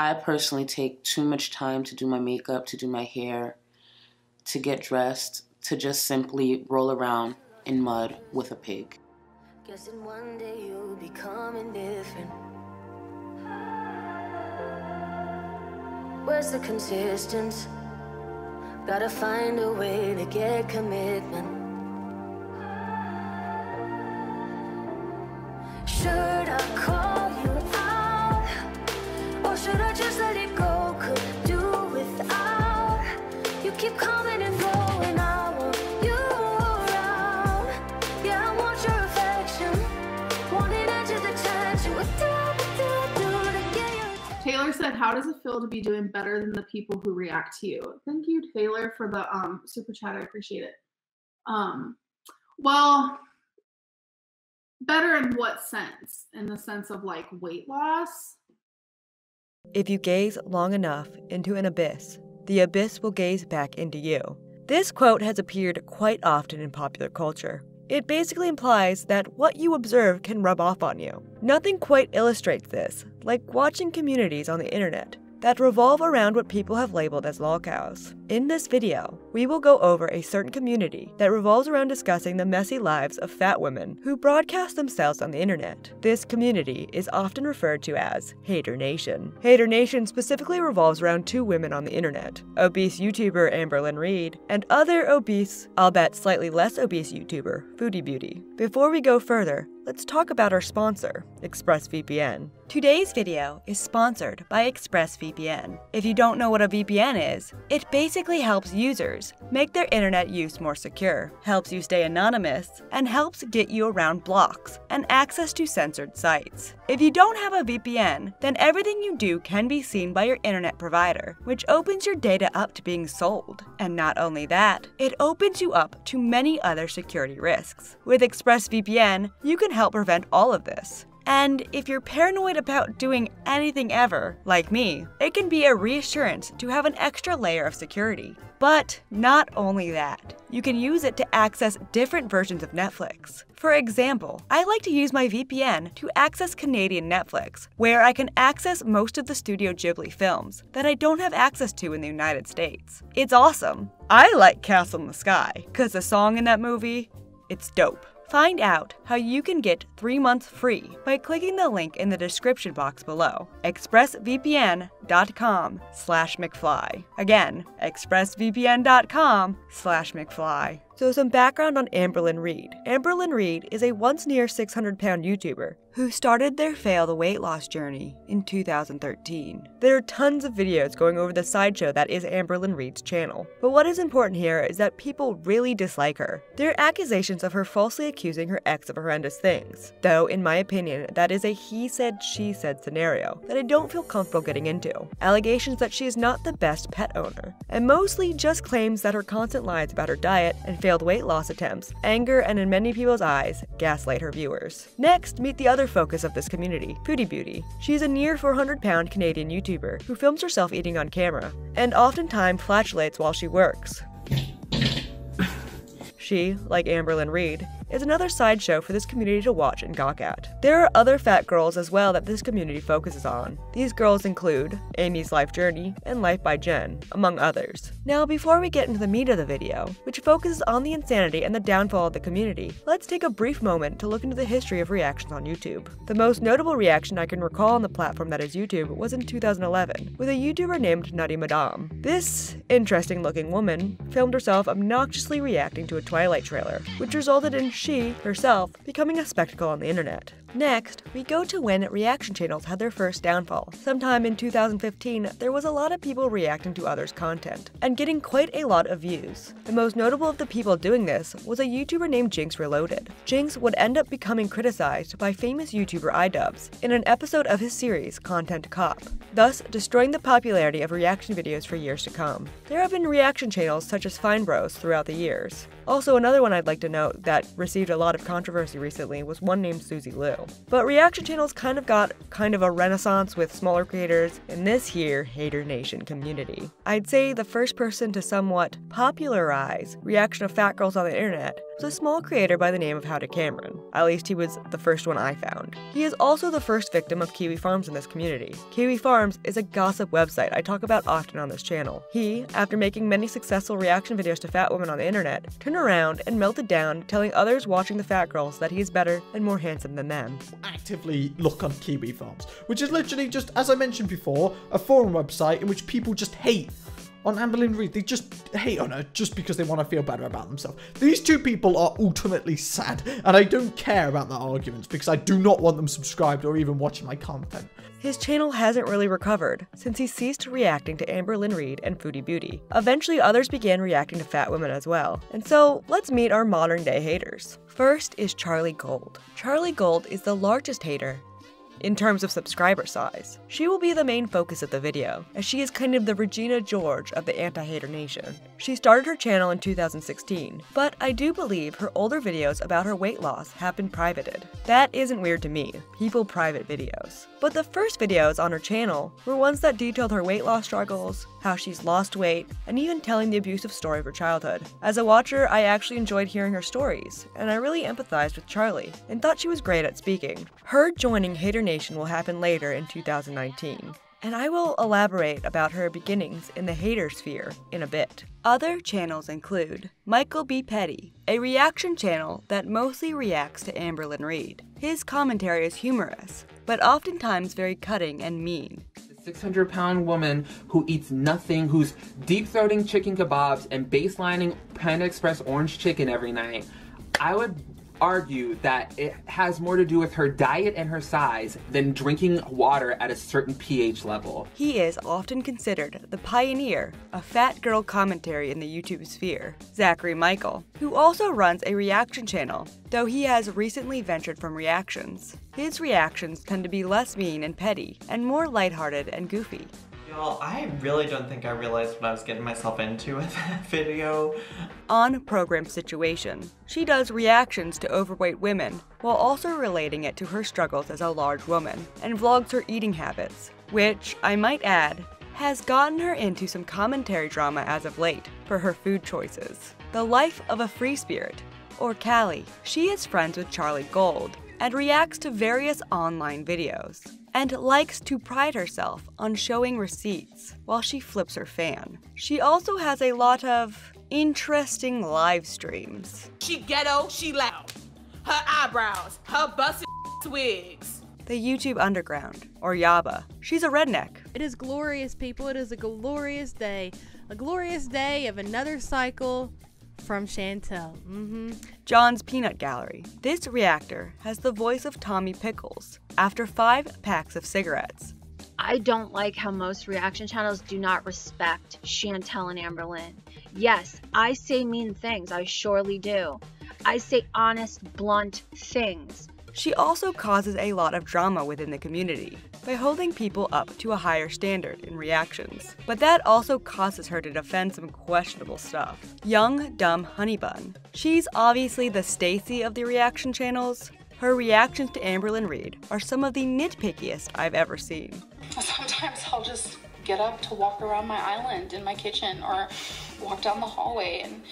I personally take too much time to do my makeup, to do my hair, to get dressed, to just simply roll around in mud with a pig. Guessing one day you'll be coming different. Where's the consistency? Gotta find a way to get commitment. Should should I just let it go? Could do without. You keep coming and going, I want you around. Yeah, I want your affection. Attention. Taylor said, "How does it feel to be doing better than the people who react to you?" Thank you, Taylor, for the um, super chat. I appreciate it. Um, well, better in what sense? In the sense of like weight loss? If you gaze long enough into an abyss, the abyss will gaze back into you. This quote has appeared quite often in popular culture. It basically implies that what you observe can rub off on you. Nothing quite illustrates this, like watching communities on the internet that revolve around what people have labeled as lolcows. In this video, we will go over a certain community that revolves around discussing the messy lives of fat women who broadcast themselves on the internet. This community is often referred to as Haydur Nation. Haydur Nation specifically revolves around two women on the internet, obese YouTuber Amberlynn Reid and other obese, albeit slightly less obese YouTuber, Foodie Beauty. Before we go further, let's talk about our sponsor, ExpressVPN. Today's video is sponsored by ExpressVPN. If you don't know what a VPN is, it basically helps users make their internet use more secure, helps you stay anonymous, and helps get you around blocks and access to censored sites. If you don't have a VPN, then everything you do can be seen by your internet provider, which opens your data up to being sold. And not only that, it opens you up to many other security risks. With ExpressVPN, you can help prevent all of this. And if you're paranoid about doing anything ever, like me, it can be a reassurance to have an extra layer of security. But not only that, you can use it to access different versions of Netflix. For example, I like to use my VPN to access Canadian Netflix, where I can access most of the Studio Ghibli films that I don't have access to in the United States. It's awesome. I like Castle in the Sky, because the song in that movie, it's dope. Find out how you can get 3 months free by clicking the link in the description box below. expressvpn.com slash McFly. Again, expressvpn.com slash McFly. So some background on Amberlynn Reid. Amberlynn Reid is a once near 600 pound YouTuber who started their failed weight loss journey in 2013. There are tons of videos going over the sideshow that is Amberlynn Reid's channel. But what is important here is that people really dislike her. There are accusations of her falsely accusing her ex of horrendous things. Though, in my opinion, that is a he said, she said scenario that I don't feel comfortable getting into. Allegations that she is not the best pet owner, and mostly just claims that her constant lies about her diet and failed weight loss attempts anger and, in many people's eyes, gaslight her viewers. Next, meet the other focus of this community, Foodie Beauty. She is a near 400 pound Canadian YouTuber who films herself eating on camera, and oftentimes flatulates while she works. She, like Amberlynn Reid, is another sideshow for this community to watch and gawk at. There are other fat girls as well that this community focuses on. These girls include Amy's Life Journey and Life by Jen, among others. Now, before we get into the meat of the video, which focuses on the insanity and the downfall of the community, let's take a brief moment to look into the history of reactions on YouTube. The most notable reaction I can recall on the platform that is YouTube was in 2011, with a YouTuber named Nutty Madam. This interesting looking woman filmed herself obnoxiously reacting to a Twilight trailer, which resulted in she, herself, becoming a spectacle on the internet. Next, we go to when reaction channels had their first downfall. Sometime in 2015, there was a lot of people reacting to others' content, and getting quite a lot of views. The most notable of the people doing this was a YouTuber named Jinx Reloaded. Jinx would end up becoming criticized by famous YouTuber iDubbbz in an episode of his series, Content Cop, thus destroying the popularity of reaction videos for years to come. There have been reaction channels such as Fine Bros throughout the years. Also, another one I'd like to note that received a lot of controversy recently was one named Suzy But reaction channels kind of got kind of a renaissance with smaller creators in this here Haydur Nation community. I'd say the first person to somewhat popularize reaction of fat girls on the internet was a small creator by the name of Howdy Cameron. At least he was the first one I found. He is also the first victim of Kiwi Farms in this community. Kiwi Farms is a gossip website I talk about often on this channel. He, after making many successful reaction videos to fat women on the internet, turned around and melted down, telling others watching the fat girls that he is better and more handsome than them. Actively look on Kiwi Farms, which is literally just, as I mentioned before, a forum website in which people just hate on Amberlynn Reid. They just hate on her just because they want to feel better about themselves. These two people are ultimately sad, and I don't care about their arguments because I do not want them subscribed or even watching my content. His channel hasn't really recovered since he ceased reacting to Amberlynn Reid and Foodie Beauty. Eventually, others began reacting to fat women as well. And so, let's meet our modern day haters. First is Charlie Gold. Charlie Gold is the largest hater in terms of subscriber size. She will be the main focus of the video, as she is kind of the Regina George of the anti-hater nation. She started her channel in 2016, but I do believe her older videos about her weight loss have been privated. That isn't weird to me, people private videos. But the first videos on her channel were ones that detailed her weight loss struggles, how she's lost weight, and even telling the abusive story of her childhood. As a watcher, I actually enjoyed hearing her stories, and I really empathized with Charlie, and thought she was great at speaking. Her joining Haydur Nation will happen later in 2019 and I will elaborate about her beginnings in the hater sphere in a bit. Other channels include Michael B. Petty, a reaction channel that mostly reacts to Amberlynn Reid. His commentary is humorous, but oftentimes very cutting and mean. 600 pound woman who eats nothing, who's deep throating chicken kebabs and baselining Panda Express orange chicken every night. I would argue that it has more to do with her diet and her size than drinking water at a certain pH level. He is often considered the pioneer of fat girl commentary in the YouTube sphere, Zachary Michael, who also runs a reaction channel, though he has recently ventured from reactions. His reactions tend to be less mean and petty, and more lighthearted and goofy. Y'all, I really don't think I realized what I was getting myself into with that video. On Program Situation, she does reactions to overweight women while also relating it to her struggles as a large woman, and vlogs her eating habits, which, I might add, has gotten her into some commentary drama as of late for her food choices. The Life of a Free Spirit, or Callie. She is friends with Charlie Gold and reacts to various online videos, and likes to pride herself on showing receipts while she flips her fan. She also has a lot of interesting live streams. She ghetto, she loud. Her eyebrows, her busted wigs. The YouTube Underground, or Yaba. She's a redneck. It is glorious, people. It is a glorious day. A glorious day of another cycle from Chantal. Mm-hmm. John's Peanut Gallery. This reactor has the voice of Tommy Pickles after five packs of cigarettes. I don't like how most reaction channels do not respect Chantal and Amberlynn. Yes, I say mean things, I surely do. I say honest, blunt things. She also causes a lot of drama within the community by holding people up to a higher standard in reactions. But that also causes her to defend some questionable stuff. Young, dumb honeybun. She's obviously the Stacy of the reaction channels. Her reactions to Amberlynn Reid are some of the nitpickiest I've ever seen. Sometimes I'll just get up to walk around my island in my kitchen or walk down the hallway and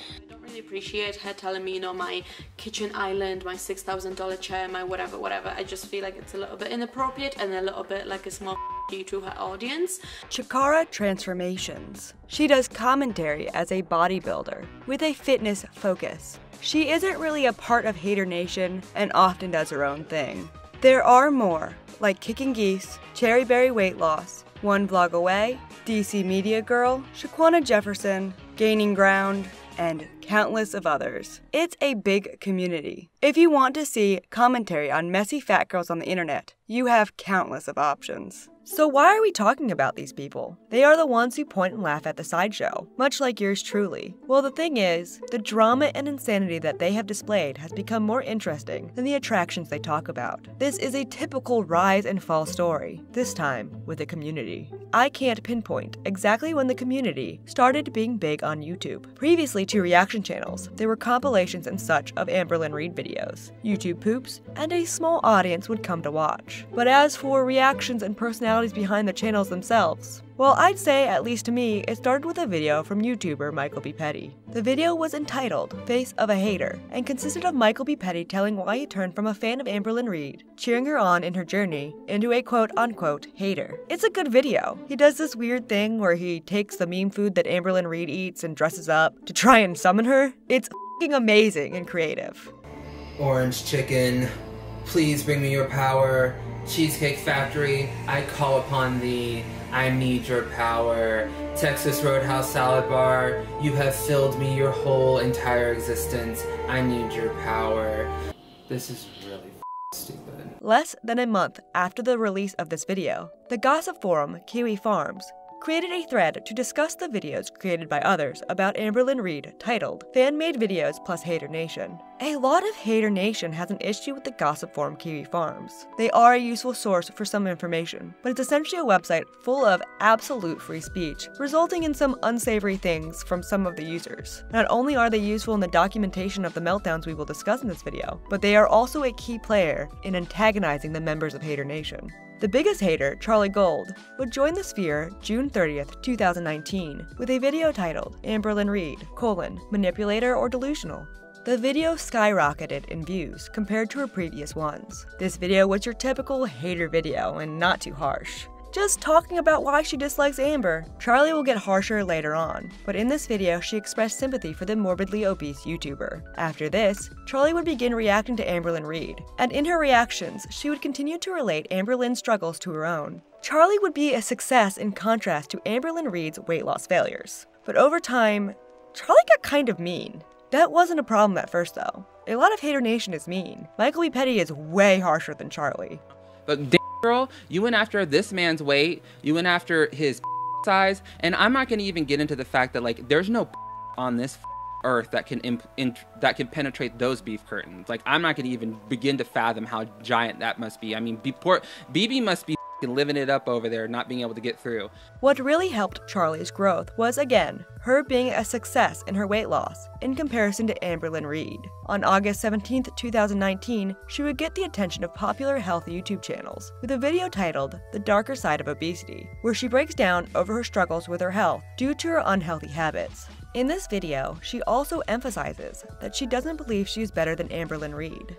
really appreciate her telling me, you know, my kitchen island, my $6,000 chair, my whatever, whatever. I just feel like it's a little bit inappropriate and a little bit like a small to her audience. Chikara Transformations. She does commentary as a bodybuilder with a fitness focus. She isn't really a part of Hater Nation and often does her own thing. There are more, like Kicking Geese, Cherry Berry Weight Loss, One Vlog Away, DC Media Girl, Shaquana Jefferson, Gaining Ground, and countless of others. It's a big community. If you want to see commentary on messy fat girls on the internet, you have countless of options. So, why are we talking about these people? They are the ones who point and laugh at the sideshow, much like yours truly. Well, the thing is, the drama and insanity that they have displayed has become more interesting than the attractions they talk about. This is a typical rise and fall story, this time with a community. I can't pinpoint exactly when the community started being big on YouTube. Previously to reaction channels, there were compilations and such of Amberlynn Reid videos, YouTube poops, and a small audience would come to watch. But as for reactions and personalities behind the channels themselves, well, I'd say, at least to me, it started with a video from YouTuber Michael B. Petty. The video was entitled Face of a Hater and consisted of Michael B. Petty telling why he turned from a fan of Amberlynn Reid, cheering her on in her journey, into a quote unquote hater. It's a good video. He does this weird thing where he takes the meme food that Amberlynn Reid eats and dresses up to try and summon her. It's amazing and creative. Orange chicken, please bring me your power. Cheesecake Factory, I call upon thee. I need your power. Texas Roadhouse Salad Bar, you have filled me your whole entire existence. I need your power. This is really stupid. Less than a month after the release of this video, the gossip forum Kiwi Farms created a thread to discuss the videos created by others about Amberlynn Reid titled Fan Made Videos plus Haydur Nation. A lot of Haydur Nation has an issue with the gossip forum Kiwi Farms. They are a useful source for some information, but it's essentially a website full of absolute free speech, resulting in some unsavory things from some of the users. Not only are they useful in the documentation of the meltdowns we will discuss in this video, but they are also a key player in antagonizing the members of Haydur Nation. The biggest hater, Charlie Gold, would join the Sphere June 30th, 2019, with a video titled Amberlynn Reid, colon, manipulator or delusional. The video skyrocketed in views compared to her previous ones. This video was your typical hater video and not too harsh just talking about why she dislikes Amber. Charlie will get harsher later on, but in this video, she expressed sympathy for the morbidly obese YouTuber. After this, Charlie would begin reacting to Amberlynn Reid, and in her reactions, she would continue to relate Amberlynn's struggles to her own. Charlie would be a success in contrast to Amberlynn Reid's weight loss failures. But over time, Charlie got kind of mean. That wasn't a problem at first though. A lot of Haydur Nation is mean. Michael B. Petty is way harsher than Charlie. But girl, you went after this man's weight, you went after his size, and I'm not gonna even get into the fact that like there's no on this earth that can that can penetrate those beef curtains. Like I'm not gonna even begin to fathom how giant that must be. I mean, B- BB must be living it up over there, not being able to get through. What really helped Charlie's growth was, again, her being a success in her weight loss in comparison to Amberlynn Reid. On August 17, 2019, she would get the attention of popular health YouTube channels with a video titled The Darker Side of Obesity, where she breaks down over her struggles with her health due to her unhealthy habits. In this video, she also emphasizes that she doesn't believe she is better than Amberlynn Reid.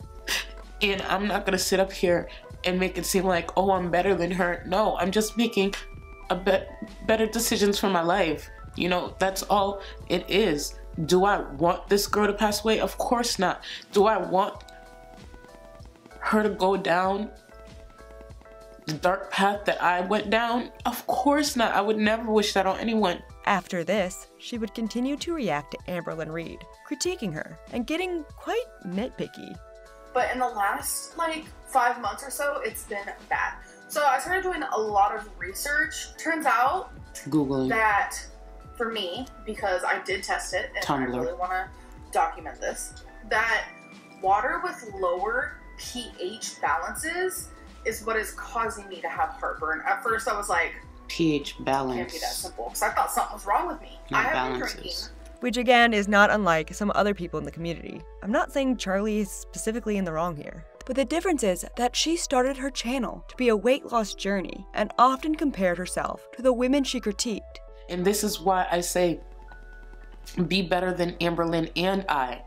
And I'm not gonna sit up here and make it seem like, oh, I'm better than her. No, I'm just making a be- better decisions for my life. You know, that's all it is. Do I want this girl to pass away? Of course not. Do I want her to go down the dark path that I went down? Of course not. I would never wish that on anyone. After this, she would continue to react to Amberlynn Reid, critiquing her and getting quite nitpicky. But in the last like five months or so, it's been bad. So I started doing a lot of research. Turns out Googling. that for me, because I did test it and Tumblr. I really want to document this, that water with lower pH balances is what is causing me to have heartburn. At first, I was like, pH balance can't balance. be that simple because I thought something was wrong with me. Not I have been balances. drinking. Which again is not unlike some other people in the community. I'm not saying Charlie is specifically in the wrong here. But the difference is that she started her channel to be a weight loss journey and often compared herself to the women she critiqued. And this is why I say be better than Amberlynn and I.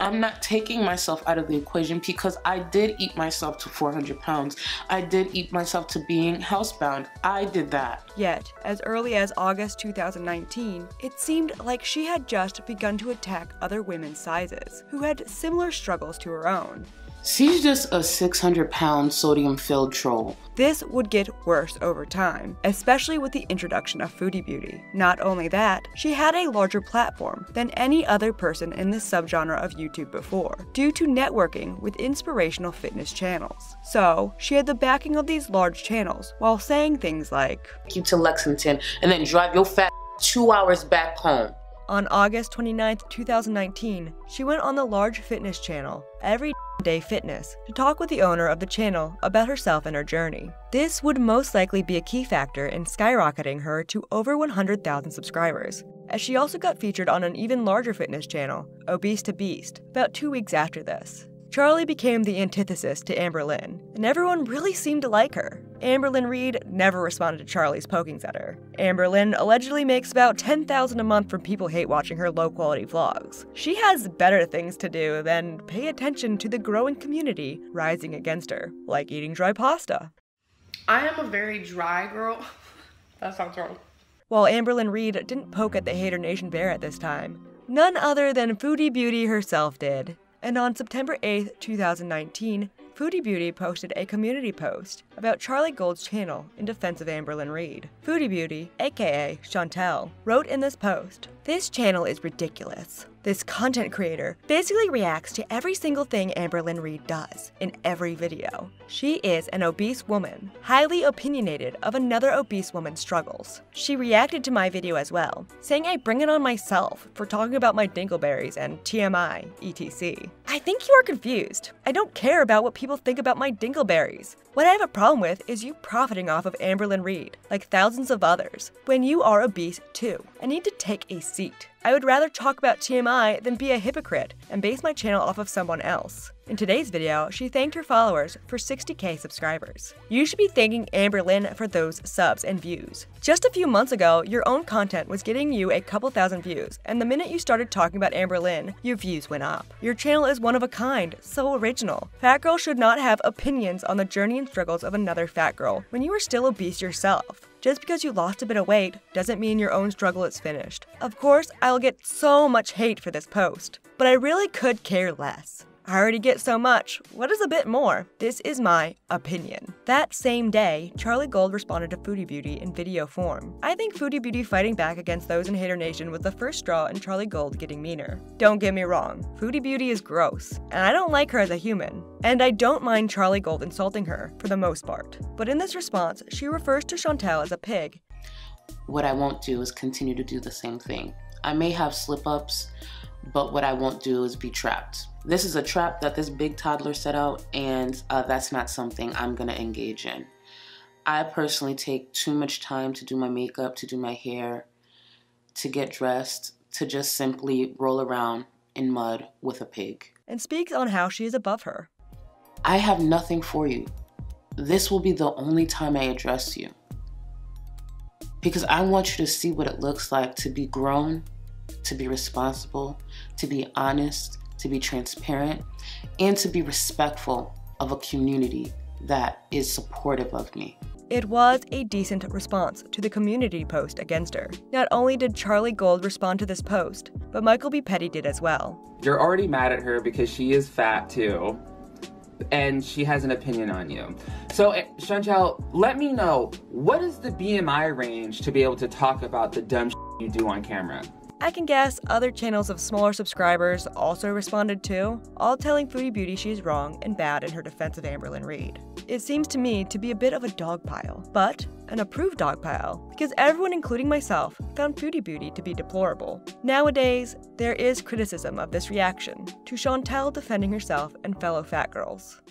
I'm not taking myself out of the equation because I did eat myself to 400 pounds. I did eat myself to being housebound. I did that. Yet, as early as August 2019, it seemed like she had just begun to attack other women's sizes who had similar struggles to her own. She's just a 600 pound sodium filled troll. This would get worse over time, especially with the introduction of Foodie Beauty. Not only that, she had a larger platform than any other person in this subgenre of YouTube before, due to networking with inspirational fitness channels. So, she had the backing of these large channels while saying things like, You to Lexington and then drive your fat two hours back home. On August 29, 2019, she went on the large fitness channel, Every Day Fitness, to talk with the owner of the channel about herself and her journey. This would most likely be a key factor in skyrocketing her to over 100,000 subscribers, as she also got featured on an even larger fitness channel, Obese to Beast, about two weeks after this. Charlie became the antithesis to Amberlynn, and everyone really seemed to like her. Amberlynn Reid never responded to Charlie's pokings at her. Amberlynn allegedly makes about 10000 a month from people hate watching her low quality vlogs. She has better things to do than pay attention to the growing community rising against her, like eating dry pasta. I am a very dry girl. that sounds wrong. While Amberlynn Reid didn't poke at the Haydur Nation bear at this time, none other than Foodie Beauty herself did. And on September 8, 2019, Foodie Beauty posted a community post about Charlie Gold's channel in defense of Amberlynn Reid. Foodie Beauty, aka Chantal, wrote in this post, This channel is ridiculous. This content creator basically reacts to every single thing Amberlynn Reid does in every video. She is an obese woman, highly opinionated of another obese woman's struggles. She reacted to my video as well, saying I bring it on myself for talking about my dingleberries and TMI, etc. I think you are confused. I don't care about what people think about my dingleberries. What I have a problem with is you profiting off of Amberlynn Reid, like thousands of others, when you are obese too. I need to take a seat. I would rather talk about TMI than be a hypocrite and base my channel off of someone else. In today's video, she thanked her followers for 60k subscribers. You should be thanking Amberlynn for those subs and views. Just a few months ago, your own content was getting you a couple thousand views, and the minute you started talking about Amberlynn, your views went up. Your channel is one of a kind, so original. Fat girls should not have opinions on the journey and struggles of another fat girl when you are still obese yourself. Just because you lost a bit of weight doesn't mean your own struggle is finished. Of course, I'll get so much hate for this post, but I really could care less. I already get so much. What is a bit more? This is my opinion. That same day, Charlie Gold responded to Foodie Beauty in video form. I think Foodie Beauty fighting back against those in Haydur Nation was the first straw in Charlie Gold getting meaner. Don't get me wrong, Foodie Beauty is gross, and I don't like her as a human. And I don't mind Charlie Gold insulting her, for the most part. But in this response, she refers to Chantal as a pig. What I won't do is continue to do the same thing. I may have slip ups, but what I won't do is be trapped. This is a trap that this big toddler set out, and uh, that's not something I'm gonna engage in. I personally take too much time to do my makeup, to do my hair, to get dressed, to just simply roll around in mud with a pig. And speaks on how she is above her. I have nothing for you. This will be the only time I address you. Because I want you to see what it looks like to be grown, to be responsible, to be honest, to be transparent, and to be respectful of a community that is supportive of me. It was a decent response to the community post against her. Not only did Charlie Gold respond to this post, but Michael B. Petty did as well. You're already mad at her because she is fat too. And she has an opinion on you. So, eh, Chantal, let me know what is the BMI range to be able to talk about the dumb you do on camera? I can guess other channels of smaller subscribers also responded too, all telling Foodie Beauty she's wrong and bad in her defense of Amberlynn Reid. It seems to me to be a bit of a dog pile, but an approved dog pile, because everyone, including myself, found Foodie Beauty to be deplorable. Nowadays, there is criticism of this reaction to Chantal defending herself and fellow fat girls.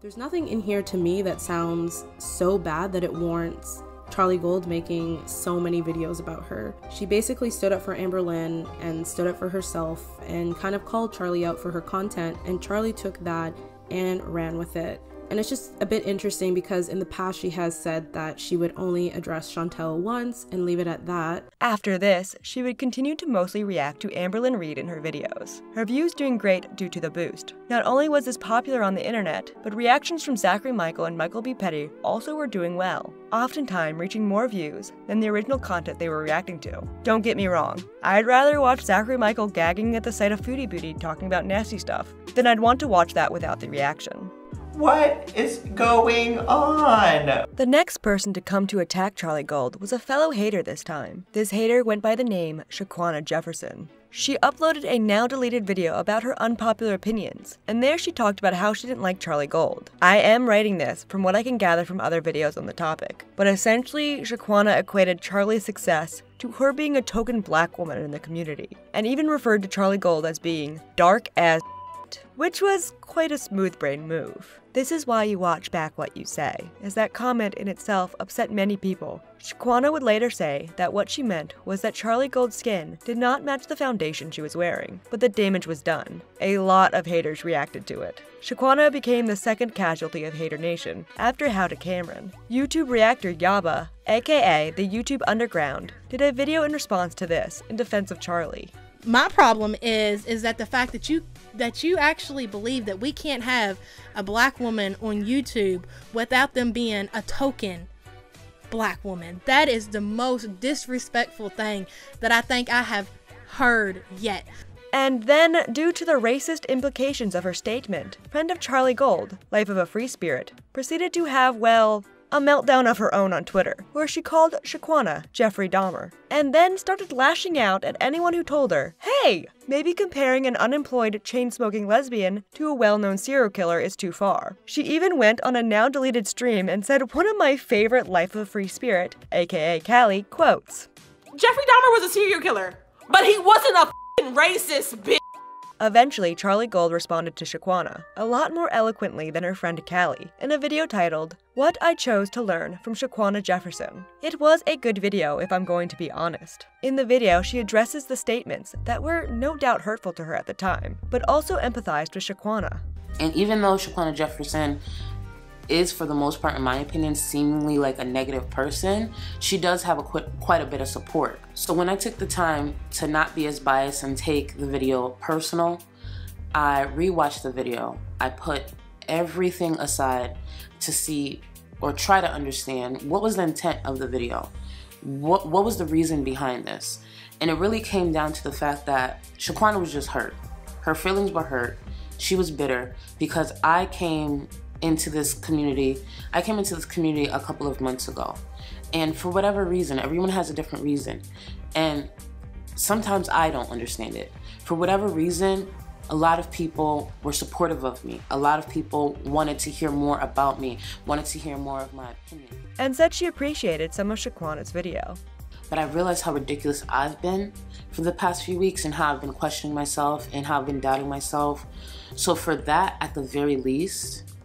There's nothing in here to me that sounds so bad that it warrants Charlie Gold making so many videos about her. She basically stood up for Amberlynn and stood up for herself and kind of called Charlie out for her content, and Charlie took that and ran with it. And it's just a bit interesting because in the past she has said that she would only address Chantal once and leave it at that. After this, she would continue to mostly react to Amberlynn Reid in her videos. Her views doing great due to the boost. Not only was this popular on the internet, but reactions from Zachary Michael and Michael B. Petty also were doing well, oftentimes reaching more views than the original content they were reacting to. Don't get me wrong, I'd rather watch Zachary Michael gagging at the sight of Foodie Booty talking about nasty stuff than I'd want to watch that without the reaction. What is going on? The next person to come to attack Charlie Gold was a fellow hater this time. This hater went by the name Shaquana Jefferson. She uploaded a now deleted video about her unpopular opinions, and there she talked about how she didn't like Charlie Gold. I am writing this from what I can gather from other videos on the topic, but essentially, Shaquana equated Charlie's success to her being a token black woman in the community, and even referred to Charlie Gold as being dark as which was quite a smooth brain move. This is why you watch back what you say, as that comment in itself upset many people. Shaquana would later say that what she meant was that Charlie Gold's skin did not match the foundation she was wearing, but the damage was done. A lot of haters reacted to it. Shaquana became the second casualty of Haydur Nation after How to Cameron. YouTube reactor Yaba, aka the YouTube Underground, did a video in response to this in defense of Charlie my problem is is that the fact that you that you actually believe that we can't have a black woman on YouTube without them being a token black woman. That is the most disrespectful thing that I think I have heard yet. And then, due to the racist implications of her statement, friend of Charlie Gold, Life of a Free Spirit, proceeded to have, well, a meltdown of her own on Twitter, where she called Shaquana Jeffrey Dahmer, and then started lashing out at anyone who told her, hey, maybe comparing an unemployed chain smoking lesbian to a well known serial killer is too far. She even went on a now deleted stream and said one of my favorite Life of a Free Spirit, aka Callie, quotes Jeffrey Dahmer was a serial killer, but he wasn't a racist bitch. Eventually, Charlie Gold responded to Shaquana, a lot more eloquently than her friend Callie, in a video titled, What I Chose to Learn from Shaquana Jefferson. It was a good video, if I'm going to be honest. In the video, she addresses the statements that were no doubt hurtful to her at the time, but also empathized with Shaquana. And even though Shaquana Jefferson is, for the most part, in my opinion, seemingly like a negative person, she does have a qu quite a bit of support. So when I took the time to not be as biased and take the video personal, I rewatched the video. I put everything aside to see or try to understand what was the intent of the video. What, what was the reason behind this? And it really came down to the fact that Shaquana was just hurt. Her feelings were hurt. She was bitter because I came into this community. I came into this community a couple of months ago. And for whatever reason, everyone has a different reason. And sometimes I don't understand it. For whatever reason, a lot of people were supportive of me. A lot of people wanted to hear more about me, wanted to hear more of my opinion. And said she appreciated some of Shaquana's video. But I realized how ridiculous I've been for the past few weeks and how I've been questioning myself and how I've been doubting myself. So for that, at the very least,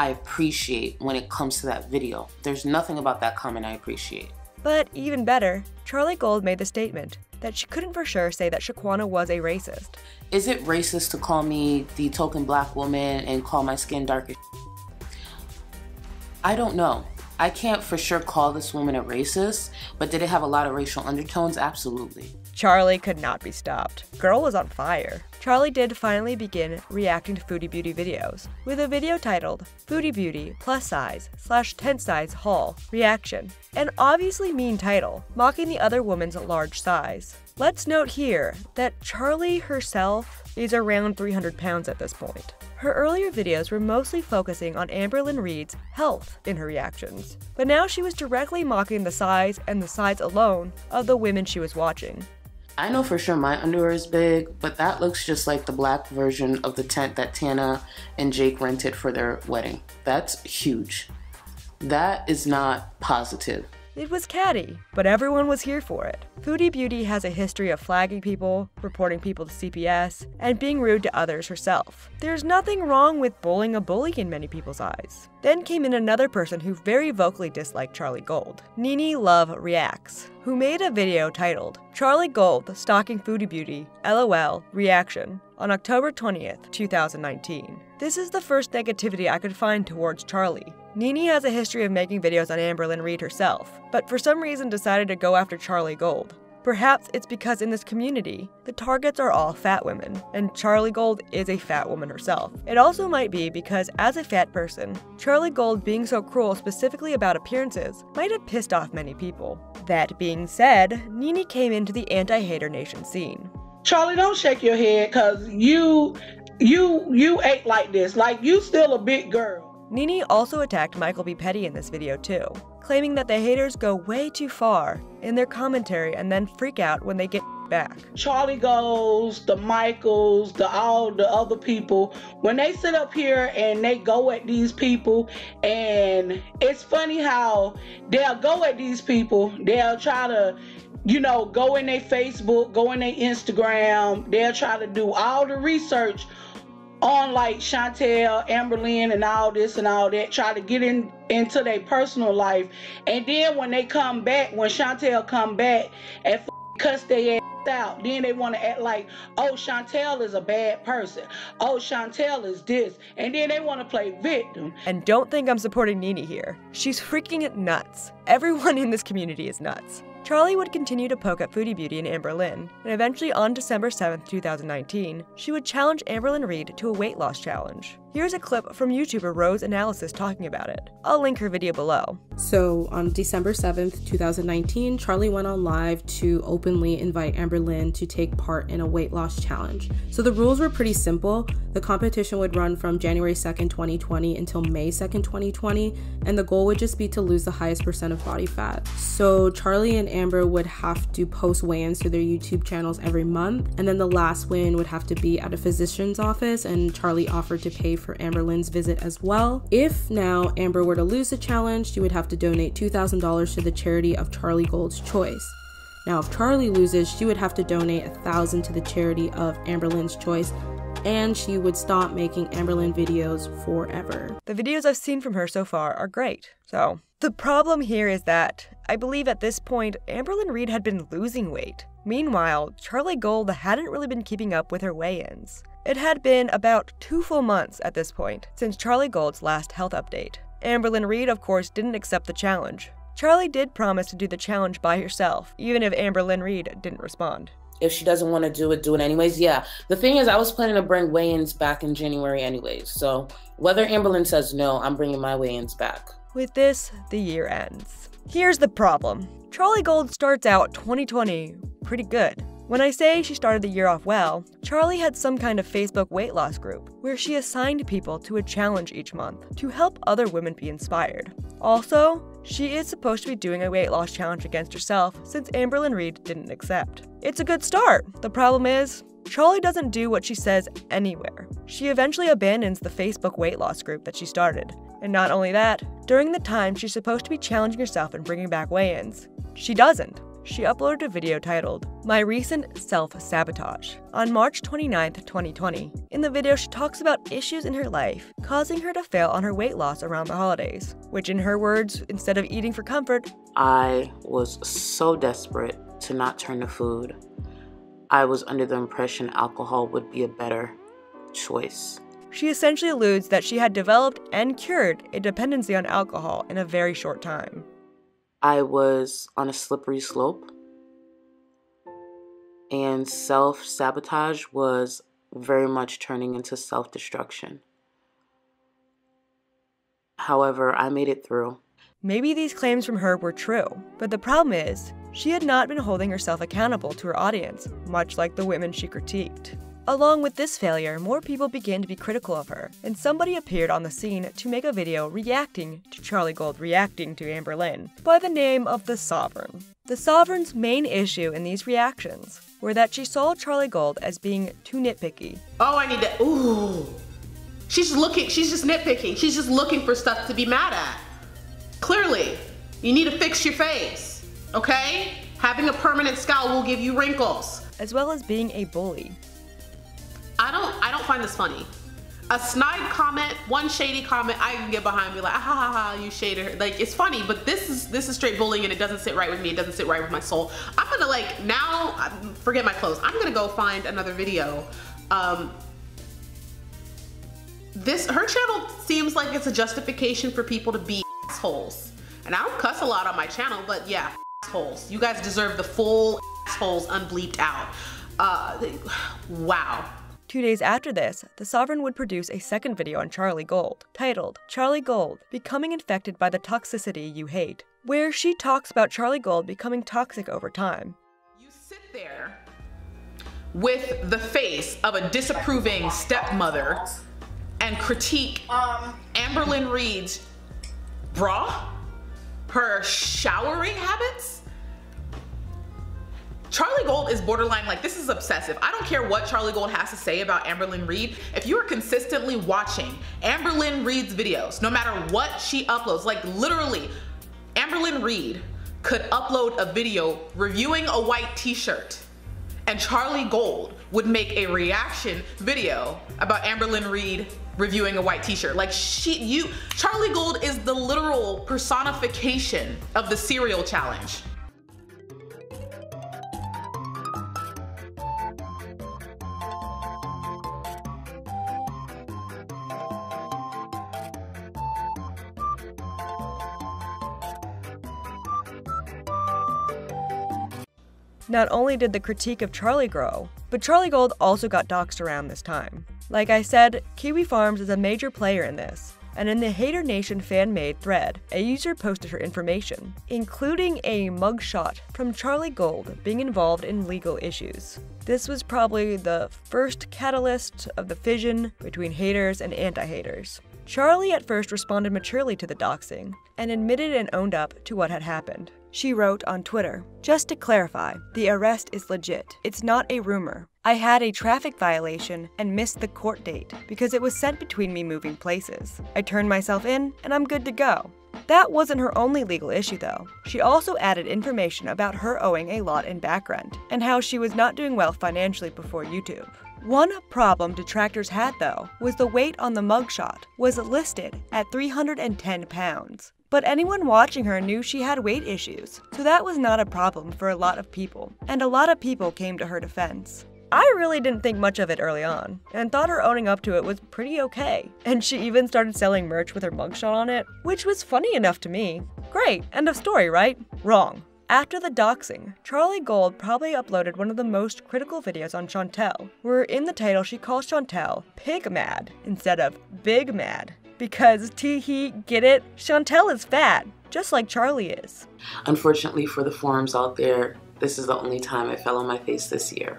I appreciate when it comes to that video. There's nothing about that comment I appreciate. But even better, Charlie Gold made the statement that she couldn't for sure say that Shaquana was a racist. Is it racist to call me the token black woman and call my skin dark as I don't know. I can't for sure call this woman a racist, but did it have a lot of racial undertones? Absolutely. Charlie could not be stopped. Girl was on fire. Charlie did finally begin reacting to Foodie Beauty videos, with a video titled Foodie Beauty Plus Size Slash Tent Size Haul Reaction, an obviously mean title, mocking the other woman's large size. Let's note here that Charlie herself is around 300 pounds at this point. Her earlier videos were mostly focusing on Amberlynn Reid's health in her reactions, but now she was directly mocking the size and the size alone of the women she was watching. I know for sure my underwear is big, but that looks just like the black version of the tent that Tana and Jake rented for their wedding. That's huge. That is not positive. It was catty, but everyone was here for it. Foodie Beauty has a history of flagging people, reporting people to CPS, and being rude to others herself. There's nothing wrong with bullying a bully in many people's eyes. Then came in another person who very vocally disliked Charlie Gold, Nini Love Reacts, who made a video titled Charlie Gold Stalking Foodie Beauty, LOL, Reaction, on October 20th, 2019. This is the first negativity I could find towards Charlie. Nini has a history of making videos on Amberlynn Reid herself, but for some reason decided to go after Charlie Gold. Perhaps it's because in this community, the targets are all fat women, and Charlie Gold is a fat woman herself. It also might be because, as a fat person, Charlie Gold being so cruel specifically about appearances might have pissed off many people. That being said, Nini came into the anti-hater nation scene. Charlie, don't shake your head, cause you, you, you ate like this. Like you still a big girl. Nini also attacked Michael B. Petty in this video too, claiming that the haters go way too far in their commentary and then freak out when they get back. Charlie goes, the Michaels, the all the other people, when they sit up here and they go at these people, and it's funny how they'll go at these people, they'll try to you know, go in their Facebook, go in their Instagram, they'll try to do all the research on like Chantal, Amberlynn, and all this and all that, try to get in into their personal life, and then when they come back, when Chantal come back and cuss their ass out, then they want to act like, oh, Chantal is a bad person, oh, Chantal is this, and then they want to play victim. And don't think I'm supporting Nini here. She's freaking nuts. Everyone in this community is nuts. Charlie would continue to poke at Foodie Beauty and Amberlynn, and eventually on December 7, 2019, she would challenge Amberlynn Reid to a weight loss challenge. Here's a clip from YouTuber Rose Analysis talking about it. I'll link her video below. So, on December 7th, 2019, Charlie went on live to openly invite Amberlynn to take part in a weight loss challenge. So, the rules were pretty simple. The competition would run from January 2nd, 2020 until May 2nd, 2020, and the goal would just be to lose the highest percent of body fat. So, Charlie and Amber would have to post weigh ins to their YouTube channels every month, and then the last weigh in would have to be at a physician's office, and Charlie offered to pay for Amberlynn's visit as well. If now Amber were to lose the challenge, she would have to donate $2,000 to the charity of Charlie Gold's choice. Now, if Charlie loses, she would have to donate a thousand to the charity of Amberlynn's choice, and she would stop making Amberlynn videos forever. The videos I've seen from her so far are great. So, the problem here is that I believe at this point Amberlynn Reid had been losing weight. Meanwhile, Charlie Gold hadn't really been keeping up with her weigh-ins. It had been about two full months at this point since Charlie Gold's last health update. Amberlynn Reid, of course, didn't accept the challenge. Charlie did promise to do the challenge by herself, even if Amberlynn Reid didn't respond. If she doesn't want to do it, do it anyways. Yeah. The thing is, I was planning to bring weigh ins back in January anyways. So whether Amberlynn says no, I'm bringing my weigh ins back. With this, the year ends. Here's the problem Charlie Gold starts out 2020 pretty good. When I say she started the year off well, Charlie had some kind of Facebook weight loss group where she assigned people to a challenge each month to help other women be inspired. Also, she is supposed to be doing a weight loss challenge against herself since Amberlynn Reid didn't accept. It's a good start. The problem is, Charlie doesn't do what she says anywhere. She eventually abandons the Facebook weight loss group that she started. And not only that, during the time she's supposed to be challenging herself and bringing back weigh ins, she doesn't she uploaded a video titled My Recent Self Sabotage on March 29, 2020. In the video, she talks about issues in her life causing her to fail on her weight loss around the holidays, which, in her words, instead of eating for comfort, I was so desperate to not turn to food. I was under the impression alcohol would be a better choice. She essentially alludes that she had developed and cured a dependency on alcohol in a very short time. I was on a slippery slope, and self sabotage was very much turning into self destruction. However, I made it through. Maybe these claims from her were true, but the problem is, she had not been holding herself accountable to her audience, much like the women she critiqued. Along with this failure, more people began to be critical of her, and somebody appeared on the scene to make a video reacting to Charlie Gold reacting to Amberlynn by the name of The Sovereign. The Sovereign's main issue in these reactions were that she saw Charlie Gold as being too nitpicky. Oh, I need to. Ooh. She's looking, she's just nitpicking. She's just looking for stuff to be mad at. Clearly, you need to fix your face, okay? Having a permanent scowl will give you wrinkles. As well as being a bully. I don't I don't find this funny. a snide comment, one shady comment, I can get behind, be like, ah, ha ha ha, you shaded her. Like it's funny, but this is this is straight bullying, and it doesn't sit right with me. It doesn't sit right with my soul. I'm gonna like now, forget my clothes. I'm gonna go find another video. Um, this her channel seems like it's a justification for people to be assholes, and I don't cuss a lot on my channel, but yeah, assholes. You guys deserve the full assholes unbleeped out. Uh, wow. Two days after this, the Sovereign would produce a second video on Charlie Gold, titled Charlie Gold Becoming Infected by the Toxicity You Hate, where she talks about Charlie Gold becoming toxic over time. You sit there with the face of a disapproving stepmother and critique um. Amberlynn Reid's bra, her showering habits, Charlie Gold is borderline like this is obsessive. I don't care what Charlie Gold has to say about Amberlynn Reid. If you are consistently watching Amberlynn Reid's videos, no matter what she uploads, like literally, Amberlynn Reid could upload a video reviewing a white t-shirt and Charlie Gold would make a reaction video about Amberlynn Reid reviewing a white t-shirt. Like she, you, Charlie Gold is the literal personification of the cereal challenge. Not only did the critique of Charlie grow, but Charlie Gold also got doxxed around this time. Like I said, Kiwi Farms is a major player in this, and in the Haydur Nation fan made thread, a user posted her information, including a mugshot from Charlie Gold being involved in legal issues. This was probably the first catalyst of the fission between haters and anti haters. Charlie at first responded maturely to the doxing and admitted and owned up to what had happened. She wrote on Twitter Just to clarify, the arrest is legit. It's not a rumor. I had a traffic violation and missed the court date because it was sent between me moving places. I turned myself in and I'm good to go. That wasn't her only legal issue, though. She also added information about her owing a lot in back rent and how she was not doing well financially before YouTube. One problem detractors had, though, was the weight on the mugshot was listed at 310 pounds. But anyone watching her knew she had weight issues, so that was not a problem for a lot of people, and a lot of people came to her defense. I really didn't think much of it early on, and thought her owning up to it was pretty okay. And she even started selling merch with her mugshot on it, which was funny enough to me. Great, end of story, right? Wrong. After the doxing, Charlie Gold probably uploaded one of the most critical videos on Chantal, where in the title she calls Chantal Pig Mad instead of Big Mad. Because, tee hee, get it? Chantal is fat, just like Charlie is. Unfortunately for the forums out there, this is the only time I fell on my face this year.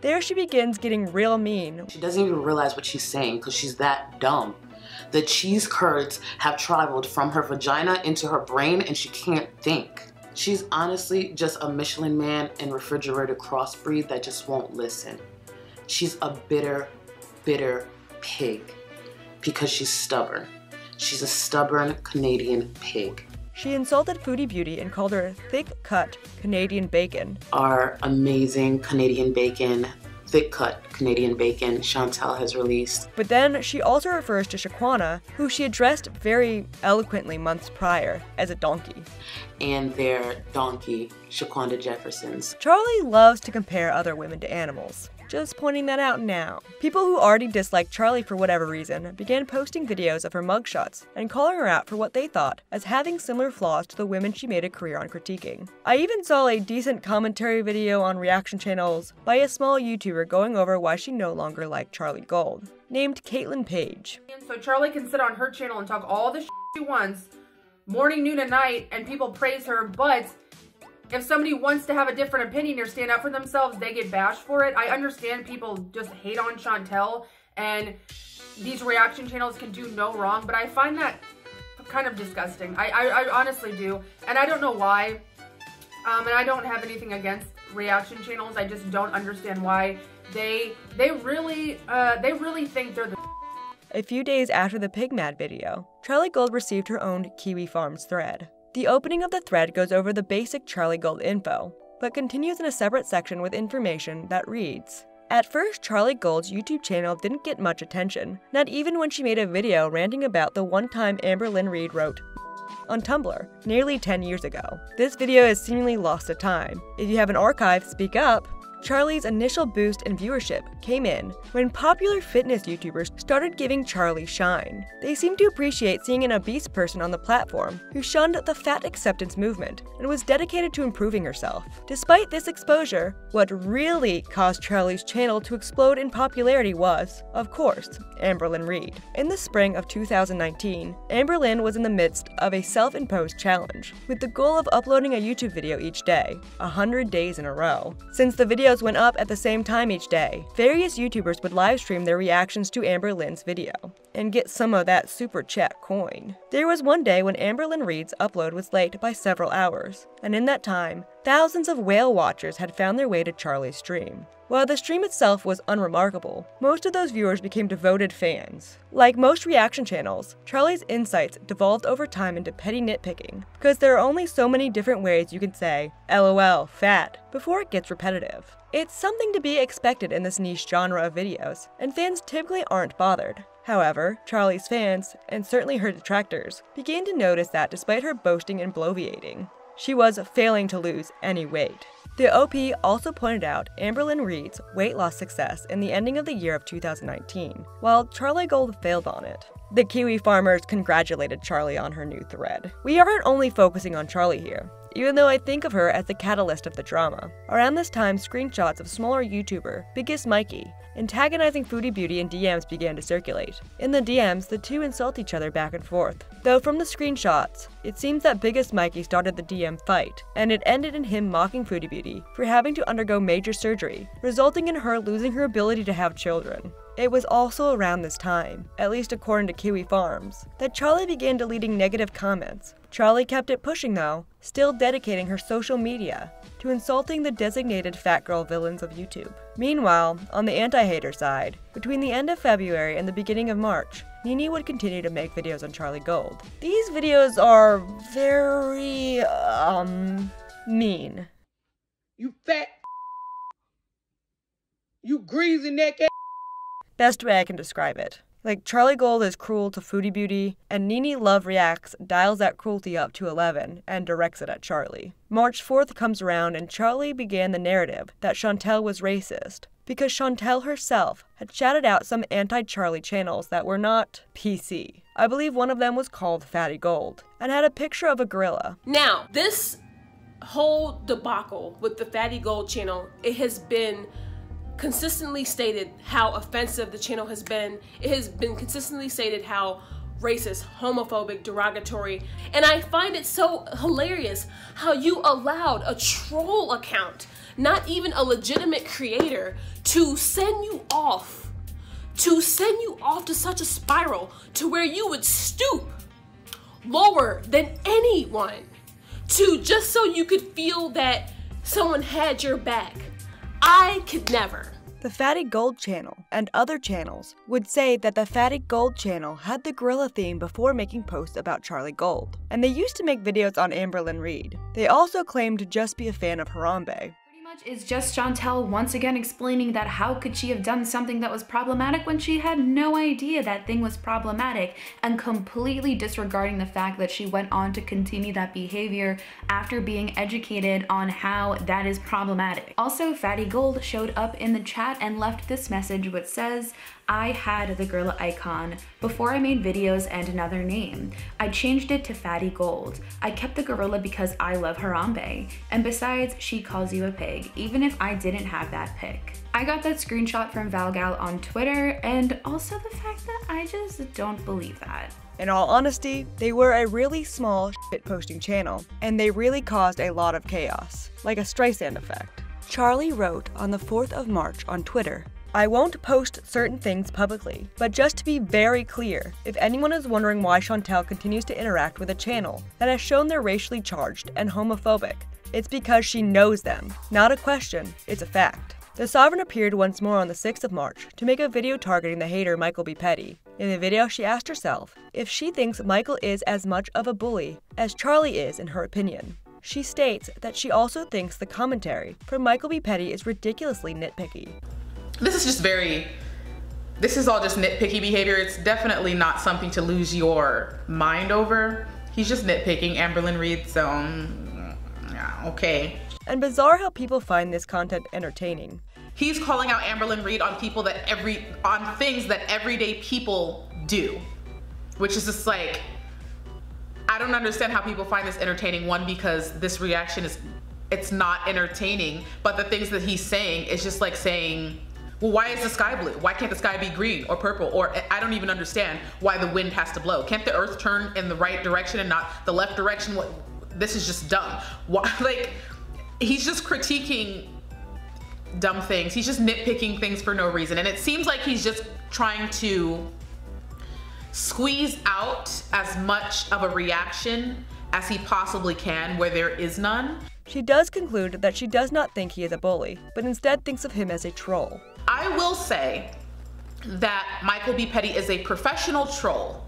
There she begins getting real mean. She doesn't even realize what she's saying because she's that dumb. The cheese curds have traveled from her vagina into her brain and she can't think. She's honestly just a Michelin man and refrigerator crossbreed that just won't listen. She's a bitter, bitter pig because she's stubborn. She's a stubborn Canadian pig. She insulted Foodie Beauty and called her thick cut Canadian bacon. Our amazing Canadian bacon, thick cut Canadian bacon, Chantal has released. But then she also refers to Shaquana, who she addressed very eloquently months prior, as a donkey. And their donkey, Shaquanda Jefferson's. Charlie loves to compare other women to animals. Just pointing that out now. People who already disliked Charlie for whatever reason began posting videos of her mugshots and calling her out for what they thought as having similar flaws to the women she made a career on critiquing. I even saw a decent commentary video on reaction channels by a small YouTuber going over why she no longer liked Charlie Gold, named Caitlin Page. So Charlie can sit on her channel and talk all the she wants, morning, noon, and night, and people praise her, but if somebody wants to have a different opinion or stand up for themselves, they get bashed for it. I understand people just hate on Chantal and these reaction channels can do no wrong, but I find that kind of disgusting. I, I, I honestly do. And I don't know why. Um, and I don't have anything against reaction channels. I just don't understand why they they really uh, they really think they're the A few days after the Pig Mad video, Charlie Gold received her own Kiwi Farms thread. The opening of the thread goes over the basic Charlie Gold info, but continues in a separate section with information that reads At first, Charlie Gold's YouTube channel didn't get much attention, not even when she made a video ranting about the one time Amberlynn Reid wrote on Tumblr nearly 10 years ago. This video is seemingly lost to time. If you have an archive, speak up. Charlie's initial boost in viewership came in when popular fitness YouTubers started giving Charlie shine. They seemed to appreciate seeing an obese person on the platform who shunned the fat acceptance movement and was dedicated to improving herself. Despite this exposure, what really caused Charlie's channel to explode in popularity was, of course, Amberlynn Reid. In the spring of 2019, Amberlynn was in the midst of a self-imposed challenge, with the goal of uploading a YouTube video each day, 100 days in a row. Since the videos videos went up at the same time each day. Various YouTubers would livestream their reactions to Amberlynn's video and get some of that super chat coin. There was one day when Amberlynn Reid's upload was late by several hours, and in that time, thousands of whale watchers had found their way to Charlie's stream. While the stream itself was unremarkable, most of those viewers became devoted fans. Like most reaction channels, Charlie's insights devolved over time into petty nitpicking, because there are only so many different ways you can say, lol, fat, before it gets repetitive. It's something to be expected in this niche genre of videos, and fans typically aren't bothered. However, Charlie's fans, and certainly her detractors, began to notice that despite her boasting and bloviating, she was failing to lose any weight. The OP also pointed out Amberlynn Reid's weight loss success in the ending of the year of 2019, while Charlie Gold failed on it. The Kiwi farmers congratulated Charlie on her new thread. We aren't only focusing on Charlie here even though I think of her as the catalyst of the drama. Around this time, screenshots of smaller YouTuber, Biggest Mikey, antagonizing Foodie Beauty in DMs began to circulate. In the DMs, the two insult each other back and forth. Though from the screenshots, it seems that Biggest Mikey started the DM fight, and it ended in him mocking Foodie Beauty for having to undergo major surgery, resulting in her losing her ability to have children. It was also around this time, at least according to Kiwi Farms, that Charlie began deleting negative comments. Charlie kept it pushing though, still dedicating her social media to insulting the designated fat girl villains of YouTube. Meanwhile, on the anti-hater side, between the end of February and the beginning of March, Nini would continue to make videos on Charlie Gold. These videos are very, um, mean. You fat you greasy neck Best way I can describe it. Like Charlie Gold is cruel to Foodie Beauty, and Nini Love Reacts dials that cruelty up to 11 and directs it at Charlie. March 4th comes around and Charlie began the narrative that Chantal was racist, because Chantal herself had shouted out some anti-Charlie channels that were not PC. I believe one of them was called Fatty Gold, and had a picture of a gorilla. Now, this whole debacle with the Fatty Gold channel, it has been consistently stated how offensive the channel has been. It has been consistently stated how racist, homophobic, derogatory. And I find it so hilarious how you allowed a troll account, not even a legitimate creator, to send you off, to send you off to such a spiral to where you would stoop lower than anyone to just so you could feel that someone had your back. I could never. The Fatty Gold channel and other channels would say that the Fatty Gold channel had the gorilla theme before making posts about Charlie Gold, and they used to make videos on Amberlynn Reid. They also claimed to just be a fan of Harambe, is just Chantal once again explaining that how could she have done something that was problematic when she had no idea that thing was problematic and completely disregarding the fact that she went on to continue that behavior after being educated on how that is problematic. Also, Fatty Gold showed up in the chat and left this message which says, I had the gorilla icon before I made videos and another name. I changed it to Fatty Gold. I kept the gorilla because I love Harambe. And besides, she calls you a pig, even if I didn't have that pic. I got that screenshot from Valgal on Twitter and also the fact that I just don't believe that. In all honesty, they were a really small shit posting channel, and they really caused a lot of chaos, like a Streisand effect. Charlie wrote on the 4th of March on Twitter, I won't post certain things publicly, but just to be very clear, if anyone is wondering why Chantal continues to interact with a channel that has shown they're racially charged and homophobic, it's because she knows them. Not a question, it's a fact. The Sovereign appeared once more on the 6th of March to make a video targeting the hater Michael B. Petty. In the video, she asked herself if she thinks Michael is as much of a bully as Charlie is in her opinion. She states that she also thinks the commentary from Michael B. Petty is ridiculously nitpicky. This is just very this is all just nitpicky behavior. It's definitely not something to lose your mind over. He's just nitpicking Amberlynn Reid, so um, yeah, okay. And bizarre how people find this content entertaining. He's calling out Amberlynn Reid on people that every on things that everyday people do, which is just like I don't understand how people find this entertaining. One because this reaction is it's not entertaining, but the things that he's saying is just like saying well, why is the sky blue? Why can't the sky be green or purple? Or I don't even understand why the wind has to blow. Can't the earth turn in the right direction and not the left direction? What, this is just dumb. Why, like, he's just critiquing dumb things. He's just nitpicking things for no reason. And it seems like he's just trying to squeeze out as much of a reaction as he possibly can where there is none. She does conclude that she does not think he is a bully, but instead thinks of him as a troll. I will say that Michael B. Petty is a professional troll.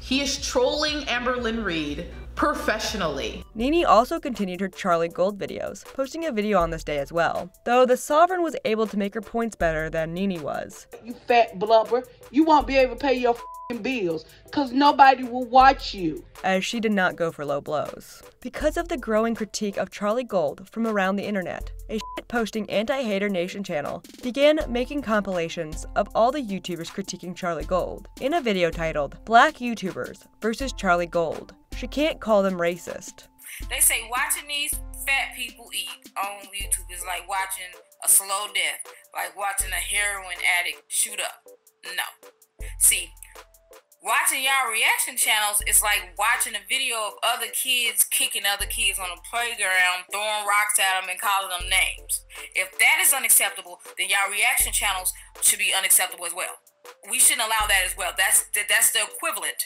He is trolling Amberlynn Reid professionally. Nene also continued her Charlie Gold videos, posting a video on this day as well, though the Sovereign was able to make her points better than Nene was. You fat blubber, you won't be able to pay your bills because nobody will watch you. As she did not go for low blows. Because of the growing critique of Charlie Gold from around the internet, a shit-posting anti-hater nation channel began making compilations of all the YouTubers critiquing Charlie Gold in a video titled Black YouTubers versus Charlie Gold. She can't call them racist. They say watching these fat people eat on YouTube is like watching a slow death, like watching a heroin addict shoot up. No. See, watching y'all reaction channels is like watching a video of other kids kicking other kids on a playground, throwing rocks at them and calling them names. If that is unacceptable, then y'all reaction channels should be unacceptable as well. We shouldn't allow that as well. That's that's the equivalent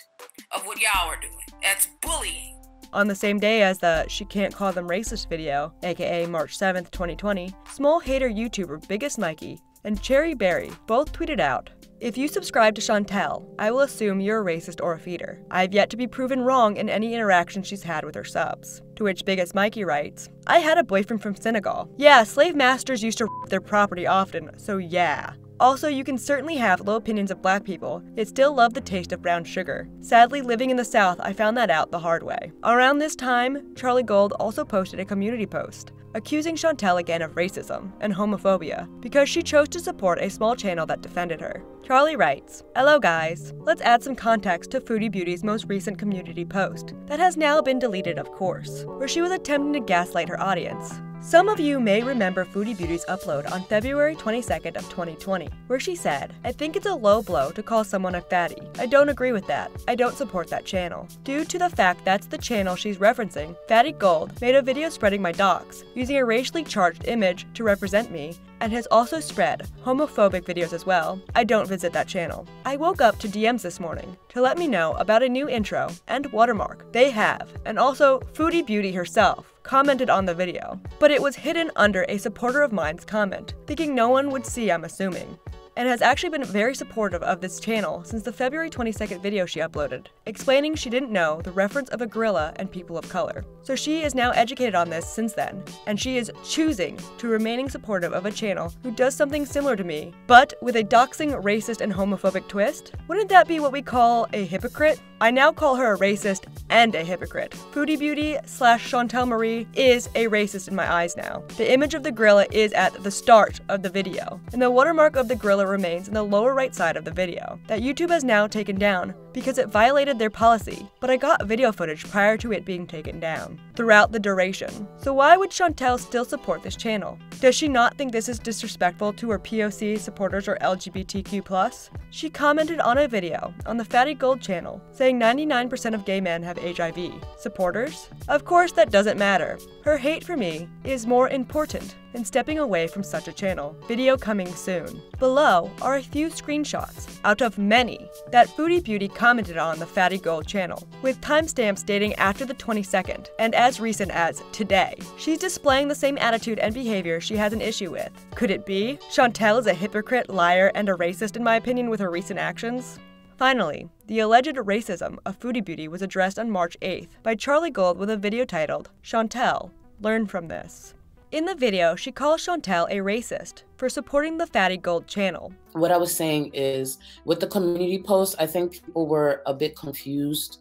of what y'all are doing. That's bullying. On the same day as the She Can't Call Them Racist video, aka March 7th, 2020, small hater YouTuber Biggest Mikey and Cherry Berry both tweeted out, if you subscribe to Chantal, I will assume you're a racist or a feeder. I've yet to be proven wrong in any interaction she's had with her subs. To which Biggest Mikey writes, I had a boyfriend from Senegal. Yeah, slave masters used to their property often, so yeah. Also, you can certainly have low opinions of black people, yet still love the taste of brown sugar. Sadly, living in the South, I found that out the hard way. Around this time, Charlie Gold also posted a community post accusing Chantal again of racism and homophobia because she chose to support a small channel that defended her. Charlie writes, Hello guys, let's add some context to Foodie Beauty's most recent community post, that has now been deleted of course, where she was attempting to gaslight her audience. Some of you may remember Foodie Beauty's upload on February 22nd of 2020, where she said, I think it's a low blow to call someone a fatty. I don't agree with that. I don't support that channel. Due to the fact that's the channel she's referencing, Fatty Gold made a video spreading my docs, using a racially charged image to represent me, and has also spread homophobic videos as well. I don't visit that channel. I woke up to DMs this morning to let me know about a new intro and watermark they have, and also Foodie Beauty herself commented on the video, but it was hidden under a supporter of mine's comment, thinking no one would see I'm assuming and has actually been very supportive of this channel since the February 22nd video she uploaded, explaining she didn't know the reference of a gorilla and people of color. So she is now educated on this since then, and she is choosing to remaining supportive of a channel who does something similar to me, but with a doxing, racist, and homophobic twist? Wouldn't that be what we call a hypocrite? I now call her a racist and a hypocrite. Foodie Beauty slash Chantal Marie is a racist in my eyes now. The image of the gorilla is at the start of the video, and the watermark of the gorilla remains in the lower right side of the video, that YouTube has now taken down because it violated their policy, but I got video footage prior to it being taken down, throughout the duration. So why would Chantal still support this channel? Does she not think this is disrespectful to her POC supporters or LGBTQ+. She commented on a video on the Fatty Gold channel saying 99% of gay men have HIV. Supporters? Of course that doesn't matter. Her hate for me is more important than stepping away from such a channel. Video coming soon. Below are a few screenshots, out of many, that Foodie Beauty commented on the Fatty Gold channel, with timestamps dating after the 22nd, and as recent as today. She's displaying the same attitude and behavior she has an issue with. Could it be? Chantal is a hypocrite, liar, and a racist in my opinion with her recent actions? Finally, the alleged racism of Foodie Beauty was addressed on March 8th by Charlie Gold with a video titled, Chantal, Learn from This. In the video, she calls Chantal a racist for supporting the Fatty Gold channel. What I was saying is, with the community post, I think people were a bit confused,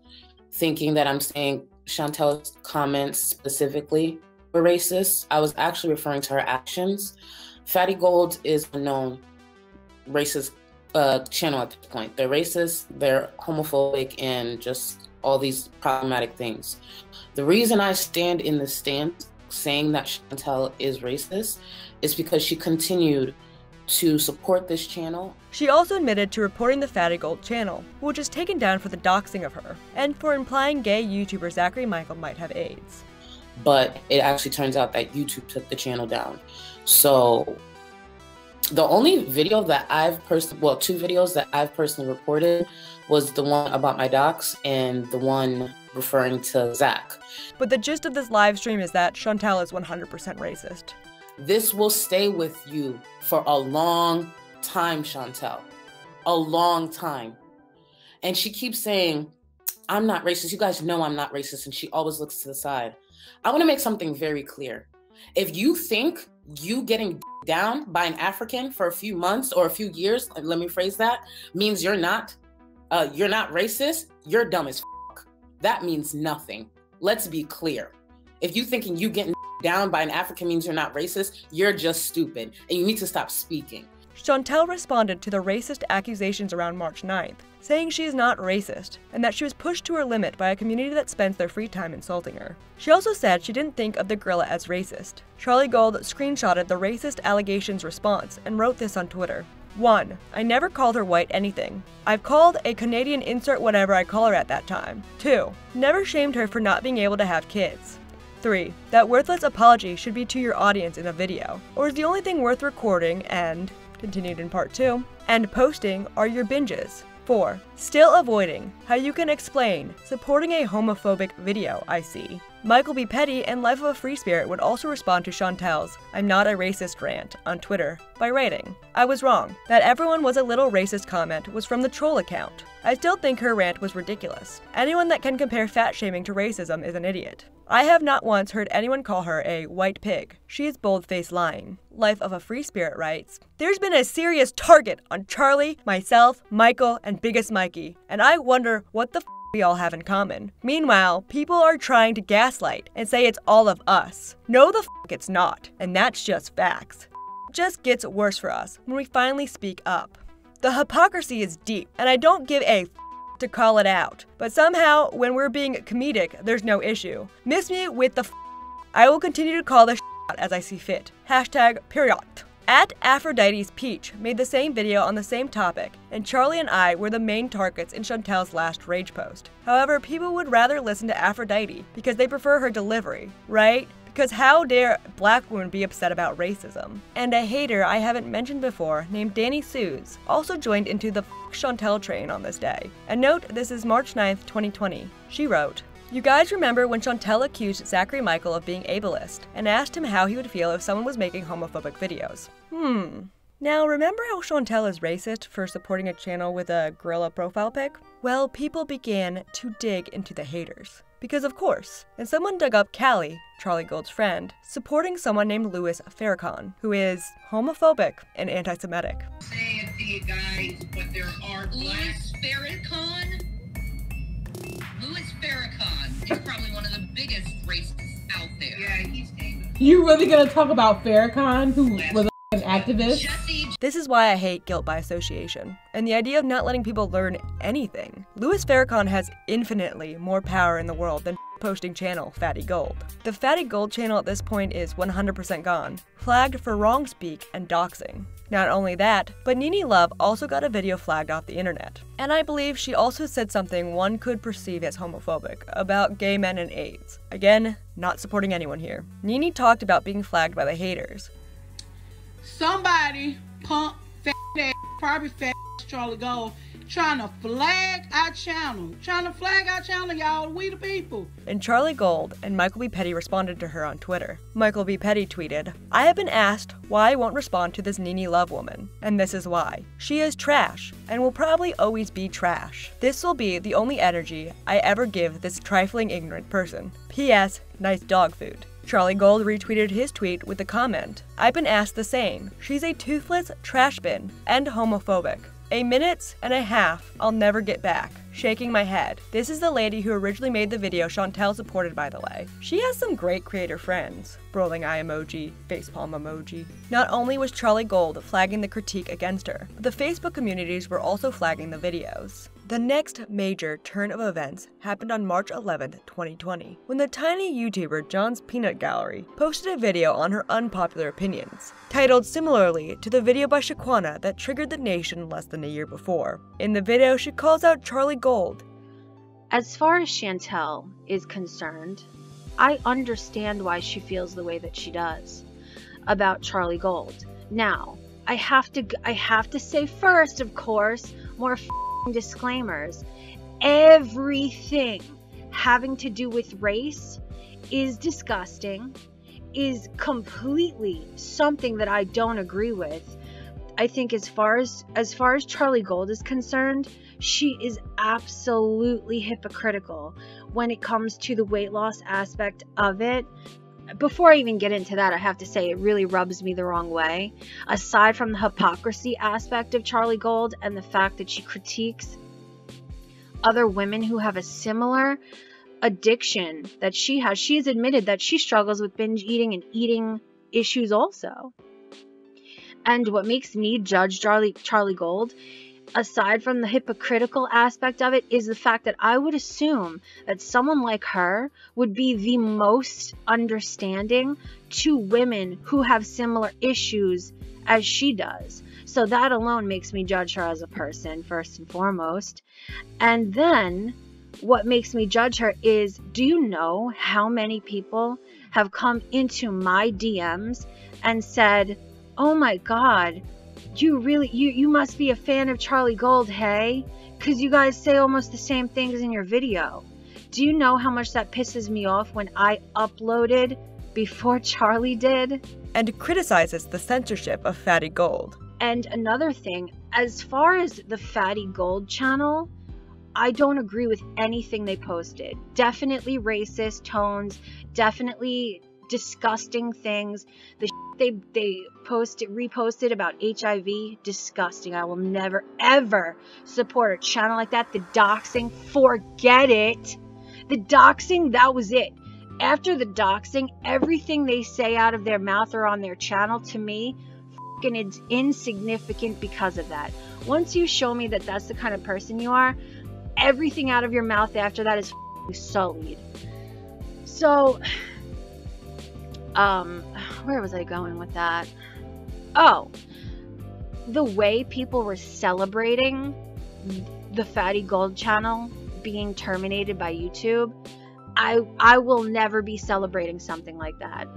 thinking that I'm saying Chantal's comments specifically were racist. I was actually referring to her actions. Fatty Gold is a known racist uh, channel at this point. They're racist, they're homophobic, and just all these problematic things. The reason I stand in the stand saying that Chantal is racist is because she continued to support this channel. She also admitted to reporting the Fatty Gold channel, which was taken down for the doxing of her, and for implying gay YouTuber Zachary Michael might have AIDS. But it actually turns out that YouTube took the channel down. So the only video that I've personally, well, two videos that I've personally reported was the one about my docs and the one referring to Zach. But the gist of this live stream is that Chantal is 100% racist. This will stay with you for a long time, Chantal. A long time. And she keeps saying, I'm not racist. You guys know I'm not racist. And she always looks to the side. I want to make something very clear. If you think you getting down by an African for a few months or a few years, let me phrase that, means you're not uh, you're not racist, you're dumb as. That means nothing. Let's be clear. If you're thinking you getting down by an African means you're not racist, you're just stupid and you need to stop speaking. Chantal responded to the racist accusations around March 9th, saying she is not racist and that she was pushed to her limit by a community that spends their free time insulting her. She also said she didn't think of the gorilla as racist. Charlie Gold screenshotted the racist allegations response and wrote this on Twitter. 1. I never called her white anything. I've called a Canadian insert whatever I call her at that time. 2. Never shamed her for not being able to have kids. 3. That worthless apology should be to your audience in a video, or is the only thing worth recording and, continued in part 2, and posting are your binges. 4. Still avoiding how you can explain supporting a homophobic video, I see. Michael B. Petty and Life of a Free Spirit would also respond to Chantal's I'm not a racist rant on Twitter by writing, I was wrong. That everyone was a little racist comment was from the troll account. I still think her rant was ridiculous. Anyone that can compare fat shaming to racism is an idiot. I have not once heard anyone call her a white pig. She is bold-faced lying. Life of a Free Spirit writes, There's been a serious target on Charlie, myself, Michael, and Biggest Mikey, and I wonder what the we all have in common. Meanwhile, people are trying to gaslight and say it's all of us. No the f it's not, and that's just facts. It just gets worse for us when we finally speak up. The hypocrisy is deep, and I don't give a to call it out. But somehow, when we're being comedic, there's no issue. Miss me with the f I will continue to call the as I see fit. Hashtag period. At Aphrodite's Peach made the same video on the same topic, and Charlie and I were the main targets in Chantal's last rage post. However, people would rather listen to Aphrodite because they prefer her delivery, right? Because how dare black women be upset about racism? And a hater I haven't mentioned before, named Danny Suze, also joined into the Chantal train on this day. And note, this is March 9th, 2020. She wrote, you guys remember when Chantal accused Zachary Michael of being ableist and asked him how he would feel if someone was making homophobic videos? Hmm. Now, remember how Chantal is racist for supporting a channel with a gorilla profile pic? Well, people began to dig into the haters. Because of course, and someone dug up Callie, Charlie Gold's friend, supporting someone named Louis Farrakhan, who is homophobic and anti-Semitic. Say it to you guys, but there are Louis Farrakhan? Louis Farrakhan is probably one of the biggest racists out there. Yeah, he's You really gonna talk about Farrakhan, who was an activist? This is why I hate guilt by association, and the idea of not letting people learn anything. Louis Farrakhan has infinitely more power in the world than posting channel Fatty Gold. The Fatty Gold channel at this point is 100% gone, flagged for wrong speak and doxing. Not only that, but Nene Love also got a video flagged off the internet. And I believe she also said something one could perceive as homophobic about gay men and AIDS. Again, not supporting anyone here. Nene talked about being flagged by the haters. Somebody pump fat probably fat Charlie Gold trying to flag our channel. Trying to flag our channel, y'all. We the people. And Charlie Gold and Michael B. Petty responded to her on Twitter. Michael B. Petty tweeted, I have been asked why I won't respond to this Nene Love woman, and this is why. She is trash, and will probably always be trash. This will be the only energy I ever give this trifling ignorant person. P.S. Nice dog food. Charlie Gold retweeted his tweet with the comment I've been asked the same. She's a toothless trash bin and homophobic. A minute and a half I'll never get back. Shaking my head. This is the lady who originally made the video Chantal supported, by the way. She has some great creator friends. Rolling eye emoji, facepalm emoji. Not only was Charlie Gold flagging the critique against her, but the Facebook communities were also flagging the videos. The next major turn of events happened on March 11, 2020, when the tiny YouTuber John's Peanut Gallery posted a video on her unpopular opinions, titled similarly to the video by Shaquana that triggered the nation less than a year before. In the video, she calls out Charlie Gold. As far as Chantal is concerned, I understand why she feels the way that she does about Charlie Gold. Now, I have to I have to say first, of course, more disclaimers. Everything having to do with race is disgusting, is completely something that I don't agree with. I think as far as as far as Charlie Gold is concerned, she is absolutely hypocritical when it comes to the weight loss aspect of it. Before I even get into that, I have to say it really rubs me the wrong way. Aside from the hypocrisy aspect of Charlie Gold and the fact that she critiques other women who have a similar addiction that she has, she has admitted that she struggles with binge eating and eating issues also. And what makes me judge Charlie Charlie Gold aside from the hypocritical aspect of it, is the fact that I would assume that someone like her would be the most understanding to women who have similar issues as she does. So that alone makes me judge her as a person, first and foremost. And then what makes me judge her is do you know how many people have come into my DMs and said, Oh my God, you really you you must be a fan of Charlie Gold, hey? Cuz you guys say almost the same things in your video. Do you know how much that pisses me off when I uploaded before Charlie did? And criticizes the censorship of Fatty Gold. And another thing, as far as the Fatty Gold channel, I don't agree with anything they posted. Definitely racist tones, definitely disgusting things. The they they posted reposted about HIV, disgusting. I will never ever support a channel like that. The doxing, forget it. The doxing, that was it. After the doxing, everything they say out of their mouth or on their channel to me fucking it's insignificant because of that. Once you show me that that's the kind of person you are, everything out of your mouth after that is sullied. So um where was I going with that? Oh, the way people were celebrating the Fatty Gold channel being terminated by YouTube, I I will never be celebrating something like that.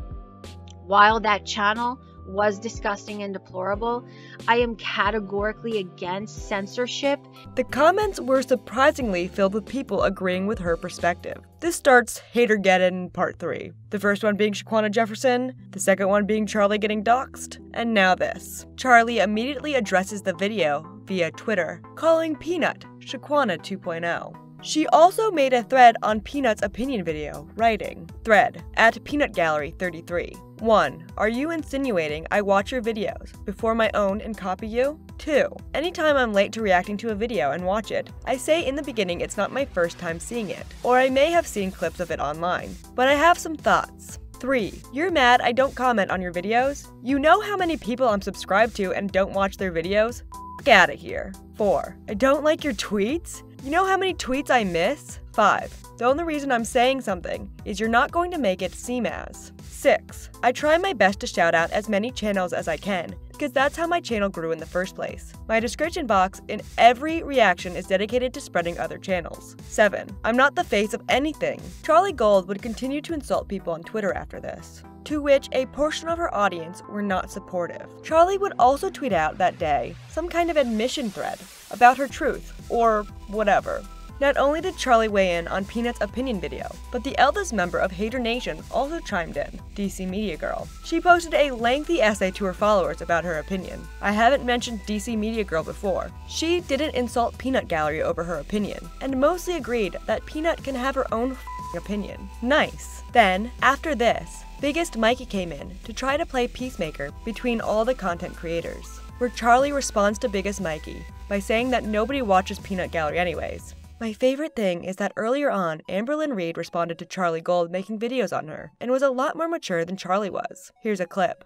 While that channel was disgusting and deplorable, I am categorically against censorship. The comments were surprisingly filled with people agreeing with her perspective. This starts Hatergeddon Part 3. The first one being Shaquana Jefferson, the second one being Charlie getting doxxed, and now this. Charlie immediately addresses the video via Twitter, calling Peanut Shaquana 2.0. She also made a thread on Peanut's opinion video, writing, Thread, at Peanut Gallery 33. 1. Are you insinuating I watch your videos before my own and copy you? 2. Anytime I'm late to reacting to a video and watch it, I say in the beginning it's not my first time seeing it, or I may have seen clips of it online, but I have some thoughts. 3. You're mad I don't comment on your videos? You know how many people I'm subscribed to and don't watch their videos? Get out of here. 4. I don't like your tweets? You know how many tweets I miss? 5. The only reason I'm saying something is you're not going to make it seem as. 6. I try my best to shout out as many channels as I can, because that's how my channel grew in the first place. My description box in every reaction is dedicated to spreading other channels. 7. I'm not the face of anything. Charlie Gold would continue to insult people on Twitter after this to which a portion of her audience were not supportive. Charlie would also tweet out that day some kind of admission thread about her truth, or whatever. Not only did Charlie weigh in on Peanut's opinion video, but the eldest member of Haydur Nation also chimed in, DC Media Girl. She posted a lengthy essay to her followers about her opinion. I haven't mentioned DC Media Girl before. She didn't insult Peanut Gallery over her opinion, and mostly agreed that Peanut can have her own opinion. Nice. Then, after this, Biggest Mikey came in to try to play peacemaker between all the content creators, where Charlie responds to Biggest Mikey by saying that nobody watches Peanut Gallery anyways. My favorite thing is that earlier on, Amberlynn Reid responded to Charlie Gold making videos on her and was a lot more mature than Charlie was. Here's a clip.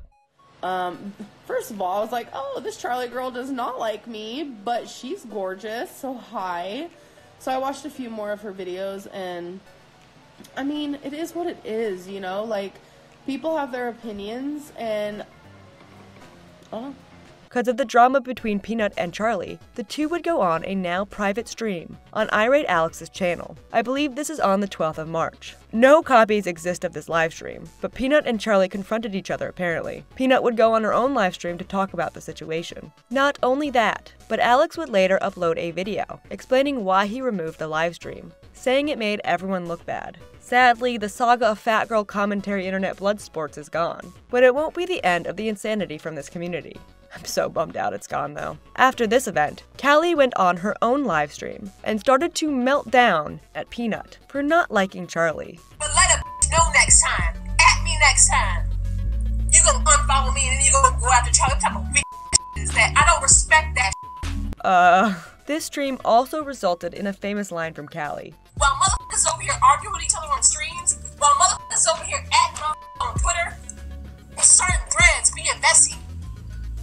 Um, first of all, I was like, oh, this Charlie girl does not like me, but she's gorgeous, so hi. So I watched a few more of her videos, and I mean, it is what it is, you know? Like, people have their opinions, and I don't know. Because of the drama between Peanut and Charlie, the two would go on a now private stream on Irate Alex's channel. I believe this is on the 12th of March. No copies exist of this livestream, but Peanut and Charlie confronted each other apparently. Peanut would go on her own livestream to talk about the situation. Not only that, but Alex would later upload a video explaining why he removed the livestream, saying it made everyone look bad. Sadly, the saga of fat girl commentary internet blood sports is gone, but it won't be the end of the insanity from this community. I'm so bummed out it's gone though. After this event, Callie went on her own live stream and started to melt down at Peanut for not liking Charlie. But let a know next time. At me next time. You gonna unfollow me and then you gonna go after Charlie. What type of weak is that? I don't respect that. Uh, this stream also resulted in a famous line from Callie. While motherfuckers over here arguing with each other on streams, while motherfuckers over here acting on Twitter, certain threads being messy,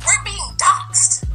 we're being doxxed.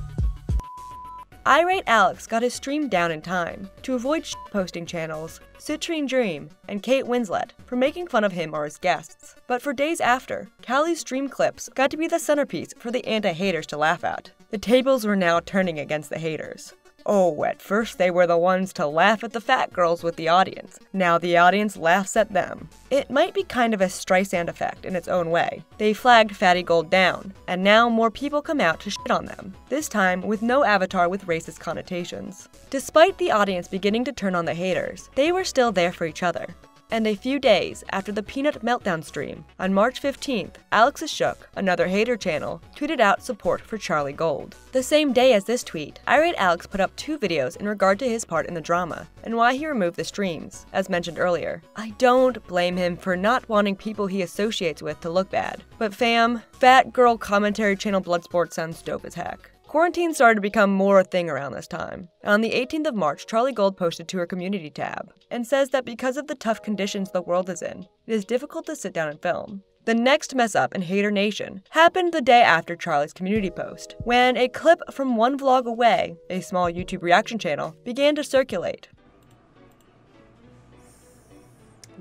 Irate Alex got his stream down in time to avoid posting channels Citrine Dream and Kate Winslet for making fun of him or his guests. But for days after, Callie's stream clips got to be the centerpiece for the anti-haters to laugh at. The tables were now turning against the haters. Oh, at first they were the ones to laugh at the fat girls with the audience. Now the audience laughs at them. It might be kind of a Streisand effect in its own way. They flagged Fatty Gold down, and now more people come out to shit on them, this time with no avatar with racist connotations. Despite the audience beginning to turn on the haters, they were still there for each other. And a few days after the Peanut Meltdown stream, on March 15th, Alex is Shook, another hater channel, tweeted out support for Charlie Gold. The same day as this tweet, Irate Alex put up two videos in regard to his part in the drama and why he removed the streams, as mentioned earlier. I don't blame him for not wanting people he associates with to look bad, but fam, fat girl commentary channel Bloodsport sounds dope as heck. Quarantine started to become more a thing around this time. On the 18th of March, Charlie Gold posted to her community tab and says that because of the tough conditions the world is in, it is difficult to sit down and film. The next mess up in Haydur Nation happened the day after Charlie's community post, when a clip from One Vlog Away, a small YouTube reaction channel, began to circulate.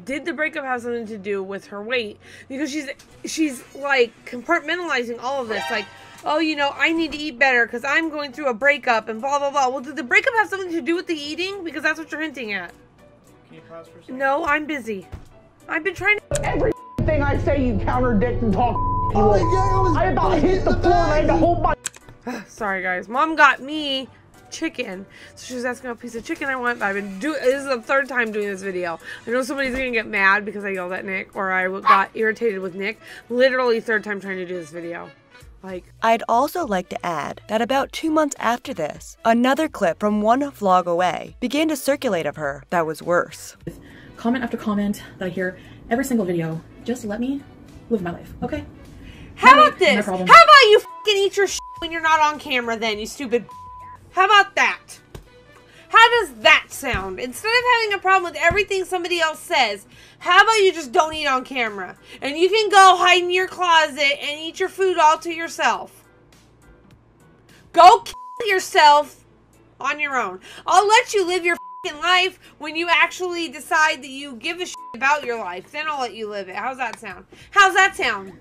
Did the breakup have something to do with her weight? Because she's she's like compartmentalizing all of this, like oh, you know, I need to eat better because I'm going through a breakup and blah, blah, blah. Well, did the breakup have something to do with the eating? Because that's what you're hinting at. Can you pause for a second? No, I'm busy. I've been trying to. Everything I say, you contradict and talk. Oh, yeah, I, I about to hit the floor and I had to hold my. Sorry, guys. Mom got me chicken. So she was asking what piece of chicken I want. But I've been doing. This is the third time doing this video. I know somebody's gonna get mad because I yelled at Nick or I got irritated with Nick. Literally third time trying to do this video. Like, I'd also like to add that about two months after this, another clip from one vlog away began to circulate of her that was worse. Comment after comment that I hear every single video. Just let me live my life, okay? How No about way, this? How about you fucking eat your shit when you're not on camera then, you stupid How about that? How does that sound? Instead of having a problem with everything somebody else says, how about you just don't eat on camera? And you can go hide in your closet and eat your food all to yourself. Go kill yourself on your own. I'll let you live your life when you actually decide that you give a shit about your life. Then I'll let you live it. How's that sound? How's that sound?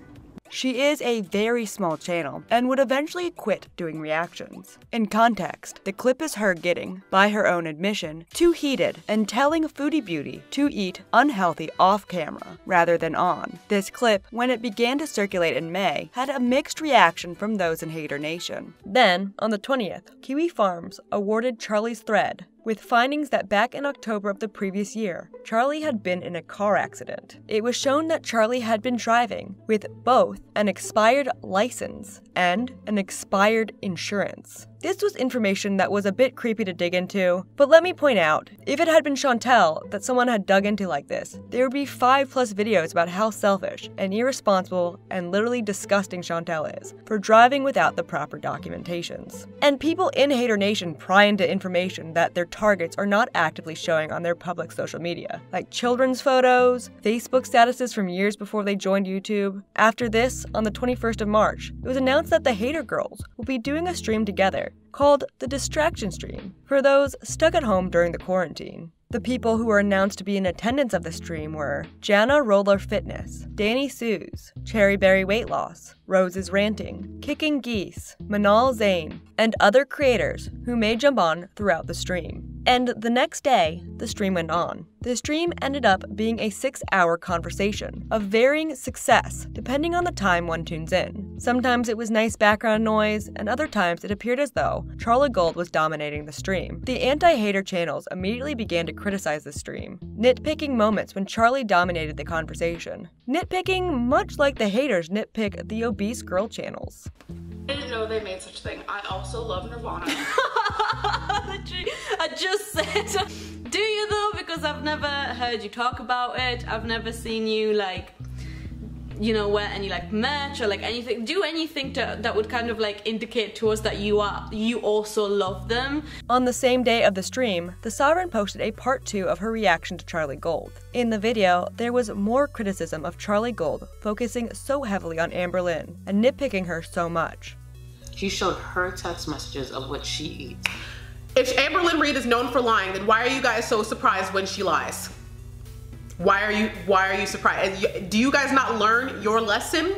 She is a very small channel and would eventually quit doing reactions. In context, the clip is her getting, by her own admission, too heated and telling Foodie Beauty to eat unhealthy off camera rather than on. This clip, when it began to circulate in May, had a mixed reaction from those in Haydur Nation. Then, on the 20th, Kiwi Farms awarded Charlie's Thread with findings that back in October of the previous year, Charlie had been in a car accident. It was shown that Charlie had been driving with both an expired license and an expired insurance. This was information that was a bit creepy to dig into, but let me point out, if it had been Chantal that someone had dug into like this, there would be 5 plus videos about how selfish and irresponsible and literally disgusting Chantal is for driving without the proper documentations. And people in Haydur Nation pry into information that their targets are not actively showing on their public social media, like children's photos, Facebook statuses from years before they joined YouTube. After this, on the 21st of March, it was announced that the Hater Girls will be doing a stream together called the Distraction Stream for those stuck at home during the quarantine. The people who were announced to be in attendance of the stream were Jana Roller Fitness, Danny Sues, Cherry Berry Weight Loss, Roses Ranting, Kicking Geese, Manal Zane, and other creators who may jump on throughout the stream. And the next day, the stream went on. The stream ended up being a six hour conversation of varying success depending on the time one tunes in. Sometimes it was nice background noise, and other times it appeared as though Charlie Gold was dominating the stream. The anti hater channels immediately began to criticize the stream, nitpicking moments when Charlie dominated the conversation. Nitpicking much like the haters nitpick the obese girl channels. I didn't know they made such a thing. I also love Nirvana. I just said, do you though? Because I've never heard you talk about it. I've never seen you like, you know, wear any like merch or like anything. Do anything to, that would kind of like indicate to us that you are, you also love them. On the same day of the stream, the Sovereign posted a part two of her reaction to Charlie Gold. In the video, there was more criticism of Charlie Gold, focusing so heavily on Amberlynn and nitpicking her so much. She showed her text messages of what she eats. If Amberlynn Reid is known for lying, then why are you guys so surprised when she lies? Why are you why are you surprised? Do you guys not learn your lesson?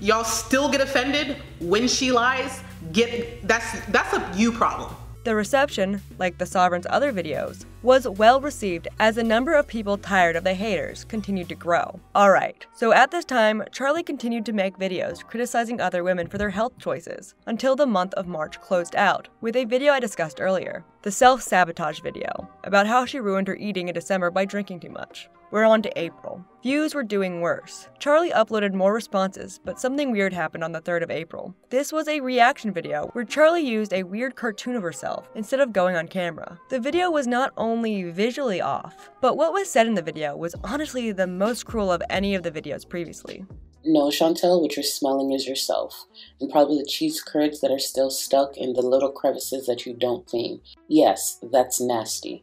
Y'all still get offended when she lies? Get that's that's a you problem. The reception, like the Sovereign's other videos, was well received as the number of people tired of the haters continued to grow. Alright, so at this time, Charlie continued to make videos criticizing other women for their health choices until the month of March closed out with a video I discussed earlier, the self sabotage video, about how she ruined her eating in December by drinking too much. We're on to April. Views were doing worse. Charlie uploaded more responses, but something weird happened on the 3rd of April. This was a reaction video where Charlie used a weird cartoon of herself instead of going on camera. The video was not only visually off, but what was said in the video was honestly the most cruel of any of the videos previously. No, Chantal, what you're smelling is yourself, and probably the cheese curds that are still stuck in the little crevices that you don't clean. Yes, that's nasty.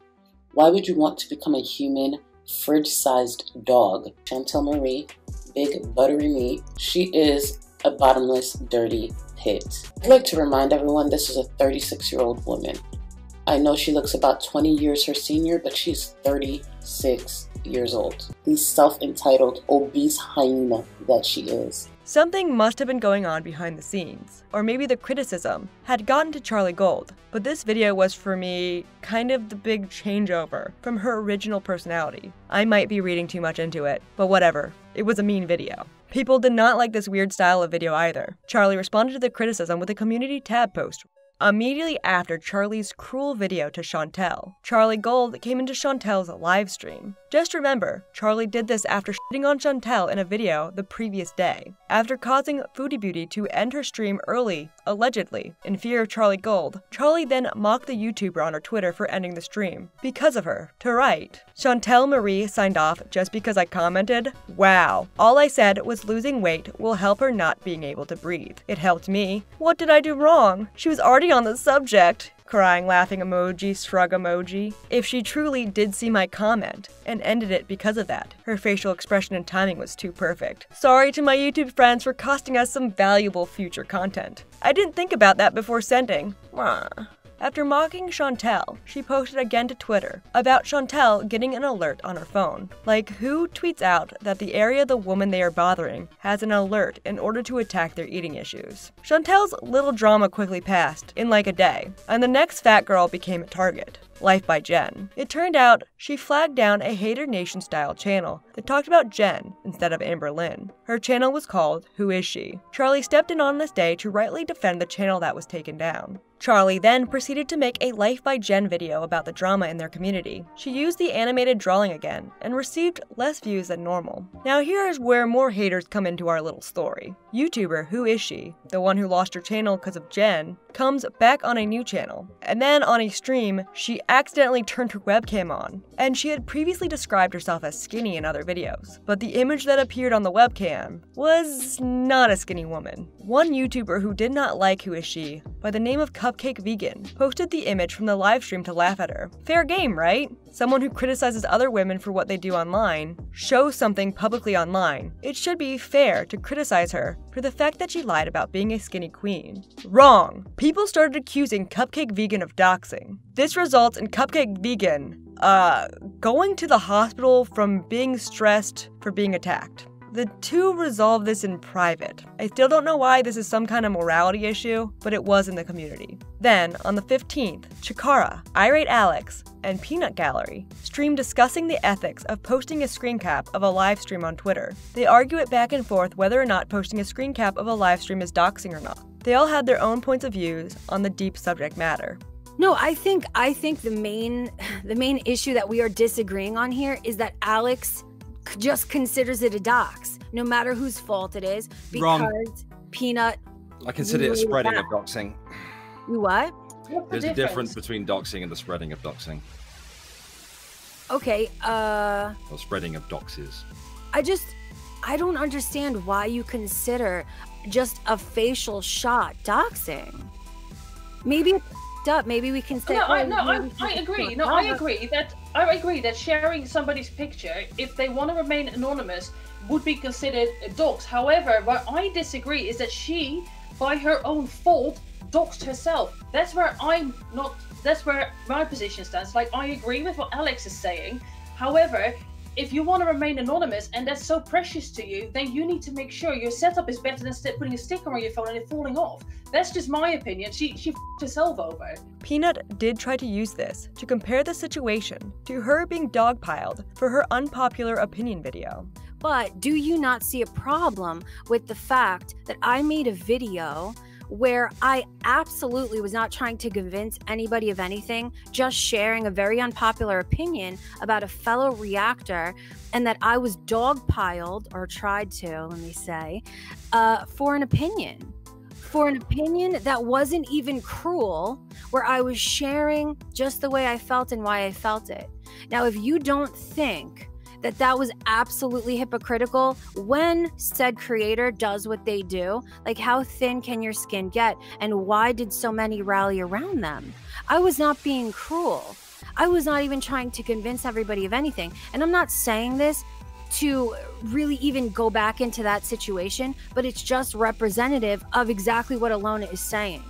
Why would you want to become a human fridge-sized dog. Chantal Marie, big buttery meat. She is a bottomless, dirty pit. I'd like to remind everyone this is a 36-year-old woman. I know she looks about 20 years her senior, but she's 36 years old. The self-entitled obese hyena that she is. Something must have been going on behind the scenes, or maybe the criticism had gotten to Charlie Gold, but this video was for me kind of the big changeover from her original personality. I might be reading too much into it, but whatever, it was a mean video. People did not like this weird style of video either. Charlie responded to the criticism with a community tab post Immediately after Charlie's cruel video to Chantal, Charlie Gold came into Chantal's live stream. Just remember, Charlie did this after shitting on Chantal in a video the previous day. After causing Foodie Beauty to end her stream early, allegedly, in fear of Charlie Gold, Charlie then mocked the YouTuber on her Twitter for ending the stream, because of her, to write, Chantal Marie signed off just because I commented? Wow. All I said was losing weight will help her not being able to breathe. It helped me. What did I do wrong? She was already on the subject crying laughing emoji, shrug emoji. If she truly did see my comment and ended it because of that, her facial expression and timing was too perfect. Sorry to my YouTube friends for costing us some valuable future content. I didn't think about that before sending. Mwah. After mocking Chantal, she posted again to Twitter about Chantal getting an alert on her phone. Like, who tweets out that the area the woman they are bothering has an alert in order to attack their eating issues? Chantal's little drama quickly passed, in like a day, and the next fat girl became a target. Life by Jen. It turned out she flagged down a Haydur Nation style channel that talked about Jen instead of Amberlynn. Her channel was called Who Is She? Charlie stepped in on this day to rightly defend the channel that was taken down. Charlie then proceeded to make a Life by Jen video about the drama in their community. She used the animated drawing again and received less views than normal. Now here is where more haters come into our little story. YouTuber Who Is She, the one who lost her channel because of Jen, comes back on a new channel. And then on a stream, she accidentally turned her webcam on. And she had previously described herself as skinny in other videos. But the image that appeared on the webcam was not a skinny woman. One YouTuber who did not like Who Is She, by the name of Cupcake Vegan, posted the image from the livestream to laugh at her. Fair game, right? Someone who criticizes other women for what they do online shows something publicly online. It should be fair to criticize her for the fact that she lied about being a skinny queen. Wrong. People started accusing Cupcake Vegan of doxing. This results in Cupcake Vegan, uh, going to the hospital from being stressed for being attacked. The two resolved this in private. I still don't know why this is some kind of morality issue, but it was in the community. Then, on the 15th, Chikara, Irate Alex, and Peanut Gallery stream discussing the ethics of posting a screen cap of a live stream on Twitter. They argue it back and forth whether or not posting a screen cap of a live stream is doxing or not. They all had their own points of views on the deep subject matter. No, I think I think the main the main issue that we are disagreeing on here is that Alex just considers it a dox, no matter whose fault it is, because Wrong. Peanut. I consider it a spreading of doxing. You what? There's a difference between doxing and the spreading of doxing. Okay, uh, Or spreading of doxes. I just I don't understand why you consider just a facial shot doxing. Maybe f***ed up. Maybe we can say. No, I, oh, no, I, I agree. No, I agree that I agree that sharing somebody's picture, if they want to remain anonymous, would be considered a dox. However, what I disagree is that she, by her own fault, doxed herself. That's where I'm not. That's where my position stands. Like I agree with what Alex is saying. However, if you want to remain anonymous and that's so precious to you, then you need to make sure your setup is better than st- putting a sticker on your phone and it falling off. That's just my opinion. She she f***ed herself over. Peanut did try to use this to compare the situation to her being dogpiled for her unpopular opinion video. But do you not see a problem with the fact that I made a video where I absolutely was not trying to convince anybody of anything, just sharing a very unpopular opinion about a fellow reactor, and that I was dogpiled, or tried to, let me say, uh, for an opinion? For an opinion that wasn't even cruel, where I was sharing just the way I felt and why I felt it. Now, if you don't think that that was absolutely hypocritical when said creator does what they do. Like, how thin can your skin get? And why did so many rally around them? I was not being cruel. I was not even trying to convince everybody of anything. And I'm not saying this to really even go back into that situation, but it's just representative of exactly what Alona is saying.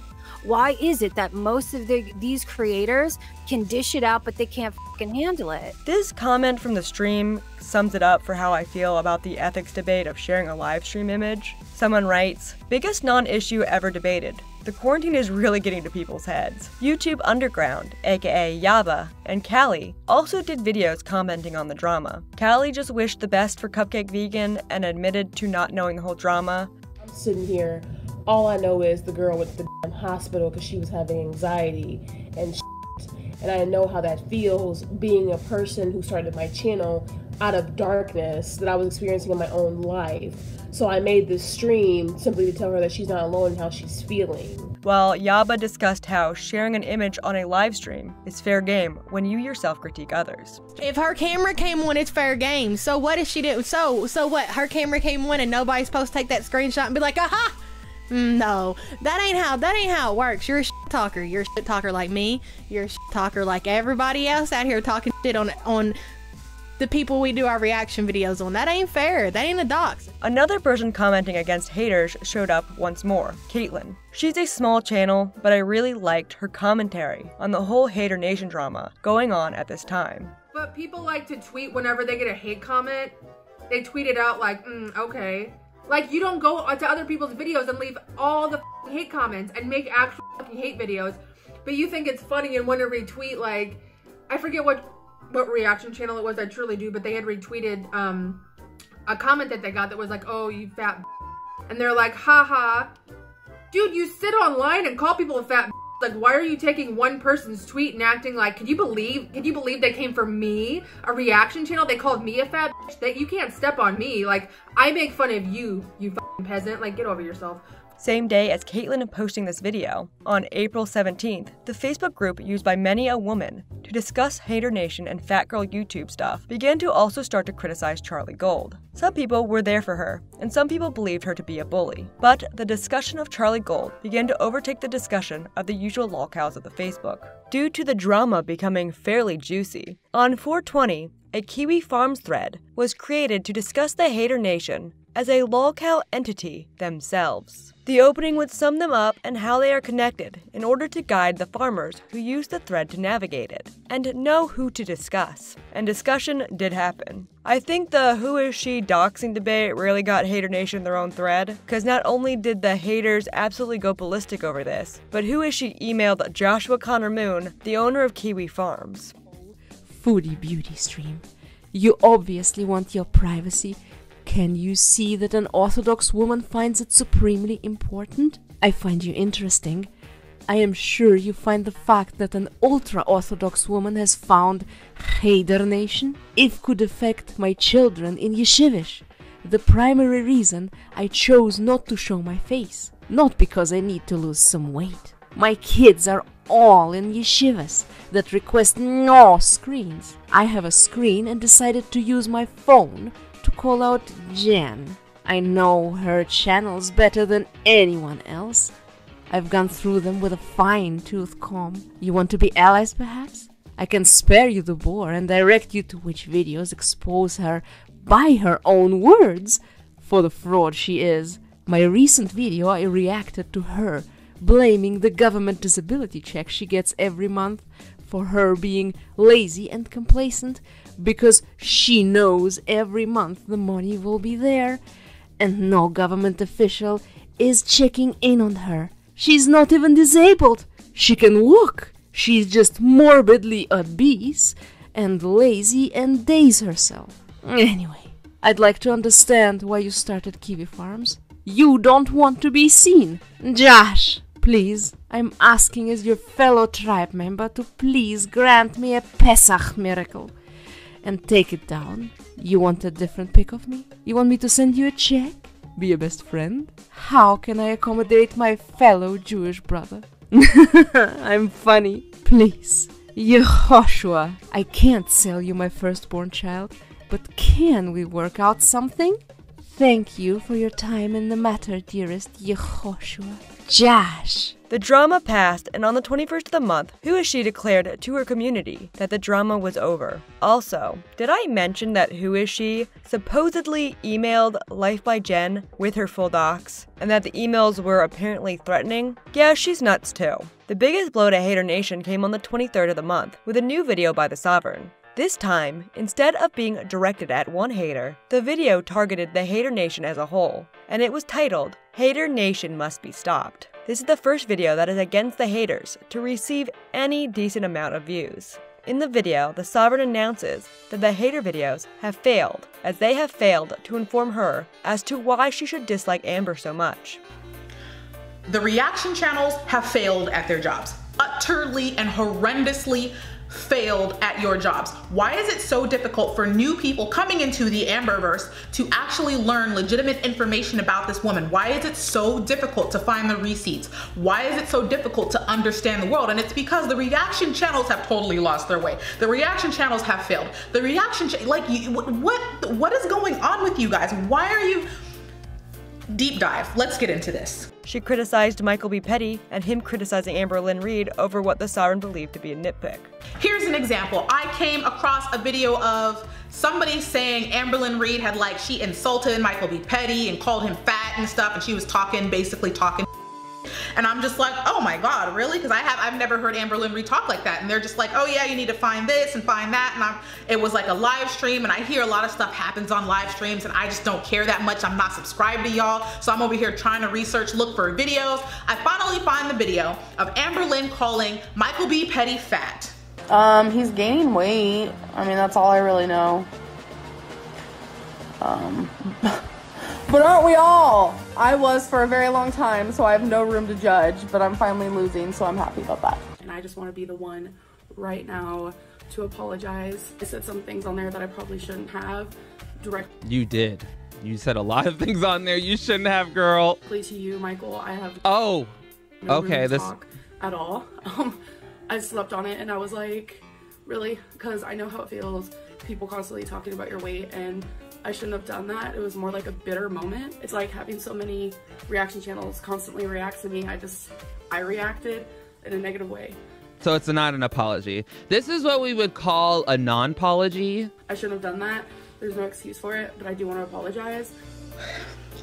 Why is it that most of the, these creators can dish it out, but they can't fucking handle it? This comment from the stream sums it up for how I feel about the ethics debate of sharing a live stream image. Someone writes, biggest non issue ever debated. The quarantine is really getting to people's heads. YouTube Underground, aka Yaba, and Callie also did videos commenting on the drama. Callie just wished the best for Cupcake Vegan and admitted to not knowing the whole drama. I'm sitting here. All I know is the girl went to the damn hospital because she was having anxiety and shit. And I know how that feels being a person who started my channel out of darkness that I was experiencing in my own life. So I made this stream simply to tell her that she's not alone and how she's feeling. While Yaba discussed how sharing an image on a live stream is fair game when you yourself critique others. If her camera came on, it's fair game. So what if she did? So so what? Her camera came on, and nobody's supposed to take that screenshot and be like, aha. Mm, No, that ain't how that ain't how it works. You're a shit talker. You're a shit talker like me. You're a shit talker like everybody else out here talking shit on on the people we do our reaction videos on. That ain't fair. That ain't a dox. Another person commenting against haters showed up once more, Caitlyn. She's a small channel, but I really liked her commentary on the whole Haydur Nation drama going on at this time. But people like to tweet whenever they get a hate comment. They tweet it out like, mm, okay. Like you don't go to other people's videos and leave all the hate comments and make actual hate videos, but you think it's funny and want to retweet like I forget what what reaction channel it was. I truly do, but they had retweeted um a comment that they got that was like, "Oh, you fat," and they're like, "Haha, dude, you sit online and call people a fat." Like, why are you taking one person's tweet and acting like, can you believe, can you believe they came from me, a reaction channel? They called me a fat? That you can't step on me. Like, I make fun of you, you peasant. Like, get over yourself. Same day as Caitlyn posting this video, on April 17th, the Facebook group used by many a woman to discuss Haydur Nation and Fat Girl YouTube stuff began to also start to criticize Charlie Gold. Some people were there for her, and some people believed her to be a bully. But the discussion of Charlie Gold began to overtake the discussion of the usual lolcows of the Facebook. Due to the drama becoming fairly juicy, on 420, a Kiwi Farms thread was created to discuss the Haydur Nation as a lolcow entity themselves. The opening would sum them up and how they are connected in order to guide the farmers who use the thread to navigate it and know who to discuss. And discussion did happen. I think the who is she doxing debate really got Haydur Nation their own thread, because not only did the haters absolutely go ballistic over this, but who is she emailed Joshua Connor Moon, the owner of Kiwi Farms. Foodie Beauty Stream. You obviously want your privacy can you see that an Orthodox woman finds it supremely important? I find you interesting. I am sure you find the fact that an ultra Orthodox woman has found Haydur Nation if could affect my children in Yeshivish. The primary reason I chose not to show my face, not because I need to lose some weight. My kids are all in yeshivas that request no screens. I have a screen and decided to use my phone to call out Jen. I know her channels better than anyone else. I've gone through them with a fine tooth comb. You want to be allies, perhaps? I can spare you the bore and direct you to which videos expose her by her own words for the fraud she is. My recent video, I reacted to her blaming the government disability check she gets every month for her being lazy and complacent because she knows every month the money will be there and no government official is checking in on her. She's not even disabled. She can walk. She's just morbidly obese and lazy and daze herself. Anyway, I'd like to understand why you started Kiwi Farms. You don't want to be seen. Josh, please, I'm asking as your fellow tribe member to please grant me a Pesach miracle and take it down. You want a different pic of me? You want me to send you a check? Be a best friend? How can I accommodate my fellow Jewish brother? I'm funny. Please. Yehoshua, I can't sell you my firstborn child, but can we work out something? Thank you for your time in the matter, dearest Yehoshua. Josh. The drama passed, and on the 21st of the month, Who is she declared to her community that the drama was over. Also, did I mention that Who is she supposedly emailed Life by Jen with her full docs, and that the emails were apparently threatening? Yeah, she's nuts too. The biggest blow to Haydur Nation came on the 23rd of the month with a new video by The Sovereign. This time, instead of being directed at one hater, the video targeted the Haydur Nation as a whole, and it was titled, Haydur Nation Must Be Stopped. This is the first video that is against the haters to receive any decent amount of views. In the video, the Sovereign announces that the hater videos have failed, as they have failed to inform her as to why she should dislike Amber so much. The reaction channels have failed at their jobs. Utterly and horrendously failed at your jobs? Why is it so difficult for new people coming into the Amberverse to actually learn legitimate information about this woman? Why is it so difficult to find the receipts? Why is it so difficult to understand the world? And it's because the reaction channels have totally lost their way. The reaction channels have failed. The reaction, like, what, what is going on with you guys? Why are you, deep dive. Let's get into this. She criticized Michael B. Petty and him criticizing Amberlynn Reid over what the Sovereign believed to be a nitpick. Here's an example. I came across a video of somebody saying Amberlynn Reid had like, she insulted Michael B. Petty and called him fat and stuff and she was talking, basically talking and I'm just like, oh my God, really? Because I have, I've never heard Amberlynn Reid talk like that. And they're just like, oh yeah, you need to find this and find that. And I'm, it was like a live stream and I hear a lot of stuff happens on live streams and I just don't care that much. I'm not subscribed to y'all. So I'm over here trying to research, look for videos. I finally find the video of Amberlynn calling Michael B. Petty fat. Um, he's gaining weight. I mean, that's all I really know. Um, but aren't we all? I was for a very long time, so I have no room to judge, but I'm finally losing, so I'm happy about that. And I just want to be the one right now to apologize. I said some things on there that I probably shouldn't have Direct. You did. You said a lot of things on there you shouldn't have, girl. to you, Michael. I have Oh. no okay, this talk at all. Um, I slept on it and I was like, really? Because I know how it feels. People constantly talking about your weight and I shouldn't have done that. It was more like a bitter moment. It's like having so many reaction channels constantly react to me. I just, I reacted in a negative way. so it's not an apology. This is what we would call a non-apology. I shouldn't have done that. There's no excuse for it, but I do want to apologize.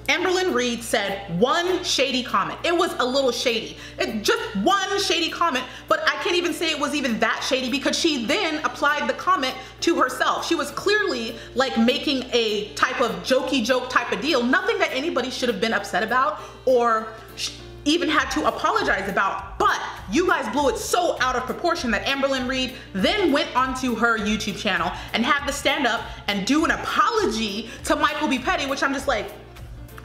Amberlynn Reid said one shady comment. It was a little shady. It, just one shady comment, but I can't even say it was even that shady because she then applied the comment to herself. She was clearly like making a type of jokey joke type of deal, nothing that anybody should have been upset about or even had to apologize about. But you guys blew it so out of proportion that Amberlynn Reid then went onto her YouTube channel and had to stand up and do an apology to Michael B. Petty, which I'm just like,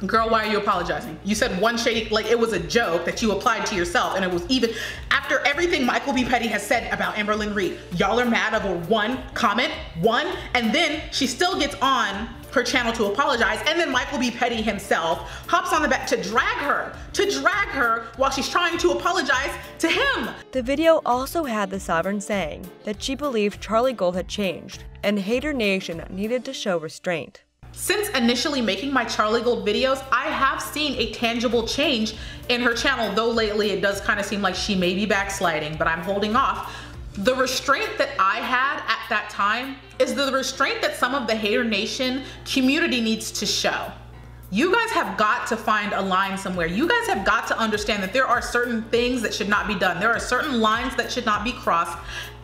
Girl, why are you apologizing? You said one shady, like it was a joke that you applied to yourself, and it was even after everything Michael B. Petty has said about Amberlynn Reid. Y'all are mad over one comment, one, and then she still gets on her channel to apologize, and then Michael B. Petty himself hops on the back to drag her, to drag her while she's trying to apologize to him. The video also had the Sovereign saying that she believed Charlie Gold had changed, and Haydur Nation needed to show restraint. Since initially making my Charlie Gold videos, I have seen a tangible change in her channel, though lately it does kind of seem like she may be backsliding, but I'm holding off. The restraint that I had at that time is the restraint that some of the Haydur Nation community needs to show. You guys have got to find a line somewhere. You guys have got to understand that there are certain things that should not be done. There are certain lines that should not be crossed.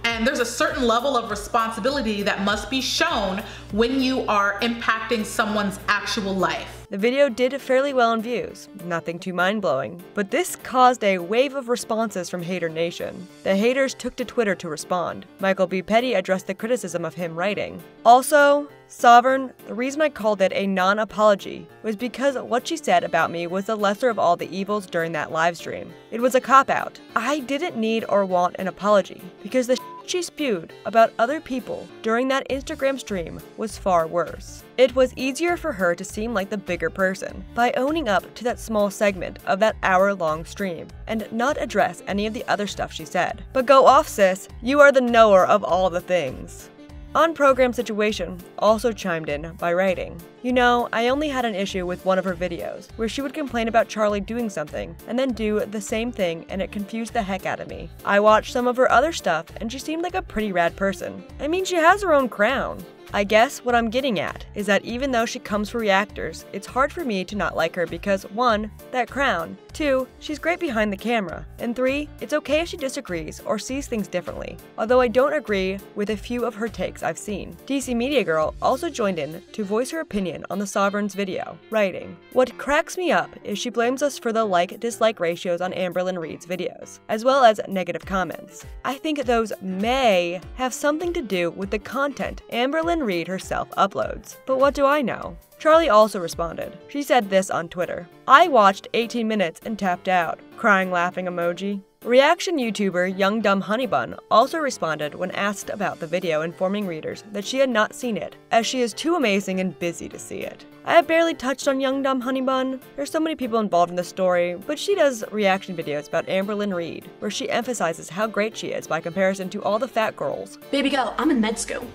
And there's a certain level of responsibility that must be shown when you are impacting someone's actual life. The video did fairly well in views, nothing too mind blowing, but this caused a wave of responses from Haydur Nation. The haters took to Twitter to respond. Michael B. Petty addressed the criticism of him writing. Also, Sovereign, the reason I called it a non apology was because what she said about me was the lesser of all the evils during that livestream. It was a cop out. I didn't need or want an apology because the she spewed about other people during that Instagram stream was far worse. It was easier for her to seem like the bigger person by owning up to that small segment of that hour long stream and not address any of the other stuff she said. But go off, sis, you are the knower of all the things. On Program Situation also chimed in by writing, You know, I only had an issue with one of her videos where she would complain about Charlie doing something and then do the same thing and it confused the heck out of me. I watched some of her other stuff and she seemed like a pretty rad person. I mean, she has her own crown. I guess what I'm getting at is that even though she comes for reactors, it's hard for me to not like her because 1. That crown, 2. She's great behind the camera, and 3. It's okay if she disagrees or sees things differently, although I don't agree with a few of her takes I've seen. DC Media Girl also joined in to voice her opinion on the Sovereign's video, writing, What cracks me up is she blames us for the like-dislike ratios on Amberlynn Reid's videos, as well as negative comments. I think those may have something to do with the content Amberlynn Reid herself uploads, but what do I know? Charlie also responded. She said this on Twitter I watched 18 minutes and tapped out. Crying laughing emoji. Reaction YouTuber Young Dumb Honeybun also responded when asked about the video, informing readers that she had not seen it, as she is too amazing and busy to see it. I have barely touched on Young Dumb Honeybun. There's so many people involved in the story, but she does reaction videos about Amberlynn Reid, where she emphasizes how great she is by comparison to all the fat girls. Baby girl, I'm in med school.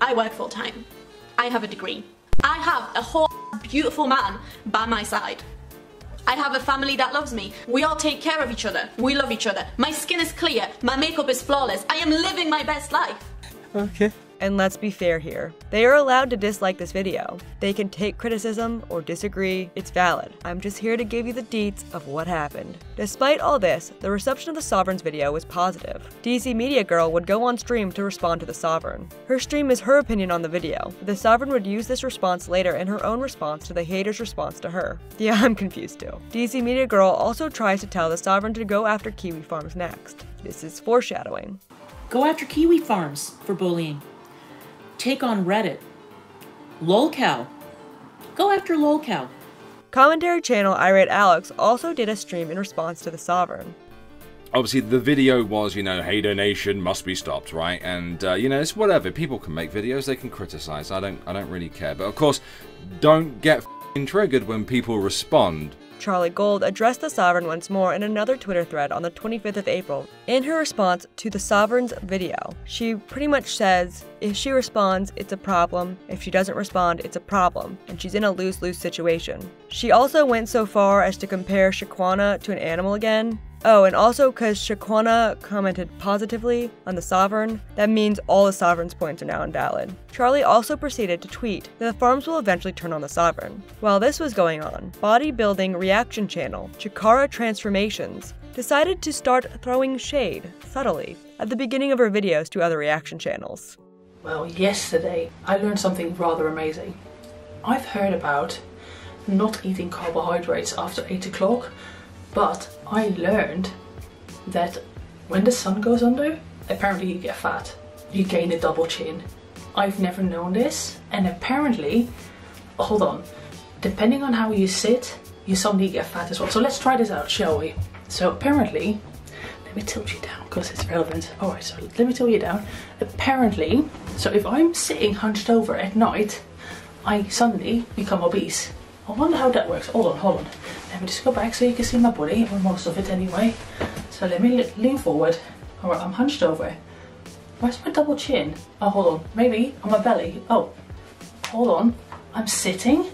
I work full time. I have a degree. I have a whole beautiful man by my side. I have a family that loves me. We all take care of each other. We love each other. My skin is clear. My makeup is flawless. I am living my best life. Okay. And let's be fair here. They are allowed to dislike this video. They can take criticism or disagree, it's valid. I'm just here to give you the deets of what happened. Despite all this, the reception of the Sovereign's video was positive. DC Media Girl would go on stream to respond to the Sovereign. Her stream is her opinion on the video. The Sovereign would use this response later in her own response to the haters' response to her. Yeah, I'm confused too. DC Media Girl also tries to tell the Sovereign to go after Kiwi Farms next. This is foreshadowing. Go after Kiwi Farms for bullying. Take on Reddit. LolCow. Go after LolCow. Commentary channel Irate Alex also did a stream in response to the Sovereign. Obviously, the video was, you know, Haydur Nation must be stopped, right? And uh, you know, it's whatever. People can make videos; they can criticize. I don't, I don't really care. But of course, don't get f***ing triggered when people respond. Charlie Gold addressed the Sovereign once more in another Twitter thread on the 25th of April. In her response to the Sovereign's video, she pretty much says if she responds, it's a problem. If she doesn't respond, it's a problem, and she's in a lose lose situation. She also went so far as to compare Shaquana to an animal again. Oh, and also because Shaquana commented positively on the Sovereign, that means all the Sovereign's points are now invalid. Charlie also proceeded to tweet that the farms will eventually turn on the Sovereign. While this was going on, bodybuilding reaction channel Chikara Transformations decided to start throwing shade, subtly, at the beginning of her videos to other reaction channels. Well, yesterday I learned something rather amazing. I've heard about not eating carbohydrates after 8 o'clock, but I learned that when the sun goes under, apparently you get fat. You gain a double chin. I've never known this, and apparently, hold on, depending on how you sit, you suddenly get fat as well. So let's try this out, shall we? So apparently, let me tilt you down because it's relevant. Alright, so let me tilt you down. Apparently, so if I'm sitting hunched over at night, I suddenly become obese. I wonder how that works. Hold on, hold on. Let me just go back so you can see my body, or most of it anyway. So let me lean forward. Alright, I'm hunched over. Where's my double chin? Oh, hold on. Maybe on my belly. Oh, hold on. I'm sitting.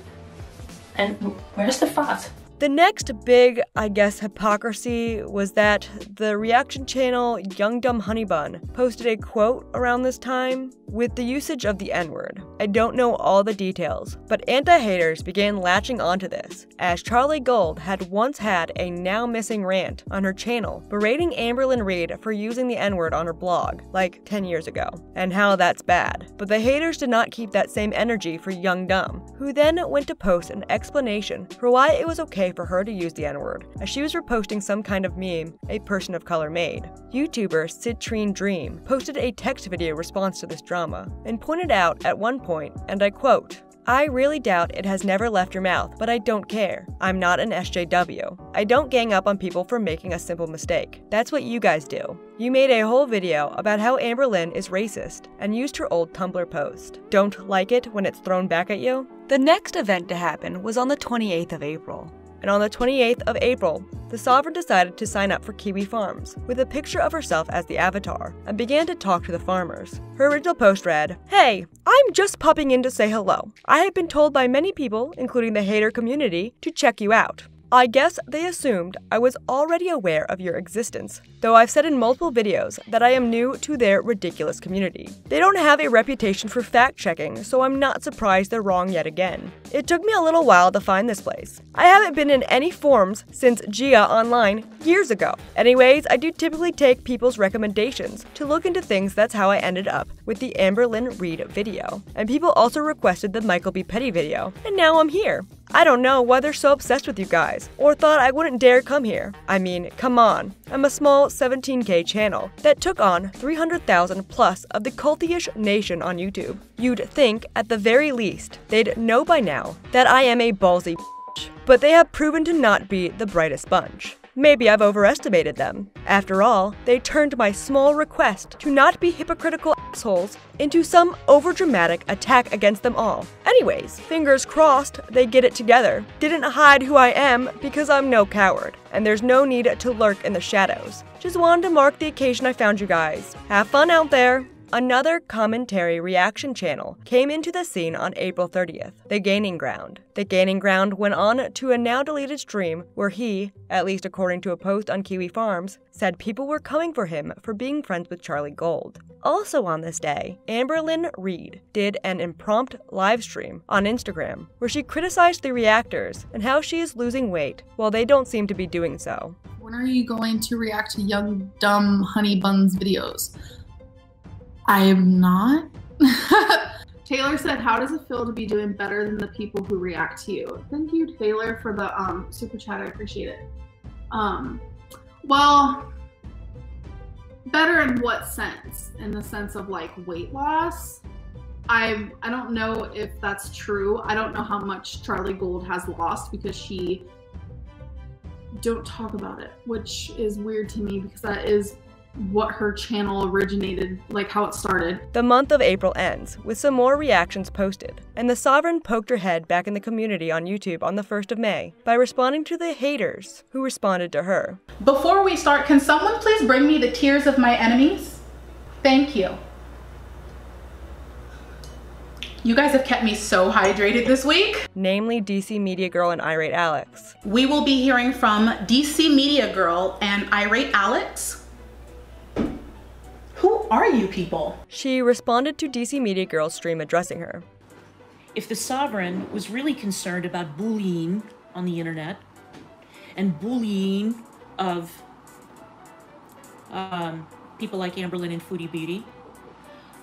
And where's the fat? The next big, I guess, hypocrisy was that the reaction channel Young Dumb Honey Bun posted a quote around this time with the usage of the N word. I don't know all the details, but anti haters began latching onto this, as Charlie Gold had once had a now missing rant on her channel berating Amberlynn Reid for using the N word on her blog, like 10 years ago, and how that's bad. But the haters did not keep that same energy for Young Dumb, who then went to post an explanation for why it was okay for her to use the N word, as she was reposting some kind of meme a person of color made. YouTuber Citrine Dream posted a text video response to this drama and pointed out at one point, and I quote, I really doubt it has never left your mouth, but I don't care. I'm not an SJW. I don't gang up on people for making a simple mistake. That's what you guys do. You made a whole video about how Amberlynn is racist and used her old Tumblr post. Don't like it when it's thrown back at you? The next event to happen was on the 28th of April. And on the 28th of April, the Sovereign decided to sign up for Kiwi Farms with a picture of herself as the avatar and began to talk to the farmers. Her original post read, Hey, I'm just popping in to say hello. I have been told by many people, including the hater community, to check you out. I guess they assumed I was already aware of your existence, though I've said in multiple videos that I am new to their ridiculous community. They don't have a reputation for fact checking, so I'm not surprised they're wrong yet again. It took me a little while to find this place. I haven't been in any forums since Gaia Online years ago. Anyways, I do typically take people's recommendations to look into things, that's how I ended up with the Amberlynn Reid video. And people also requested the Michael B. Petty video, and now I'm here. I don't know why they're so obsessed with you guys, or thought I wouldn't dare come here. I mean, come on. I'm a small 17k channel that took on 300,000 plus of the cultish nation on YouTube. You'd think, at the very least, they'd know by now that I am a ballsy but they have proven to not be the brightest bunch. Maybe I've overestimated them. After all, they turned my small request to not be hypocritical assholes into some overdramatic attack against them all. Anyways, fingers crossed they get it together. Didn't hide who I am because I'm no coward, and there's no need to lurk in the shadows. Just wanted to mark the occasion I found you guys. Have fun out there! Another commentary reaction channel came into the scene on April 30th, The Gaining Ground. The Gaining Ground went on to a now deleted stream where he, at least according to a post on Kiwi Farms, said people were coming for him for being friends with Charlie Gold. Also on this day, Amberlynn Reid did an impromptu live stream on Instagram where she criticized the reactors and how she is losing weight while they don't seem to be doing so. When are you going to react to Young Dumb Honey Buns videos? I am not. Taylor said, "How does it feel to be doing better than the people who react to you?" Thank you, Taylor, for the um, super chat. I appreciate it. Um, well, better in what sense? In the sense of like weight loss? I I don't know if that's true. I don't know how much Charlie Gold has lost because she don't talk about it, which is weird to me because that is what her channel originated, like how it started. The month of April ends with some more reactions posted, and the Sovereign poked her head back in the community on YouTube on the 1st of May by responding to the haters who responded to her. Before we start, can someone please bring me the tears of my enemies? Thank you. You guys have kept me so hydrated this week. Namely, DC Media Girl and Irate Alex. We will be hearing from DC Media Girl and Irate Alex. Who are you people? She responded to DC Media Girl's stream addressing her. If the sovereign was really concerned about bullying on the internet and bullying of um, people like Amberlynn and Foodie Beauty,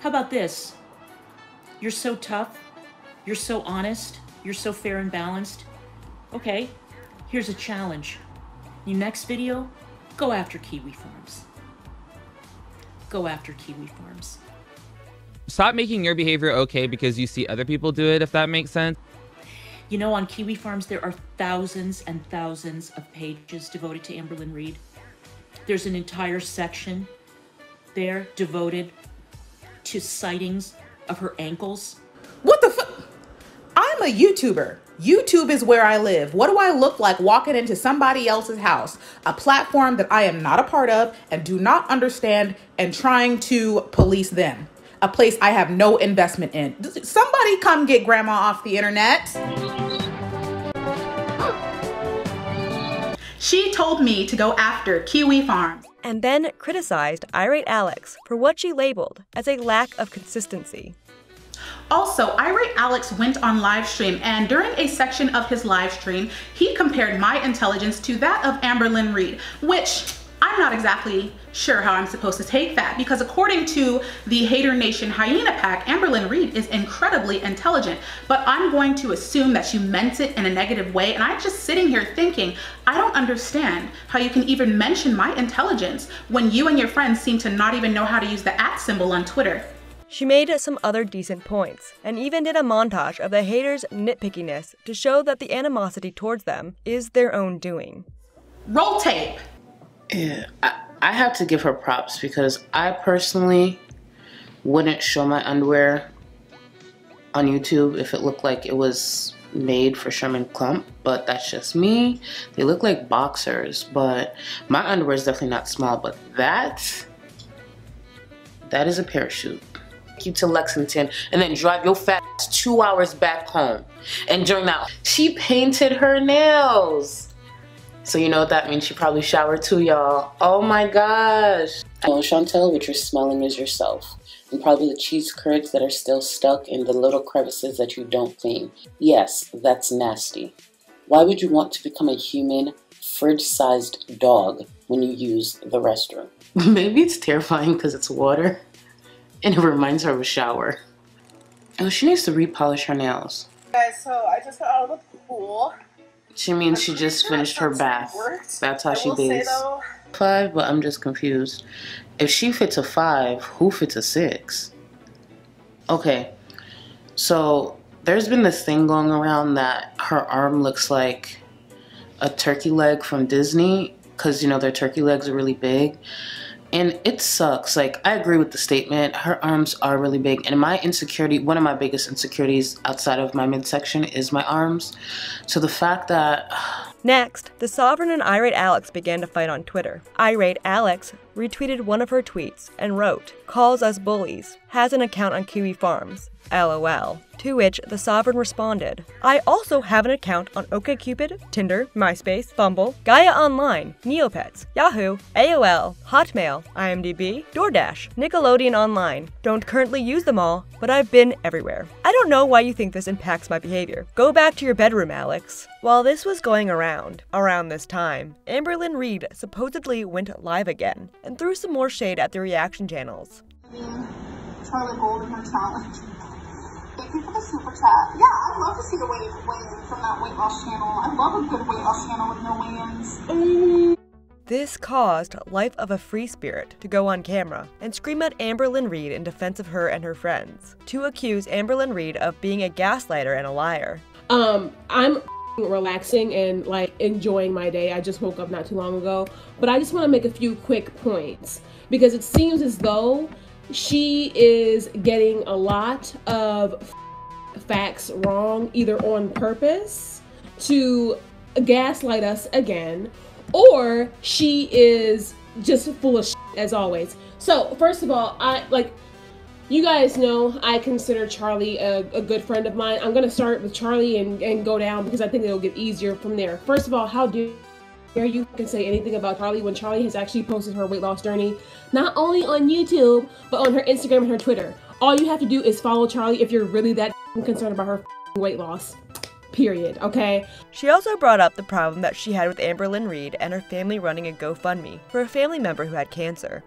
how about this? You're so tough, you're so honest, you're so fair and balanced. Okay, here's a challenge. Your next video, go after Kiwi Farms. Go after Kiwi Farms. Stop making your behavior okay because you see other people do it, if that makes sense. You know, on Kiwi Farms, there are thousands and thousands of pages devoted to Amberlynn Reid. There's an entire section there devoted to sightings of her ankles. What the fuck? I'm a YouTuber. YouTube is where I live. What do I look like walking into somebody else's house? A platform that I am not a part of and do not understand and trying to police them. A place I have no investment in. Somebody come get grandma off the internet. She told me to go after Kiwi Farms. And then criticized Irate Alex for what she labeled as a lack of consistency. Also, Irate Alex went on live stream and during a section of his live stream, he compared my intelligence to that of Amberlynn Reid, which I'm not exactly sure how I'm supposed to take that because according to the Haydur Nation Hyena Pack, Amberlynn Reid is incredibly intelligent, but I'm going to assume that she meant it in a negative way and I'm just sitting here thinking, I don't understand how you can even mention my intelligence when you and your friends seem to not even know how to use the at symbol on Twitter. She made some other decent points, and even did a montage of the haters' nitpickiness to show that the animosity towards them is their own doing. Roll tape! Yeah, I, I have to give her props because I personally wouldn't show my underwear on YouTube if it looked like it was made for Sherman Klump, but that's just me. They look like boxers, but my underwear is definitely not small, but that, that is a parachute you to Lexington and then drive your fat two hours back home. And during that, she painted her nails. So you know what that means? She probably showered too, y'all. Oh my gosh. Well, Chantal, what you're smelling is yourself. And probably the cheese curds that are still stuck in the little crevices that you don't clean. Yes, that's nasty. Why would you want to become a human, fridge-sized dog when you use the restroom? Maybe it's terrifying because it's water and it reminds her of a shower. Oh, she needs to repolish her nails. Guys, so I just got out of the pool. She means she just finished her bath. That's how she bathes. Five, but I'm just confused. If she fits a five, who fits a six? Okay, so there's been this thing going around that her arm looks like a turkey leg from Disney because you know their turkey legs are really big and it sucks. Like i agree with the statement. Her arms are really big. And my insecurity one of my biggest insecurities outside of my midsection is my arms. So the fact that Next, the Sovereign and Irate Alex began to fight on Twitter. Irate Alex retweeted one of her tweets and wrote, Calls us bullies, has an account on Kiwi Farms, LOL. To which the Sovereign responded, I also have an account on OkCupid, Tinder, MySpace, Bumble, Gaia Online, Neopets, Yahoo, AOL, Hotmail, IMDb, DoorDash, Nickelodeon Online. Don't currently use them all, but I've been everywhere. I don't know why you think this impacts my behavior. Go back to your bedroom, Alex. While this was going around, around this time, Amberlynn Reid supposedly went live again and threw some more shade at the reaction channels. Charlie Gold and her challenge. Thank you for the super chat. Yeah, I'd love to see the weight weigh from that weight loss channel. I love a good weight loss channel with no weigh-ins. This caused Life of a Free Spirit to go on camera and scream at Amberlynn Reid in defense of her and her friends, to accuse Amberlynn Reid of being a gaslighter and a liar. Um, I'm relaxing and like enjoying my day. I just woke up not too long ago, but I just want to make a few quick points because it seems as though she is getting a lot of facts wrong, either on purpose to gaslight us again, or she is just full of as always. So, first of all, I like you guys know I consider Charlie a, a, good friend of mine. I'm gonna start with Charlie and, and go down because I think it'll get easier from there. First of all, how do dare you can say anything about Charlie when Charlie has actually posted her weight loss journey, not only on YouTube, but on her Instagram and her Twitter. All you have to do is follow Charlie if you're really that concerned about her weight loss. Period. Okay. She also brought up the problem that she had with Amberlynn Reid and her family running a GoFundMe for a family member who had cancer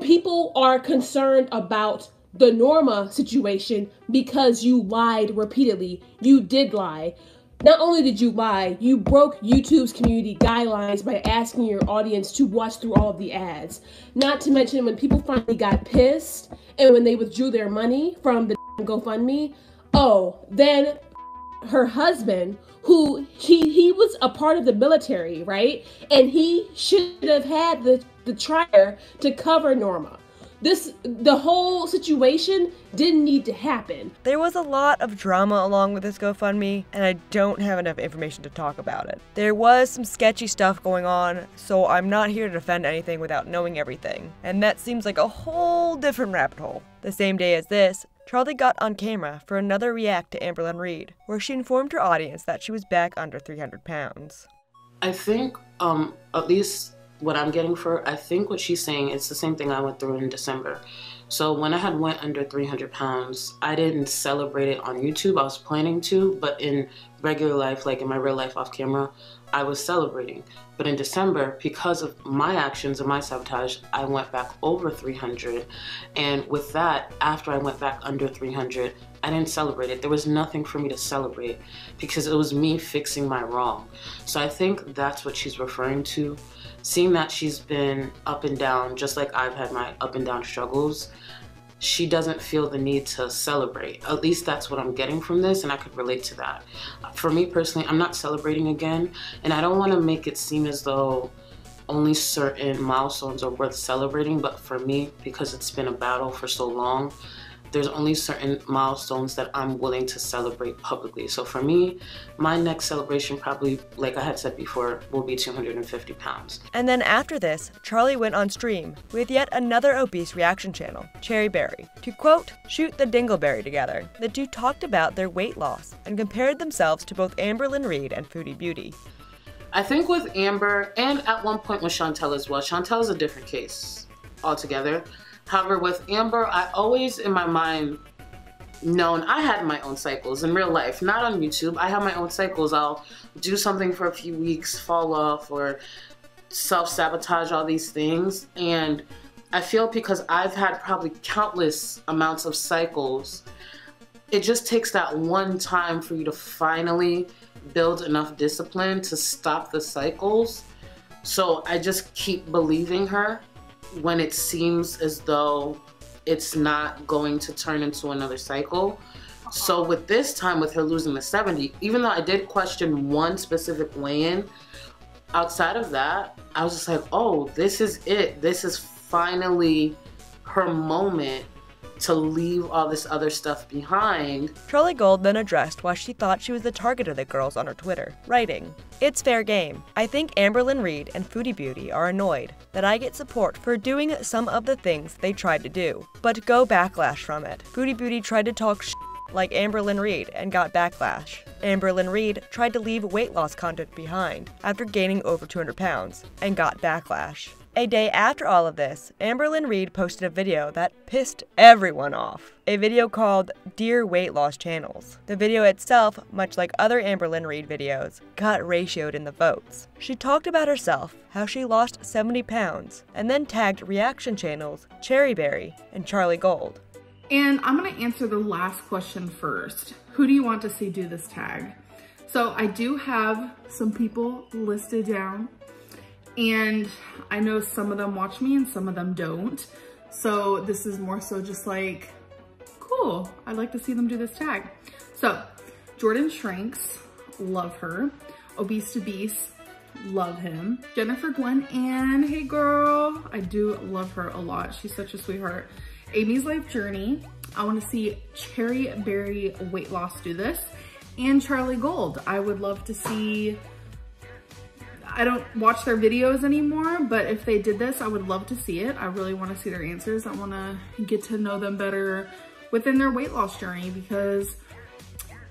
people are concerned about the Norma situation because you lied repeatedly. You did lie. Not only did you lie, you broke YouTube's community guidelines by asking your audience to watch through all of the ads. Not to mention when people finally got pissed and when they withdrew their money from the GoFundMe, oh, then her husband, who he he was a part of the military, right? And he should have had the the Tricare to cover Norma. This the whole situation didn't need to happen. There was a lot of drama along with this GoFundMe, and I don't have enough information to talk about it. There was some sketchy stuff going on, so I'm not here to defend anything without knowing everything. And that seems like a whole different rabbit hole. The same day as this, Charlie got on camera for another react to Amberlynn Reid, where she informed her audience that she was back under 300 pounds. I think, um, at least what I'm getting for I think what she's saying it's the same thing I went through in December. So when I had went under 300 pounds, I didn't celebrate it on YouTube. I was planning to, but in regular life, like in my real life off camera, I was celebrating. But in December, because of my actions and my sabotage, I went back over 300. And with that, after I went back under 300, I didn't celebrate it. There was nothing for me to celebrate because it was me fixing my wrong. So I think that's what she's referring to seeing that she's been up and down, just like I've had my up and down struggles, she doesn't feel the need to celebrate. At least that's what I'm getting from this, and I could relate to that. For me personally, I'm not celebrating again, and I don't want to make it seem as though only certain milestones are worth celebrating, but for me, because it's been a battle for so long, there's only certain milestones that I'm willing to celebrate publicly. So for me, my next celebration probably, like I had said before, will be 250 pounds. And then after this, Charlie went on stream with yet another obese reaction channel, Cherry Berry, to quote, shoot the dingleberry together. The two talked about their weight loss and compared themselves to both Amberlynn Reid and Foodie Beauty. I think with Amber and at one point with Chantal as well, Chantal is a different case altogether. However, with Amber, I always in my mind known I had my own cycles in real life, not on YouTube. I have my own cycles. I'll do something for a few weeks, fall off, or self sabotage all these things. And I feel because I've had probably countless amounts of cycles, it just takes that one time for you to finally build enough discipline to stop the cycles. So I just keep believing her when it seems as though it's not going to turn into another cycle. So with this time, with her losing the 70, even though I did question one specific weigh-in, outside of that, I was just like, oh, this is it. This is finally her moment to leave all this other stuff behind. Charlie Gold then addressed why she thought she was the target of the girls on her Twitter, writing, It's fair game. I think Amberlynn Reid and Foodie Beauty are annoyed that I get support for doing some of the things they tried to do, but go backlash from it. Foodie Beauty tried to talk sh- like Amberlynn Reid and got backlash. Amberlynn Reid tried to leave weight loss content behind after gaining over 200 pounds and got backlash. A day after all of this, Amberlynn Reid posted a video that pissed everyone off. A video called Dear Weight Loss Channels. The video itself, much like other Amberlynn Reid videos, got ratioed in the votes. She talked about herself, how she lost 70 pounds, and then tagged reaction channels Cherryberry and Charlie Gold. And I'm gonna answer the last question first. Who do you want to see do this tag? So I do have some people listed down And I know some of them watch me and some of them don't. So this is more so just like, cool. I'd like to see them do this tag. So Jordan Shrinks, love her. Obese to Beast, love him. Jennifer Glenn Ann, hey girl. I do love her a lot. She's such a sweetheart. Amy's Life Journey. I want to see Cherry Berry Weight Loss do this. And Charlie Gold. I would love to see I don't watch their videos anymore, but if they did this, I would love to see it. I really want to see their answers. I want to get to know them better within their weight loss journey because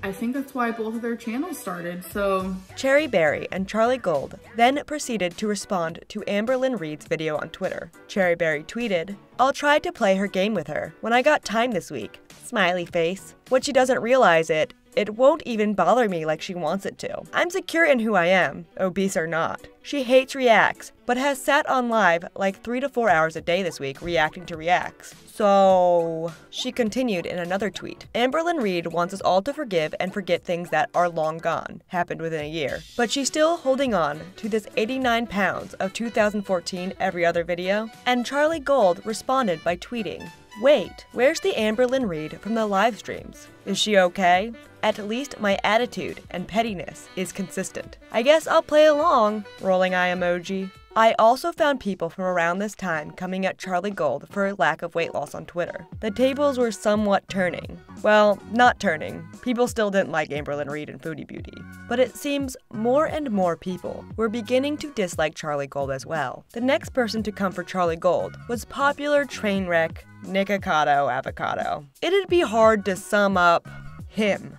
I think that's why both of their channels started, so... Cherry Berry and Charlie Gold then proceeded to respond to Amberlynn Reid's video on Twitter. Cherry Berry tweeted, I'll try to play her game with her when I got time this week. Smiley face. What she doesn't realize it it won't even bother me like she wants it to. I'm secure in who I am, obese or not. She hates reacts, but has sat on live like 3 to 4 hours a day this week reacting to reacts. So, she continued in another tweet. Amberlynn Reid wants us all to forgive and forget things that are long gone, happened within a year. But she's still holding on to this 89 pounds of 2014 every other video. And Charlie Gold responded by tweeting, Wait, where's the Amberlynn Reid from the live streams? Is she okay? At least my attitude and pettiness is consistent. I guess I'll play along, rolling eye emoji. I also found people from around this time coming at Charlie Gold for lack of weight loss on Twitter. The tables were somewhat turning. Well, not turning. People still didn't like Amberlynn Reid and Foodie Beauty. But it seems more and more people were beginning to dislike Charlie Gold as well. The next person to come for Charlie Gold was popular train wreck Nikocado Avocado. It'd be hard to sum up him.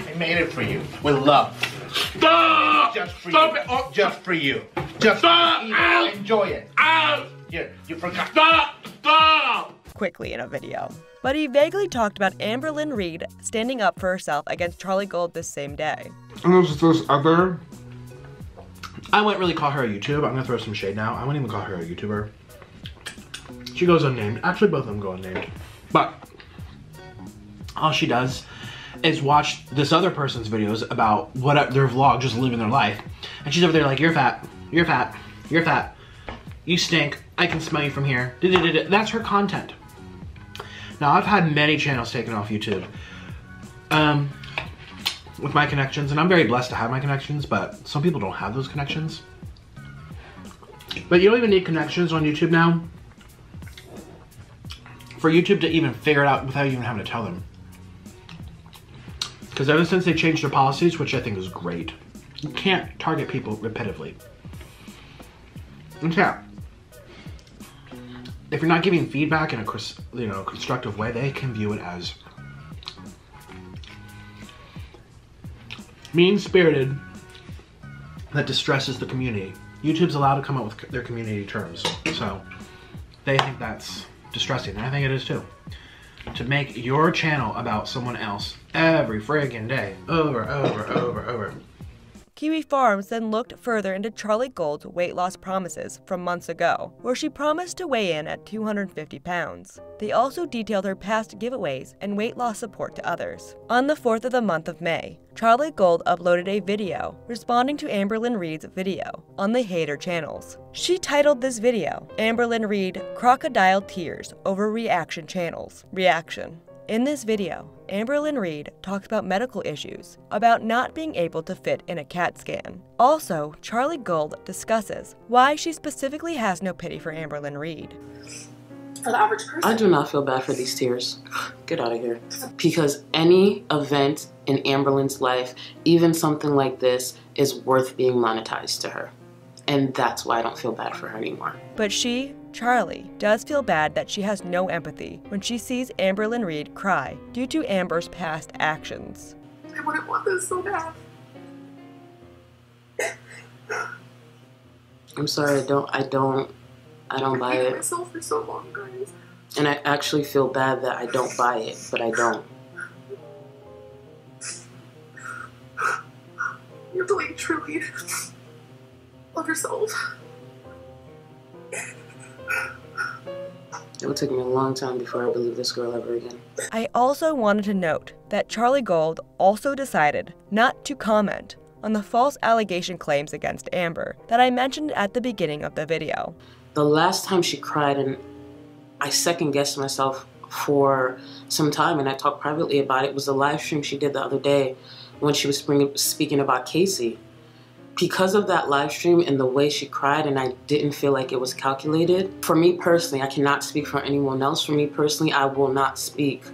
I made it for you with love. Stop! Just for Stop you. it! Oh. Just for you. Just Stop! eat Ow! it. Enjoy it. Ow! You, you forgot. Stop! Stop! quickly in a video. But he vaguely talked about Amberlynn Reid standing up for herself against Charlie Gold this same day. And there's this other. I wouldn't really call her a YouTuber. I'm gonna throw some shade now. I wouldn't even call her a YouTuber. She goes unnamed. Actually, both of them go unnamed. But all she does is watch this other person's videos about what their vlog, just living their life. And she's over there like, "You're fat. You're fat. You're fat. You stink. I can smell you from here." That's her content. Now, I've had many channels taken off YouTube. Um, with my connections, and I'm very blessed to have my connections, but some people don't have those connections. But you don't even need connections on YouTube now for YouTube to even figure it out without even having to tell them. Because ever since they changed their policies, which I think is great, you can't target people repetitively. Yeah, if you're not giving feedback in a you know constructive way, they can view it as mean spirited that distresses the community. YouTube's allowed to come up with their community terms, so they think that's distressing, and I think it is too. To make your channel about someone else every friggin' day, over, over, over, over. Kiwi Farms then looked further into Charlie Gold's weight loss promises from months ago, where she promised to weigh in at 250 pounds. They also detailed her past giveaways and weight loss support to others. On the 4th of the month of May, Charlie Gold uploaded a video responding to Amberlynn Reid's video on the Hater channels. She titled this video, Amberlynn Reid Crocodile Tears Over Reaction Channels. Reaction. In this video, Amberlynn Reid talks about medical issues, about not being able to fit in a CAT scan. Also, Charlie Gold discusses why she specifically has no pity for Amberlynn Reid. For the average person. I do not feel bad for these tears. Get out of here. Because any event in Amberlynn's life, even something like this, is worth being monetized to her. And that's why I don't feel bad for her anymore. But she, Charlie, does feel bad that she has no empathy when she sees Amberlynn Reid cry due to Amber's past actions. I wouldn't want this so bad. I'm sorry, I don't, I don't, I don't buy I hated it. myself for so long, guys. And I actually feel bad that I don't buy it, but I don't. You have to like truly love yourself. It will take me a long time before I believe this girl ever again. I also wanted to note that Charlie Gold also decided not to comment on the false allegation claims against Amber that I mentioned at the beginning of the video. The last time she cried, and I second guessed myself for some time, and I talked privately about it, was the live stream she did the other day when she was speaking about Casey. Because of that live stream and the way she cried, and I didn't feel like it was calculated, for me personally, I cannot speak for anyone else. For me personally, I will not speak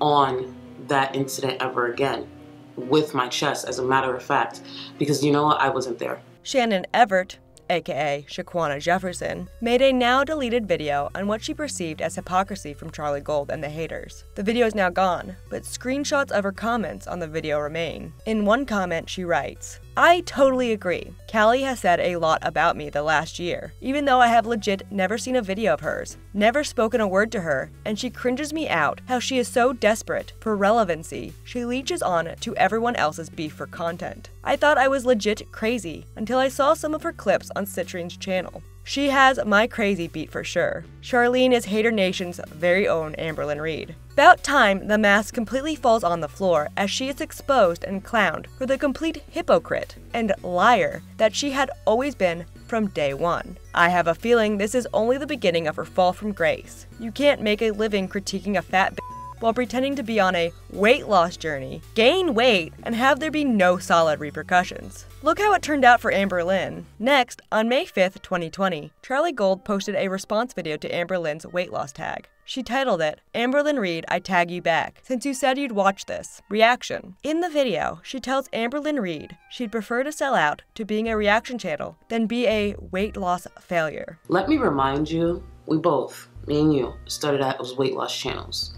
on that incident ever again with my chest, as a matter of fact, because you know what? I wasn't there. Shannon Everett, aka Shaquana Jefferson, made a now deleted video on what she perceived as hypocrisy from Charlie Gold and the haters. The video is now gone, but screenshots of her comments on the video remain. In one comment, she writes, I totally agree. Callie has said a lot about me the last year, even though I have legit never seen a video of hers, never spoken a word to her, and she cringes me out how she is so desperate for relevancy, she leeches on to everyone else's beef for content. I thought I was legit crazy until I saw some of her clips on Citrine's channel. She has my crazy beat for sure. Charlene is Haydur Nation's very own Amberlynn Reid. About time, the mask completely falls on the floor as she is exposed and clowned for the complete hypocrite and liar that she had always been from day one. I have a feeling this is only the beginning of her fall from grace. You can't make a living critiquing a fat bitch while pretending to be on a weight loss journey, gain weight, and have there be no solid repercussions. Look how it turned out for Amberlynn. Next, on May 5th, 2020, Charlie Gold posted a response video to Amberlynn's weight loss tag. She titled it, Amberlynn Reid, I tag you back, since you said you'd watch this. Reaction. In the video, she tells Amberlynn Reid she'd prefer to sell out to being a reaction channel than be a weight loss failure. Let me remind you, we both, me and you, started out as weight loss channels.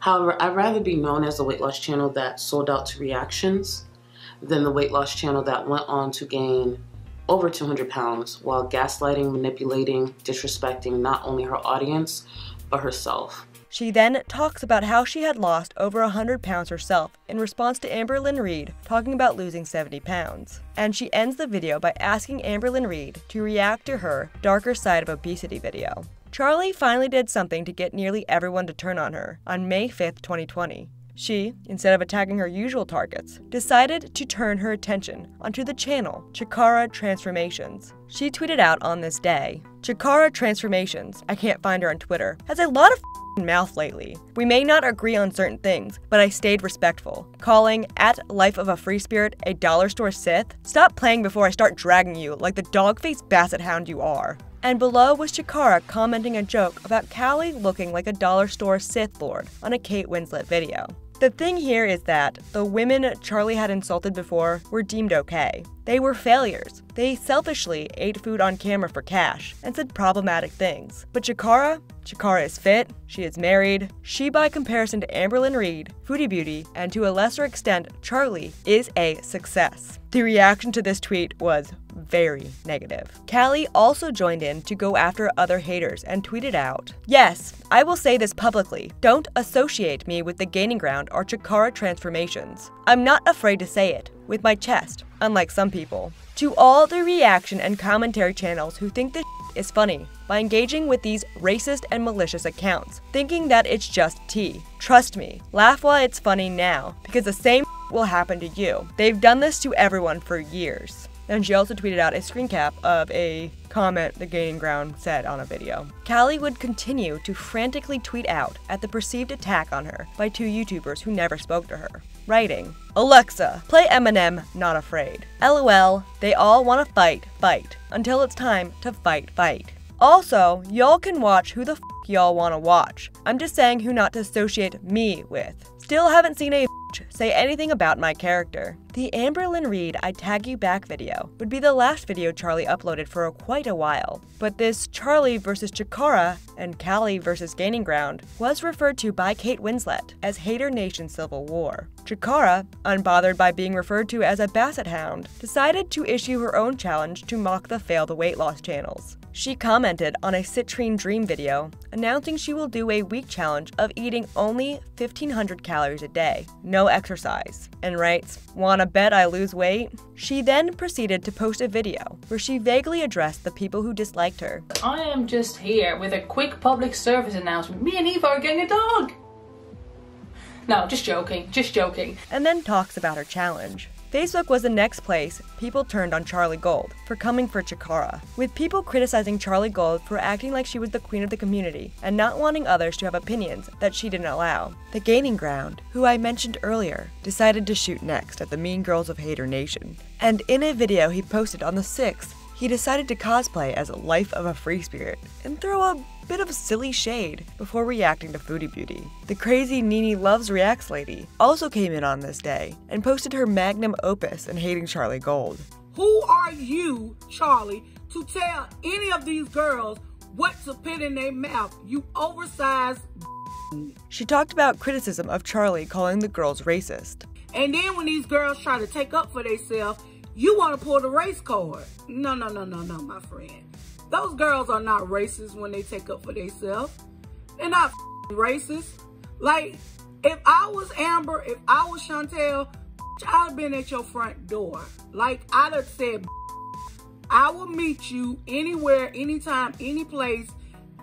However, I'd rather be known as the weight loss channel that sold out to reactions than the weight loss channel that went on to gain over 200 pounds while gaslighting, manipulating, disrespecting not only her audience, but herself. She then talks about how she had lost over 100 pounds herself in response to Amberlynn Reid talking about losing 70 pounds. And she ends the video by asking Amberlynn Reid to react to her darker side of obesity video. Charlie finally did something to get nearly everyone to turn on her on May 5, 2020. She, instead of attacking her usual targets, decided to turn her attention onto the channel Chikara Transformations. She tweeted out on this day Chikara Transformations, I can't find her on Twitter, has a lot of mouth lately. We may not agree on certain things, but I stayed respectful. Calling at Life of a Free Spirit a dollar store Sith? Stop playing before I start dragging you like the dog faced basset hound you are. And below was Chikara commenting a joke about Callie looking like a dollar store Sith Lord on a Kate Winslet video. The thing here is that the women Charlie had insulted before were deemed okay. They were failures. They selfishly ate food on camera for cash and said problematic things. But Chikara? Chikara is fit, she is married, she by comparison to Amberlynn Reid, Foodie Beauty, and to a lesser extent Charlie, is a success. The reaction to this tweet was very negative. Callie also joined in to go after other haters and tweeted out, Yes, I will say this publicly. Don't associate me with the Gaining Ground or Chikara transformations. I'm not afraid to say it, with my chest, unlike some people. To all the reaction and commentary channels who think this is funny by engaging with these racist and malicious accounts, thinking that it's just tea. Trust me, laugh while it's funny now, because the same will happen to you. They've done this to everyone for years. And she also tweeted out a screen cap of a comment the Gaining Ground said on a video. Callie would continue to frantically tweet out at the perceived attack on her by two YouTubers who never spoke to her, writing, Alexa, play Eminem, Not Afraid. LOL, they all want to fight, fight, until it's time to fight, fight. Also, y'all can watch who the y'all want to watch. I'm just saying who not to associate me with. Still haven't seen a say anything about my character. The Amberlynn Reid I Tag You Back video would be the last video Charlie uploaded for quite a while, but this Charlie vs. Chikara and Callie vs. Gaining Ground was referred to by Kate Winslet as Haydur Nation Civil War. Chikara, unbothered by being referred to as a basset hound, decided to issue her own challenge to mock the failed weight loss channels. She commented on a Citrine Dream video, announcing she will do a week challenge of eating only 1500 calories a day, no exercise, and writes, Wanna bet I lose weight? She then proceeded to post a video where she vaguely addressed the people who disliked her. I am just here with a quick public service announcement. Me and Eva are getting a dog. No, just joking, just joking. And then talks about her challenge. Facebook was the next place people turned on Charlie Gold for coming for Chikara, with people criticizing Charlie Gold for acting like she was the queen of the community and not wanting others to have opinions that she didn't allow. The Gaining Ground, who I mentioned earlier, decided to shoot next at the Mean Girls of Haydur Nation. And in a video he posted on the 6th, he decided to cosplay as a Life of a Free Spirit and throw a bit of silly shade before reacting to Foodie Beauty. The crazy Nene Loves Reacts lady also came in on this day and posted her magnum opus in hating Charlie Gold. Who are you, Charlie, to tell any of these girls what to put in their mouth, you oversized She talked about criticism of Charlie calling the girls racist. And then when these girls try to take up for themselves, you want to pull the race card. No, no, no, no, no, my friend. Those girls are not racist when they take up for themselves. They're not racist. Like, if I was Amber, if I was Chantal, I'd have been at your front door. Like, I'd have said, I will meet you anywhere, anytime, any place.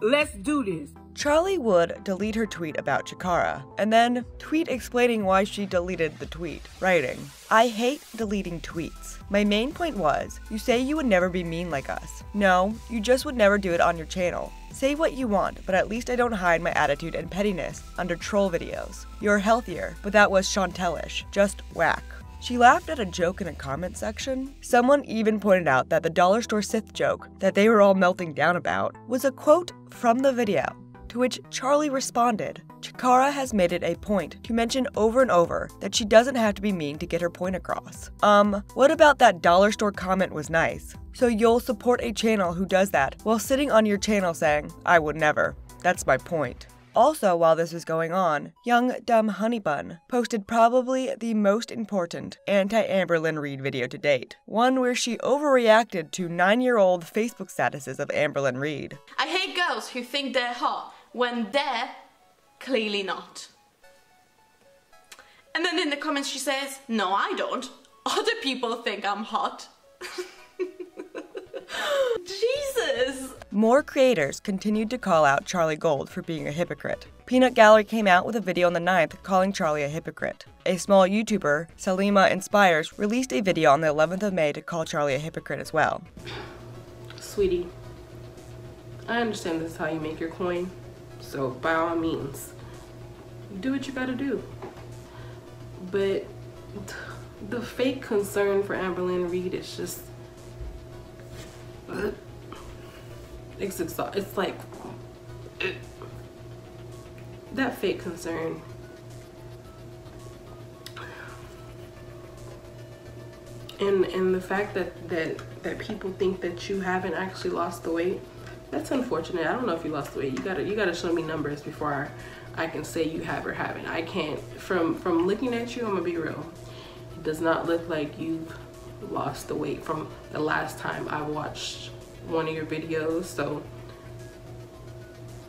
Let's do this. Charlie would delete her tweet about Chikara, and then tweet explaining why she deleted the tweet, writing, I hate deleting tweets. My main point was, you say you would never be mean like us. No, you just would never do it on your channel. Say what you want, but at least I don't hide my attitude and pettiness under troll videos. You're healthier, but that was Chantelish. Just whack. She laughed at a joke in a comment section. Someone even pointed out that the dollar store Sith joke that they were all melting down about was a quote from the video. To which Charlie responded, Chikara has made it a point to mention over and over that she doesn't have to be mean to get her point across. Um, what about that dollar store comment was nice? So you'll support a channel who does that while sitting on your channel saying, I would never. That's my point. Also, while this was going on, young dumb Honeybun posted probably the most important anti-Amberlynn Reid video to date, one where she overreacted to 9-year-old Facebook statuses of Amberlynn Reid. I hate girls who think they're hot when they're clearly not. And then in the comments she says, no I don't. Other people think I'm hot. Jesus! More creators continued to call out Charlie Gold for being a hypocrite. Peanut Gallery came out with a video on the 9th calling Charlie a hypocrite. A small YouTuber, Salima Inspires, released a video on the 11th of May to call Charlie a hypocrite as well. Sweetie, I understand this is how you make your coin, so by all means, do what you gotta do. But the fake concern for Amberlynn Reid is just uh, it's exa- it's like uh, that fake concern and and the fact that that that people think that you haven't actually lost the weight that's unfortunate. I don't know if you lost weight. You gotta you gotta show me numbers before i, I can say you have or haven't. I can't. From from looking at you i'm gonna be real. It does not look like you've lost the weight from the last time i watched one of your videos so.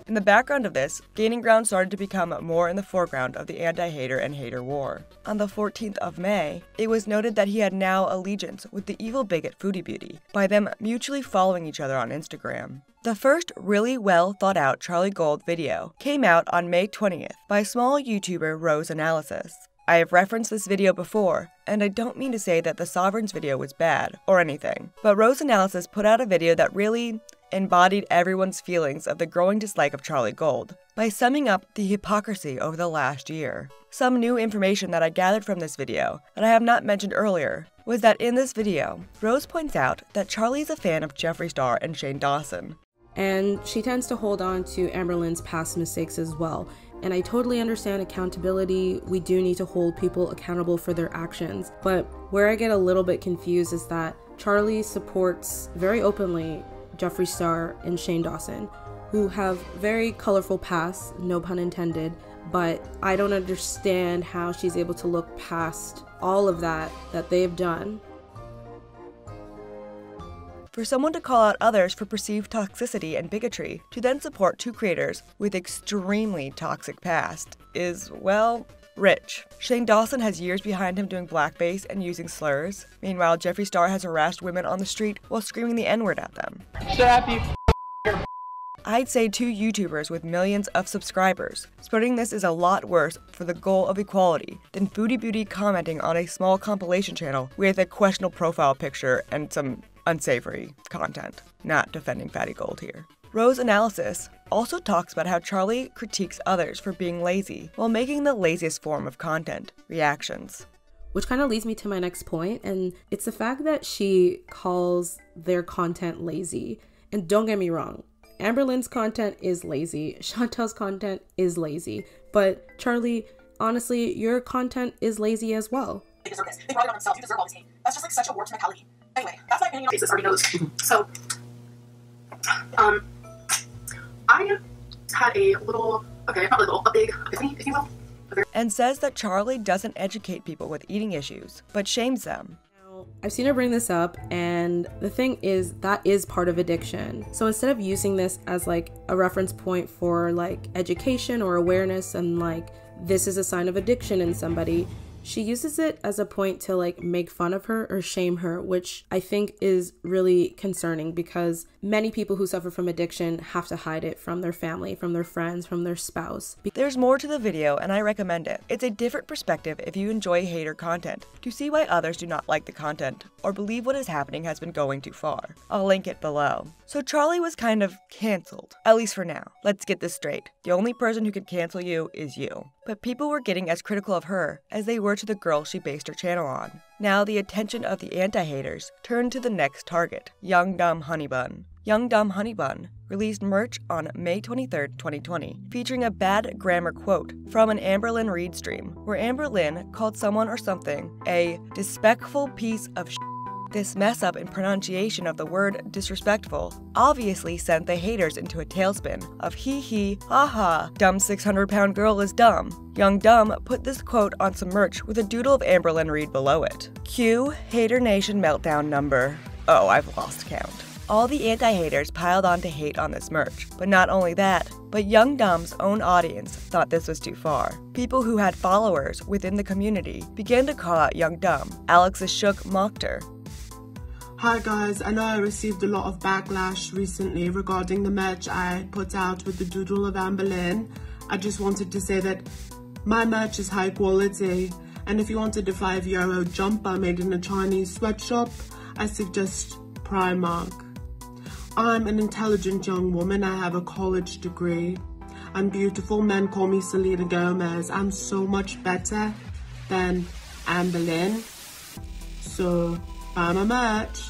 In the background of this, Gaining Ground started to become more in the foreground of the anti hater and hater war. On the 14th of May, it was noted that he had now allegiance with the evil bigot Foodie Beauty by them mutually following each other on Instagram. The first really well thought out Charlie Gold video came out on May 20th by small YouTuber Rose Analysis. I have referenced this video before, and I don't mean to say that the Sovereign's video was bad or anything, but Rose Analysis put out a video that really embodied everyone's feelings of the growing dislike of Charlie Gold by summing up the hypocrisy over the last year. Some new information that I gathered from this video that I have not mentioned earlier was that in this video, Rose points out that Charlie is a fan of Jeffree Star and Shane Dawson. And she tends to hold on to Amberlynn's past mistakes as well. And I totally understand accountability. We do need to hold people accountable for their actions. But where I get a little bit confused is that Charlie supports very openly Jeffree Star and Shane Dawson, who have very colorful pasts, no pun intended, but I don't understand how she's able to look past all of that that they've done. For someone to call out others for perceived toxicity and bigotry, to then support two creators with extremely toxic past, is, well, rich. Shane Dawson has years behind him doing blackface and using slurs. Meanwhile, Jeffree Star has harassed women on the street while screaming the N word at them. Up, you I'd say two YouTubers with millions of subscribers. Spreading this is a lot worse for the goal of equality than Foodie Beauty commenting on a small compilation channel with a questionable profile picture and some unsavory content. Not defending Fatty Gold here. Rose Analysis also talks about how Charlie critiques others for being lazy while making the laziest form of content reactions. Which kind of leads me to my next point, and it's the fact that she calls their content lazy. And don't get me wrong, Amberlynn's content is lazy, Chantal's content is lazy, but Charlie, honestly, your content is lazy as well. They deserve this. They brought it on themselves. You deserve all this hate. That's just like such a warped mentality. Anyway, that's my opinion on Jesus already knows. So, um, I had a little, okay, not a little, a big epiphany, if you will. And says that Charlie doesn't educate people with eating issues, but shames them. I've seen her bring this up, and the thing is, that is part of addiction. So instead of using this as like a reference point for like education or awareness and like this is a sign of addiction in somebody, she uses it as a point to like make fun of her or shame her, which I think is really concerning because many people who suffer from addiction have to hide it from their family, from their friends, from their spouse. There's more to the video and I recommend it. It's a different perspective if you enjoy hater content, to see why others do not like the content or believe what is happening has been going too far. I'll link it below. So Charlie was kind of cancelled, at least for now. Let's get this straight. The only person who can cancel you is you. But people were getting as critical of her as they were to the girl she based her channel on. Now the attention of the anti-haters turned to the next target, Young Dumb Honey Bun. Young Dumb Honey Bun released merch on May 23, 2020, featuring a bad grammar quote from an Amberlynn Reid stream, where Amberlynn called someone or something a disrespectful piece of. This mess up in pronunciation of the word disrespectful obviously sent the haters into a tailspin of hee hee, ha ha, dumb 600 pound girl is dumb. Young Dumb put this quote on some merch with a doodle of Amberlynn Reid below it. Cue Haydur Nation meltdown number. Oh, I've lost count. All the anti haters piled on to hate on this merch. But not only that, but Young Dumb's own audience thought this was too far. People who had followers within the community began to call out Young Dumb. Alex's Shook mocked her. Hi guys, I know I received a lot of backlash recently regarding the merch I put out with the doodle of Amberlynn. I just wanted to say that my merch is high quality and if you wanted a 5 euro jumper made in a Chinese sweatshop, I suggest Primark. I'm an intelligent young woman, I have a college degree. I'm beautiful, men call me Selena Gomez. I'm so much better than Amberlynn. So buy my merch.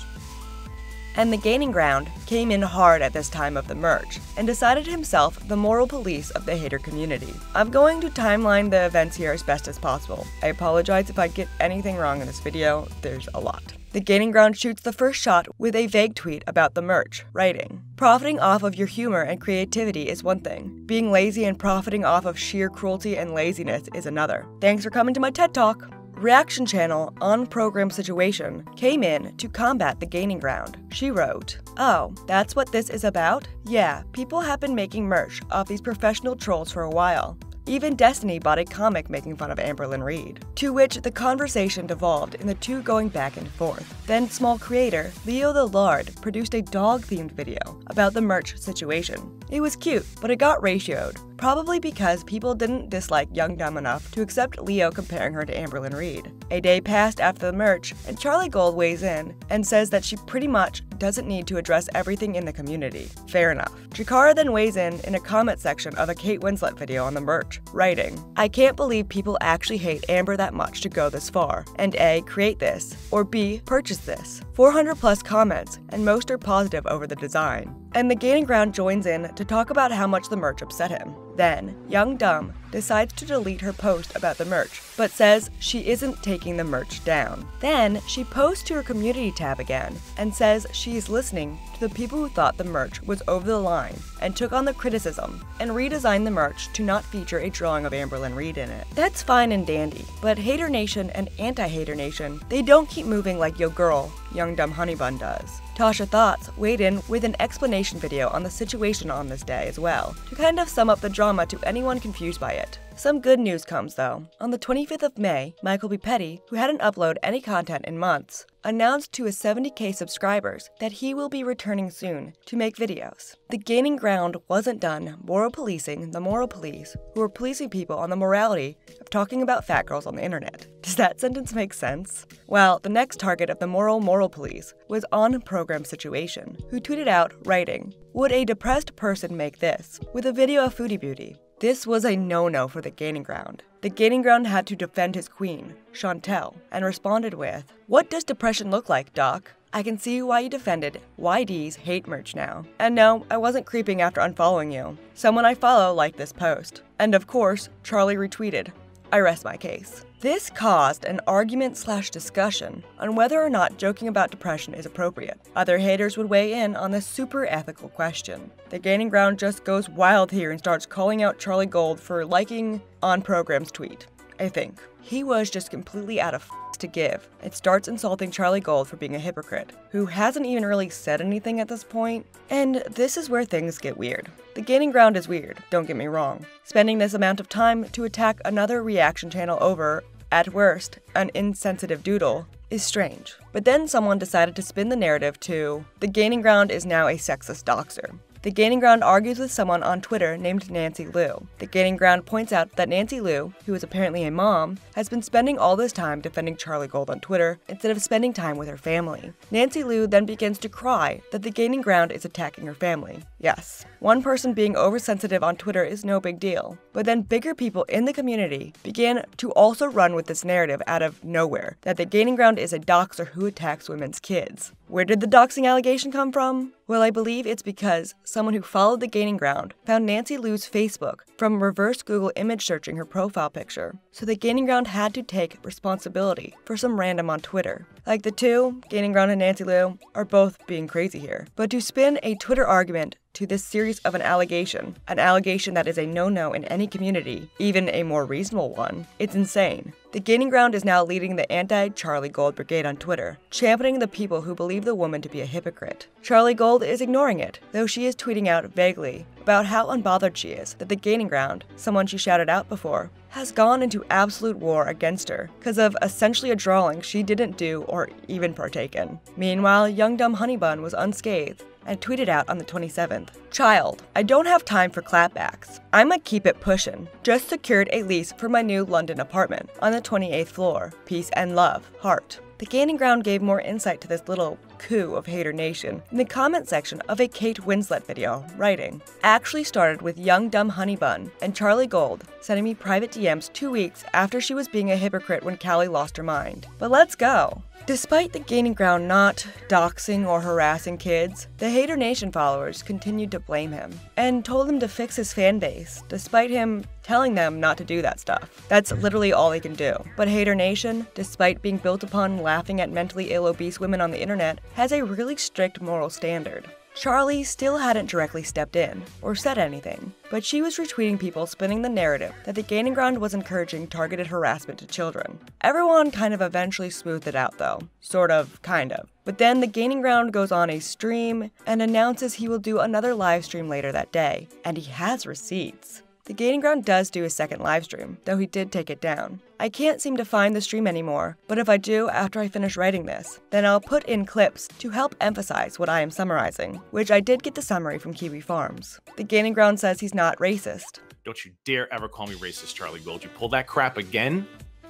And the Gaining Ground came in hard at this time of the merge and decided himself the moral police of the hater community. I'm going to timeline the events here as best as possible. I apologize if I get anything wrong in this video, there's a lot. The Gaining Ground shoots the first shot with a vague tweet about the merch, writing, Profiting off of your humor and creativity is one thing. Being lazy and profiting off of sheer cruelty and laziness is another. Thanks for coming to my TED Talk. Reaction Channel On Program Situation came in to combat the gaining ground. She wrote, Oh, that's what this is about? Yeah, people have been making merch off these professional trolls for a while. Even Destiny bought a comic making fun of Amberlynn Reid, to which the conversation devolved in the two going back and forth. Then small creator Leo the Lard produced a dog-themed video about the merch situation. It was cute, but it got ratioed, probably because people didn't dislike Young Dumb enough to accept Leo comparing her to Amberlynn Reid. A day passed after the merch, and Charlie Gold weighs in and says that she pretty much doesn't need to address everything in the community. Fair enough. Chikara then weighs in in a comment section of a Kate Winslet video on the merch, writing, I can't believe people actually hate Amber that much to go this far, and A, create this, or B, purchase this. 400 plus comments, and most are positive over the design. And the Gaining Ground joins in to talk about how much the merch upset him. Then, Young Dumb decides to delete her post about the merch, but says she isn't taking the merch down. Then, she posts to her community tab again and says she is listening to the people who thought the merch was over the line and took on the criticism and redesigned the merch to not feature a drawing of Amberlynn Reid in it. That's fine and dandy, but Haydur Nation and Anti-Haydur Nation, they don't keep moving like Yo Girl, Young Dumb Honey Bun does. Tasha Thoughts weighed in with an explanation video on the situation on this day as well, to kind of sum up the drama to anyone confused by it. Some good news comes though. On the 25th of May, Michael B. Petty, who hadn't uploaded any content in months, announced to his 70k subscribers that he will be returning soon to make videos. The gaining ground wasn't done moral policing the moral police, who were policing people on the morality of talking about fat girls on the internet. Does that sentence make sense? Well, the next target of the moral moral police was on program situation, who tweeted out, writing, Would a depressed person make this? with a video of Foodie Beauty. This was a no-no for the Gaining Ground. The Gaining Ground had to defend his queen, Chantal, and responded with, What does depression look like, Doc? I can see why you defended YD's hate merch now. And no, I wasn't creeping after unfollowing you. Someone I follow liked this post. And of course, Charlie retweeted. I rest my case. This caused an argument slash discussion on whether or not joking about depression is appropriate. Other haters would weigh in on this super ethical question. The Gaining Ground just goes wild here and starts calling out Charlie Gold for liking on program's tweet. I think. He was just completely out of to give. It starts insulting Charlie Gold for being a hypocrite, who hasn't even really said anything at this point. And this is where things get weird. The gaining ground is weird, don't get me wrong. Spending this amount of time to attack another reaction channel over, at worst, an insensitive doodle is strange. But then someone decided to spin the narrative to the gaining ground is now a sexist doxer. The Gaining Ground argues with someone on Twitter named Nancy Liu. The Gaining Ground points out that Nancy Liu, who is apparently a mom, has been spending all this time defending Charlie Gold on Twitter instead of spending time with her family. Nancy Liu then begins to cry that the Gaining Ground is attacking her family. Yes, one person being oversensitive on Twitter is no big deal, but then bigger people in the community began to also run with this narrative out of nowhere that the Gaining Ground is a doxer who attacks women's kids. Where did the doxing allegation come from? Well, I believe it's because someone who followed the Gaining Ground found Nancy Liu's Facebook from reverse Google image searching her profile picture. So the Gaining Ground had to take responsibility for some random on Twitter. Like the two, Gaining Ground and Nancy Liu, are both being crazy here. But to spin a Twitter argument to this series of an allegation, an allegation that is a no no in any community, even a more reasonable one, it's insane. The Gaining Ground is now leading the anti Charlie Gold Brigade on Twitter, championing the people who believe the woman to be a hypocrite. Charlie Gold is ignoring it, though she is tweeting out vaguely about how unbothered she is that the Gaining Ground, someone she shouted out before, has gone into absolute war against her because of essentially a drawing she didn't do or even partake in. Meanwhile, Young Dumb Honeybun was unscathed and tweeted out on the 27th Child, I don't have time for clapbacks. I'ma keep it pushin'. Just secured a lease for my new London apartment on the 28th floor. Peace and love. Heart. The Gaining Ground gave more insight to this little coup of Haydur Nation in the comment section of a Kate Winslet video, writing, Actually started with Young Dumb Honey Bun and Charlie Gold sending me private DMs two weeks after she was being a hypocrite when Callie lost her mind. But let's go. Despite the Gaining Ground not doxing or harassing kids, the Haydur Nation followers continued to blame him and told him to fix his fan base, despite him telling them not to do that stuff. That's literally all he can do. But Haydur Nation, despite being built upon laughing at mentally ill obese women on the internet, has a really strict moral standard. Charlie still hadn't directly stepped in or said anything, but she was retweeting people spinning the narrative that the Gaining Ground was encouraging targeted harassment to children. Everyone kind of eventually smoothed it out though. Sort of, kind of. But then the Gaining Ground goes on a stream and announces he will do another live stream later that day, and he has receipts. The Gaining Ground does do a second live stream, though he did take it down. I can't seem to find the stream anymore, but if I do after I finish writing this, then I'll put in clips to help emphasize what I am summarizing, which I did get the summary from Kiwi Farms. The Gaining Ground says he's not racist. Don't you dare ever call me racist, Charlie Gold. You pull that crap again?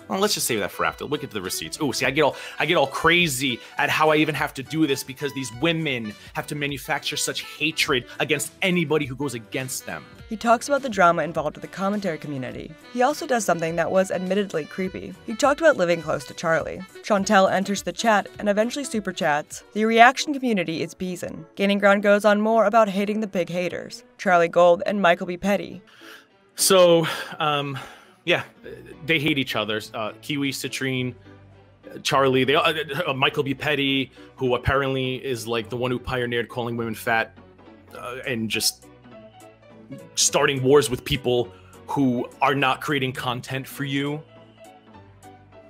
Well, let's just save that for after. Look at the receipts. Oh, see, I get all I get all crazy at how I even have to do this because these women have to manufacture such hatred against anybody who goes against them. He talks about the drama involved with the commentary community. He also does something that was admittedly creepy. He talked about living close to Charlie. Chantal enters the chat and eventually super chats. The reaction community is Beeson. Gaining Ground goes on more about hating the big haters Charlie Gold and Michael B. Petty. So, um, yeah, they hate each other. Uh, Kiwi, Citrine, Charlie, they uh, uh, Michael B. Petty, who apparently is like the one who pioneered calling women fat, uh, and just starting wars with people who are not creating content for you.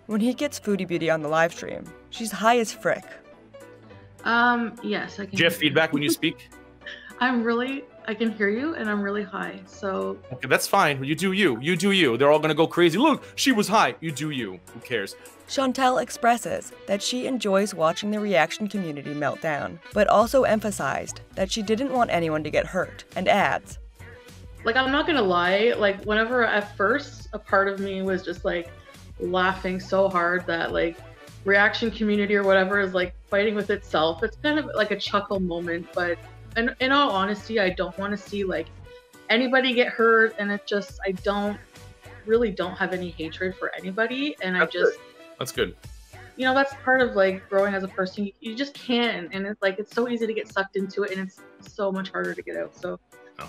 When he gets Foodie Beauty on the live stream, she's high as frick. Um, yes, I can. Do you have feedback when you speak? I'm really, I can hear you and I'm really high. So Okay, that's fine. You do you. You do you. They're all gonna go crazy. Look, she was high. You do you. Who cares? Chantal expresses that she enjoys watching the reaction community melt down, but also emphasized that she didn't want anyone to get hurt, and adds, like I'm not gonna lie, like whenever at first a part of me was just like laughing so hard that like reaction community or whatever is like fighting with itself. It's kind of like a chuckle moment, but in, in all honesty, I don't want to see like anybody get hurt, and it just I don't really don't have any hatred for anybody, and I just That's good. you know that's part of like growing as a person. You, you just can't. and it's like it's so easy to get sucked into it, and it's so much harder to get out. So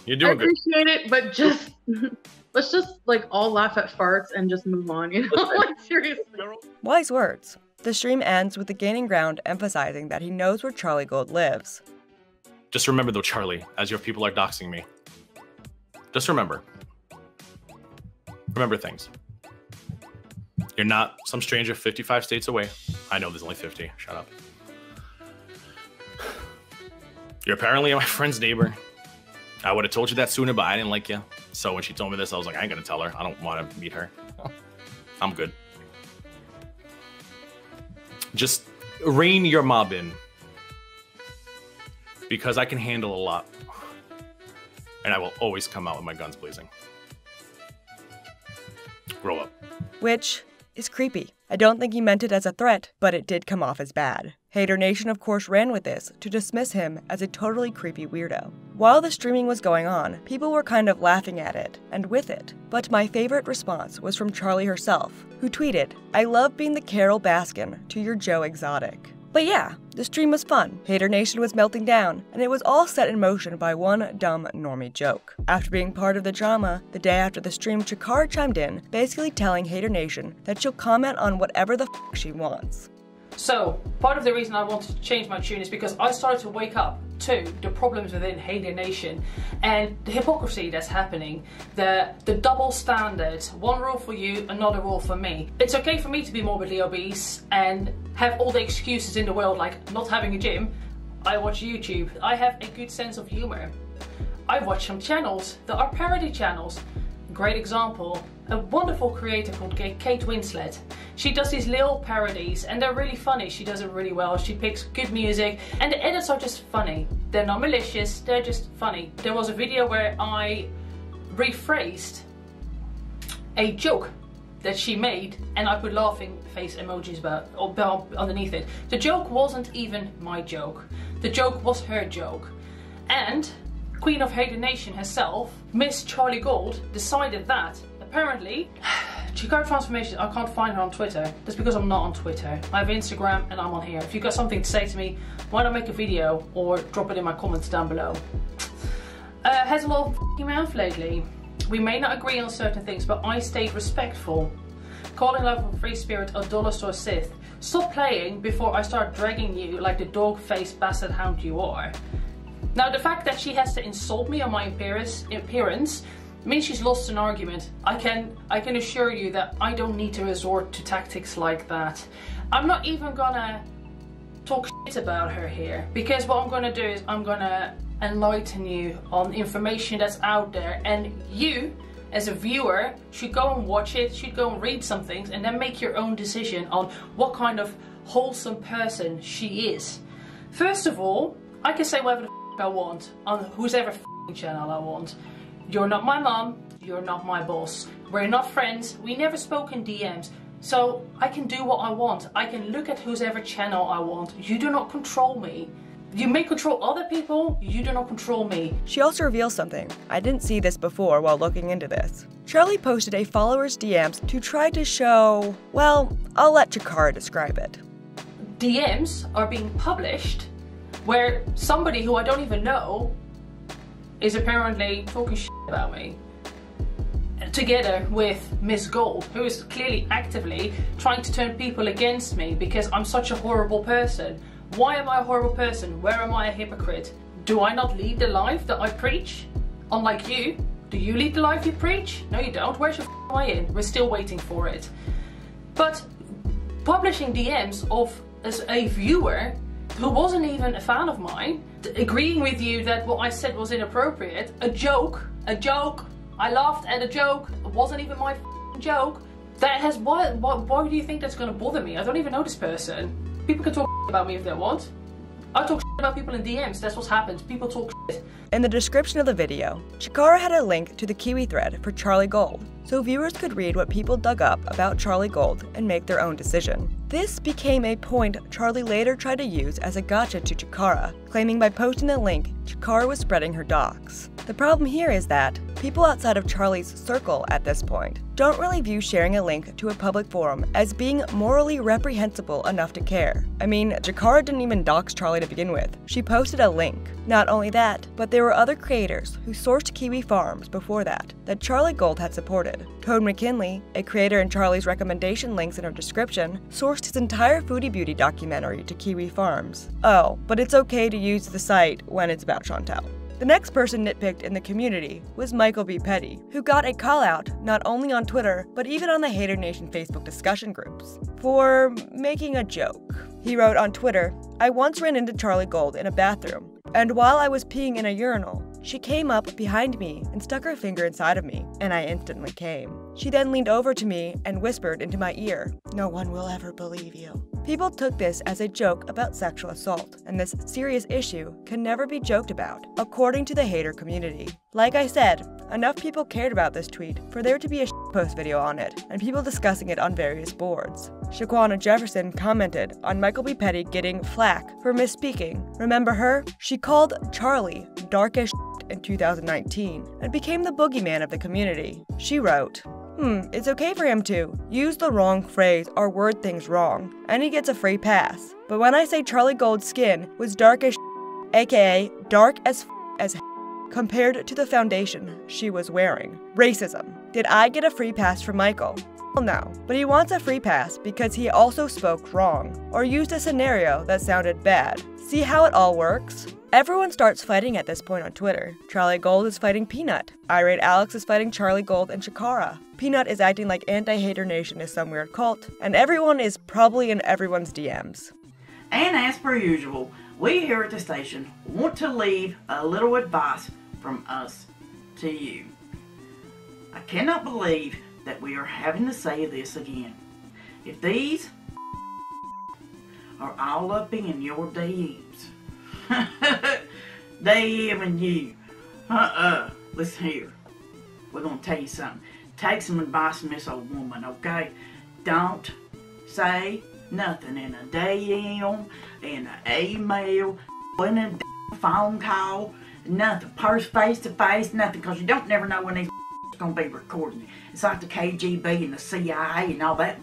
You're I doing good. appreciate it, but just let's just like all laugh at farts and just move on. You know, like seriously. Wise words. The stream ends with the gaining ground emphasizing that he knows where Charlie Gold lives. Just remember though, Charlie, as your people are doxing me. Just remember. Remember things. You're not some stranger 55 states away. I know there's only 50. Shut up. You're apparently my friend's neighbor. I would have told you that sooner, but I didn't like you. So when she told me this, I was like, I ain't gonna tell her. I don't want to meet her. I'm good. Just rein your mob in. Because I can handle a lot. And I will always come out with my guns blazing. Grow up. Which is creepy. I don't think he meant it as a threat, but it did come off as bad. Haydur Nation, of course, ran with this to dismiss him as a totally creepy weirdo. While the streaming was going on, people were kind of laughing at it and with it. But my favorite response was from Charlie herself, who tweeted, I love being the Carole Baskin to your Joe Exotic. But yeah, the stream was fun. Haydur Nation was melting down, and it was all set in motion by one dumb normie joke. After being part of the drama, the day after the stream, Chikara chimed in, basically telling Haydur Nation that she'll comment on whatever the f she wants. So, part of the reason I wanted to change my tune is because I started to wake up to the problems within Haydur Nation and the hypocrisy that's happening, the the double standards, one rule for you, another rule for me. It's okay for me to be morbidly obese and have all the excuses in the world like not having a gym. I watch YouTube. I have a good sense of humor. I watch some channels that are parody channels. Great example, a wonderful creator called Kate Winslet. She does these little parodies and they're really funny. She does it really well. She picks good music and the edits are just funny. They're not malicious, they're just funny. There was a video where I rephrased a joke that she made and I put laughing face emojis about, or about underneath it. The joke wasn't even my joke. The joke was her joke. And Queen of Haydur Nation herself, Miss Charlie Gold, decided that apparently Chikara Transformation, I can't find her on Twitter. That's because I'm not on Twitter. I have Instagram and I'm on here. If you've got something to say to me, why not make a video or drop it in my comments down below. Uh, has a lot of f***ing mouth lately. We may not agree on certain things, but I stayed respectful. Calling Love of Free Spirit a dollar store Sith. Stop playing before I start dragging you like the dog-faced bastard hound you are. Now, the fact that she has to insult me on my appearance, means she's lost an argument. I can, I can assure you that I don't need to resort to tactics like that. I'm not even gonna talk shit about her here because what I'm gonna do is I'm gonna enlighten you on information that's out there and you as a viewer should go and watch it, should go and read some things and then make your own decision on what kind of wholesome person she is. First of all, I can say whatever the I want on whosever channel I want. You're not my mom, you're not my boss. We're not friends, we never spoke in DMs. So I can do what I want. I can look at whosever channel I want. You do not control me. You may control other people, you do not control me. She also reveals something. I didn't see this before while looking into this. Charlie posted a follower's DMs to try to show, well, I'll let Chikara describe it. DMs are being published where somebody who I don't even know is apparently talking about me. Together with Miss Gold, who is clearly actively trying to turn people against me because I'm such a horrible person. Why am I a horrible person? Where am I a hypocrite? Do I not lead the life that I preach? Unlike you, do you lead the life you preach? No, you don't. Where's your in? We're still waiting for it. But publishing DMs of as a viewer who wasn't even a fan of mine, agreeing with you that what I said was inappropriate, a joke, a joke, I laughed at a joke, it wasn't even my joke, that has, why, why, why do you think that's gonna bother me? I don't even know this person. People can talk about me if they want. I talk about people in DMs, that's what's happened. People talk. In the description of the video, Chikara had a link to the Kiwi thread for Charlie Gold, so viewers could read what people dug up about Charlie Gold and make their own decision. This became a point Charlie later tried to use as a gotcha to Chikara, claiming by posting the link, Chikara was spreading her dox. The problem here is that people outside of Charlie's circle at this point don't really view sharing a link to a public forum as being morally reprehensible enough to care. I mean, Chikara didn't even dox Charlie to begin with. She posted a link. Not only that, but there were other creators who sourced Kiwi Farms before that, that Charlie Gold had supported. Toad McKinley, a creator in Charlie's recommendation links in her description, sourced his entire Foodie Beauty documentary to Kiwi Farms. Oh, but it's okay to use the site when it's about Chantal. The next person nitpicked in the community was Michael B. Petty, who got a call out not only on Twitter, but even on the Haydur Nation Facebook discussion groups, for making a joke. He wrote on Twitter, I once ran into Charlie Gold in a bathroom, and while I was peeing in a urinal, she came up behind me and stuck her finger inside of me, and I instantly came. She then leaned over to me and whispered into my ear, No one will ever believe you. People took this as a joke about sexual assault, and this serious issue can never be joked about, according to the hater community. Like I said, enough people cared about this tweet for there to be a post video on it, and people discussing it on various boards. Shaquana Jefferson commented on Michael B. Petty getting flack for misspeaking. Remember her? She called Charlie dark as in 2019 and became the boogeyman of the community. She wrote, Hmm, it's okay for him to use the wrong phrase or word things wrong, and he gets a free pass. But when I say Charlie Gold's skin was dark as aka dark as as compared to the foundation she was wearing, racism, did I get a free pass from Michael? Well, no, but he wants a free pass because he also spoke wrong, or used a scenario that sounded bad. See how it all works? Everyone starts fighting at this point on Twitter. Charlie Gold is fighting Peanut. Irate Alex is fighting Charlie Gold and Chikara. Peanut is acting like Anti-Haydur Nation is some weird cult. And everyone is probably in everyone's DMs. And as per usual, we here at the station want to leave a little advice from us to you. I cannot believe that we are having to say this again. If these are all up in your DMs, even you. Uh-uh. Listen here. We're going to tell you something. Take some advice from this old woman, okay? Don't say nothing in a DM, in an email, in a phone call, nothing. First face to face, nothing, because you don't never know when these to be recording. It's like the KGB and the CIA and all that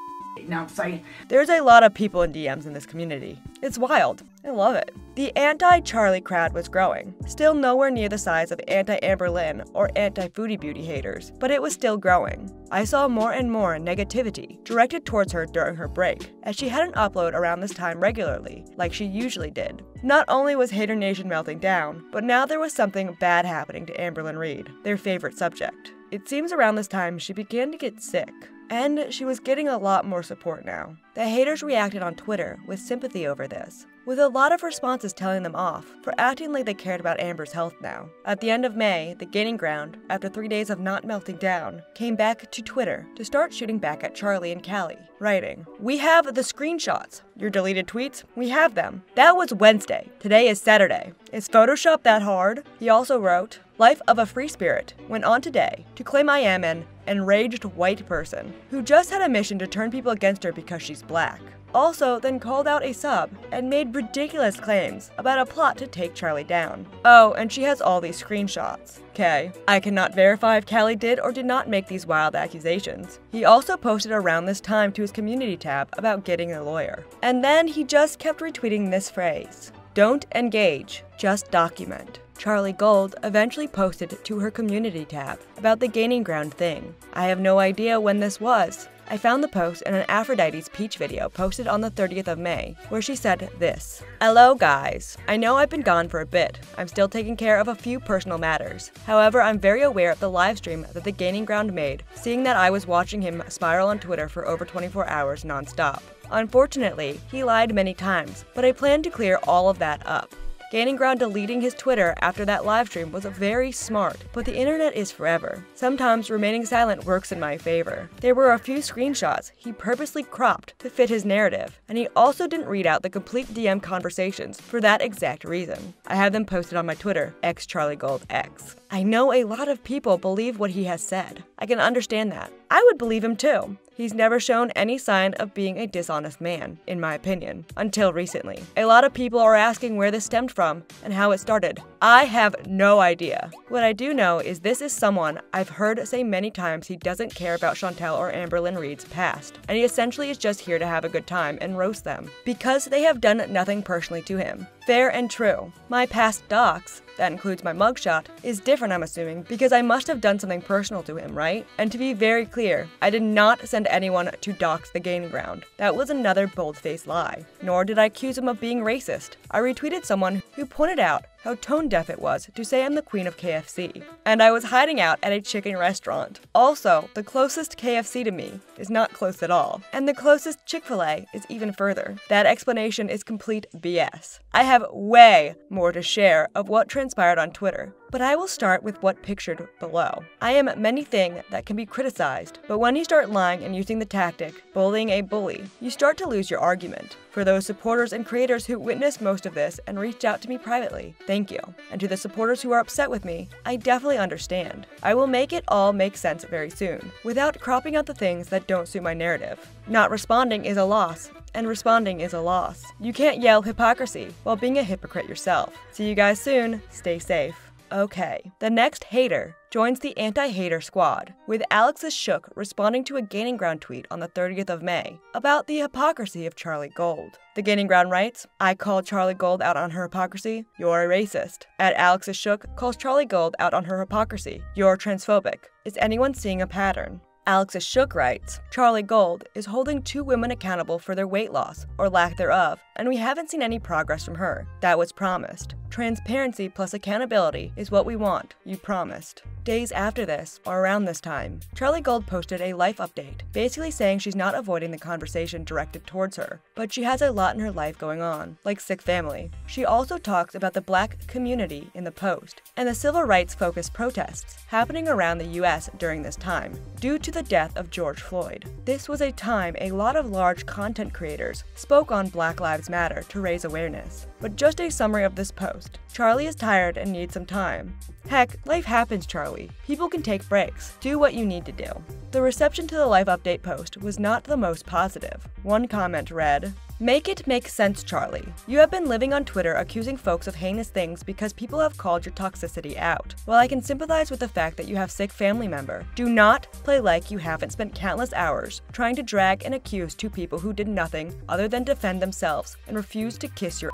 know I'm saying? There's a lot of people in DMs in this community. It's wild. I love it. The anti-Charlie crowd was growing, still nowhere near the size of anti-Amberlynn or anti-Foodie Beauty haters, but it was still growing. I saw more and more negativity directed towards her during her break, as she hadn't uploaded around this time regularly, like she usually did. Not only was Haydur Nation melting down, but now there was something bad happening to Amberlynn Reid, their favorite subject. It seems around this time she began to get sick, and she was getting a lot more support now. The haters reacted on Twitter with sympathy over this, with a lot of responses telling them off for acting like they cared about Amber's health now. At the end of May, the Gaining Ground, after three days of not melting down, came back to Twitter to start shooting back at Charlie and Callie, writing, We have the screenshots. Your deleted tweets? We have them. That was Wednesday. Today is Saturday. Is Photoshop that hard? He also wrote, Life of a Free Spirit went on today to claim I am an enraged white person who just had a mission to turn people against her because she's black. Also, then called out a sub and made ridiculous claims about a plot to take Charlie down. Oh, and she has all these screenshots. Okay, I cannot verify if Callie did or did not make these wild accusations. He also posted around this time to his community tab about getting a lawyer. And then he just kept retweeting this phrase Don't engage, just document. Charlie Gold eventually posted to her community tab about the Gaining Ground thing. I have no idea when this was. I found the post in an Aphrodite's Peach video posted on the 30th of May, where she said this Hello, guys. I know I've been gone for a bit. I'm still taking care of a few personal matters. However, I'm very aware of the live stream that the Gaining Ground made, seeing that I was watching him spiral on Twitter for over 24 hours nonstop. Unfortunately, he lied many times, but I plan to clear all of that up. Gaining Ground deleting his Twitter after that livestream was a very smart, but the internet is forever. Sometimes remaining silent works in my favor. There were a few screenshots he purposely cropped to fit his narrative, and he also didn't read out the complete DM conversations for that exact reason. I have them posted on my Twitter, xcharliegoldx. I know a lot of people believe what he has said. I can understand that. I would believe him too. He's never shown any sign of being a dishonest man, in my opinion, until recently. A lot of people are asking where this stemmed from and how it started. I have no idea. What I do know is this is someone I've heard say many times he doesn't care about Chantal or Amberlynn Reid's past, and he essentially is just here to have a good time and roast them, because they have done nothing personally to him. Fair and true. My past dox, that includes my mugshot, is different, I'm assuming, because I must have done something personal to him, right? And to be very clear, I did not send anyone to dox the gaining ground. That was another bold faced lie. Nor did I accuse him of being racist. I retweeted someone who pointed out how tone deaf it was to say I'm the queen of KFC. And I was hiding out at a chicken restaurant. Also, the closest KFC to me is not close at all. And the closest Chick fil A is even further. That explanation is complete BS. I have way more to share of what transpired on Twitter, but I will start with what pictured below. I am many thing that can be criticized, but when you start lying and using the tactic, bullying a bully, you start to lose your argument. For those supporters and creators who witnessed most of this and reached out to me privately, thank you. And to the supporters who are upset with me, I definitely understand. I will make it all make sense very soon, without cropping out the things that don't suit my narrative. Not responding is a loss, and responding is a loss. You can't yell hypocrisy while being a hypocrite yourself. See you guys soon. Stay safe. Okay, the next hater joins the anti hater squad, with Alexis Shook responding to a Gaining Ground tweet on the 30th of May about the hypocrisy of Charlie Gold. The Gaining Ground writes, I call Charlie Gold out on her hypocrisy, you're a racist. At Alexis Shook calls Charlie Gold out on her hypocrisy, you're transphobic. Is anyone seeing a pattern? Alexis Shook writes Charlie Gold is holding two women accountable for their weight loss, or lack thereof, and we haven't seen any progress from her. That was promised. Transparency plus accountability is what we want, you promised. Days after this, or around this time, Charlie Gold posted a life update, basically saying she's not avoiding the conversation directed towards her, but she has a lot in her life going on, like sick family. She also talks about the black community in the post, and the civil rights focused protests happening around the US during this time, due to the death of George Floyd. This was a time a lot of large content creators spoke on Black Lives Matter to raise awareness. But just a summary of this post. Charlie is tired and needs some time. Heck, life happens, Charlie. People can take breaks. Do what you need to do. The reception to the life update post was not the most positive. One comment read, Make it make sense, Charlie. You have been living on Twitter accusing folks of heinous things because people have called your toxicity out. While I can sympathize with the fact that you have sick family member, do not play like you haven't spent countless hours trying to drag and accuse two people who did nothing other than defend themselves and refuse to kiss your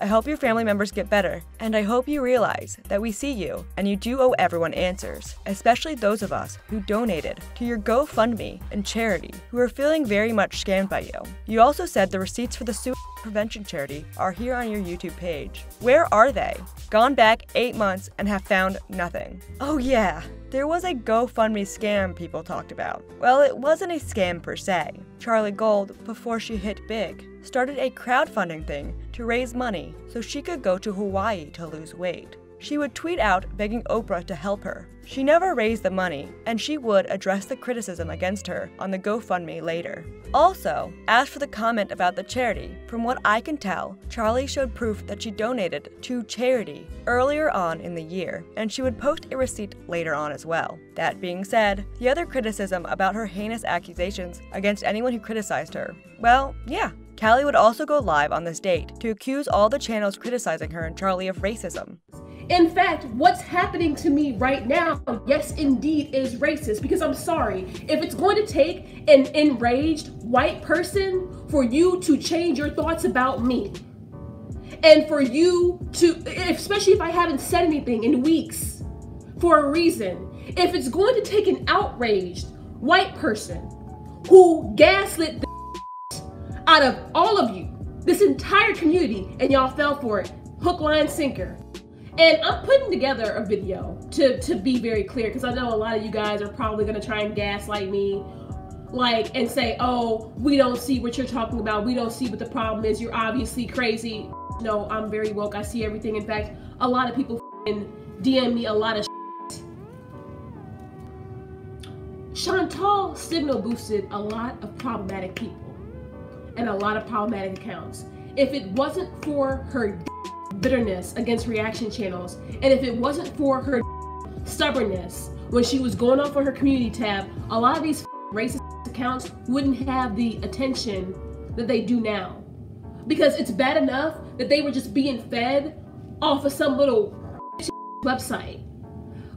I hope your family members get better, and I hope you realize that we see you and you do owe everyone answers, especially those of us who donated to your GoFundMe and charity who are feeling very much scammed by you. You also said the receipts for the suicide prevention charity are here on your YouTube page. Where are they? Gone back eight months and have found nothing. Oh yeah, there was a GoFundMe scam people talked about. Well, it wasn't a scam per se. Charlie Gold, before she hit big, started a crowdfunding thing to raise money so she could go to Hawaii to lose weight. She would tweet out begging Oprah to help her. She never raised the money, and she would address the criticism against her on the GoFundMe later. Also, as for the comment about the charity, from what I can tell, Charlie showed proof that she donated to charity earlier on in the year, and she would post a receipt later on as well. That being said, the other criticism about her heinous accusations against anyone who criticized her, well, yeah, Callie would also go live on this date to accuse all the channels criticizing her and Charlie of racism. In fact, what's happening to me right now, yes, indeed, is racist. Because I'm sorry, if it's going to take an enraged white person for you to change your thoughts about me, and for you to, especially if I haven't said anything in weeks, for a reason, if it's going to take an outraged white person who gaslit the out of all of you, this entire community, and y'all fell for it, hook, line, sinker. And I'm putting together a video to, to be very clear because I know a lot of you guys are probably going to try and gaslight me like and say, "Oh, we don't see what you're talking about. We don't see what the problem is. You're obviously crazy." No, I'm very woke. I see everything. In fact, a lot of people DM me a lot of. Chantal signal boosted a lot of problematic people and a lot of problematic accounts. If it wasn't for her bitterness against reaction channels, and if it wasn't for her stubbornness when she was going off on her community tab, a lot of these racist accounts wouldn't have the attention that they do now. Because it's bad enough that they were just being fed off of some little website.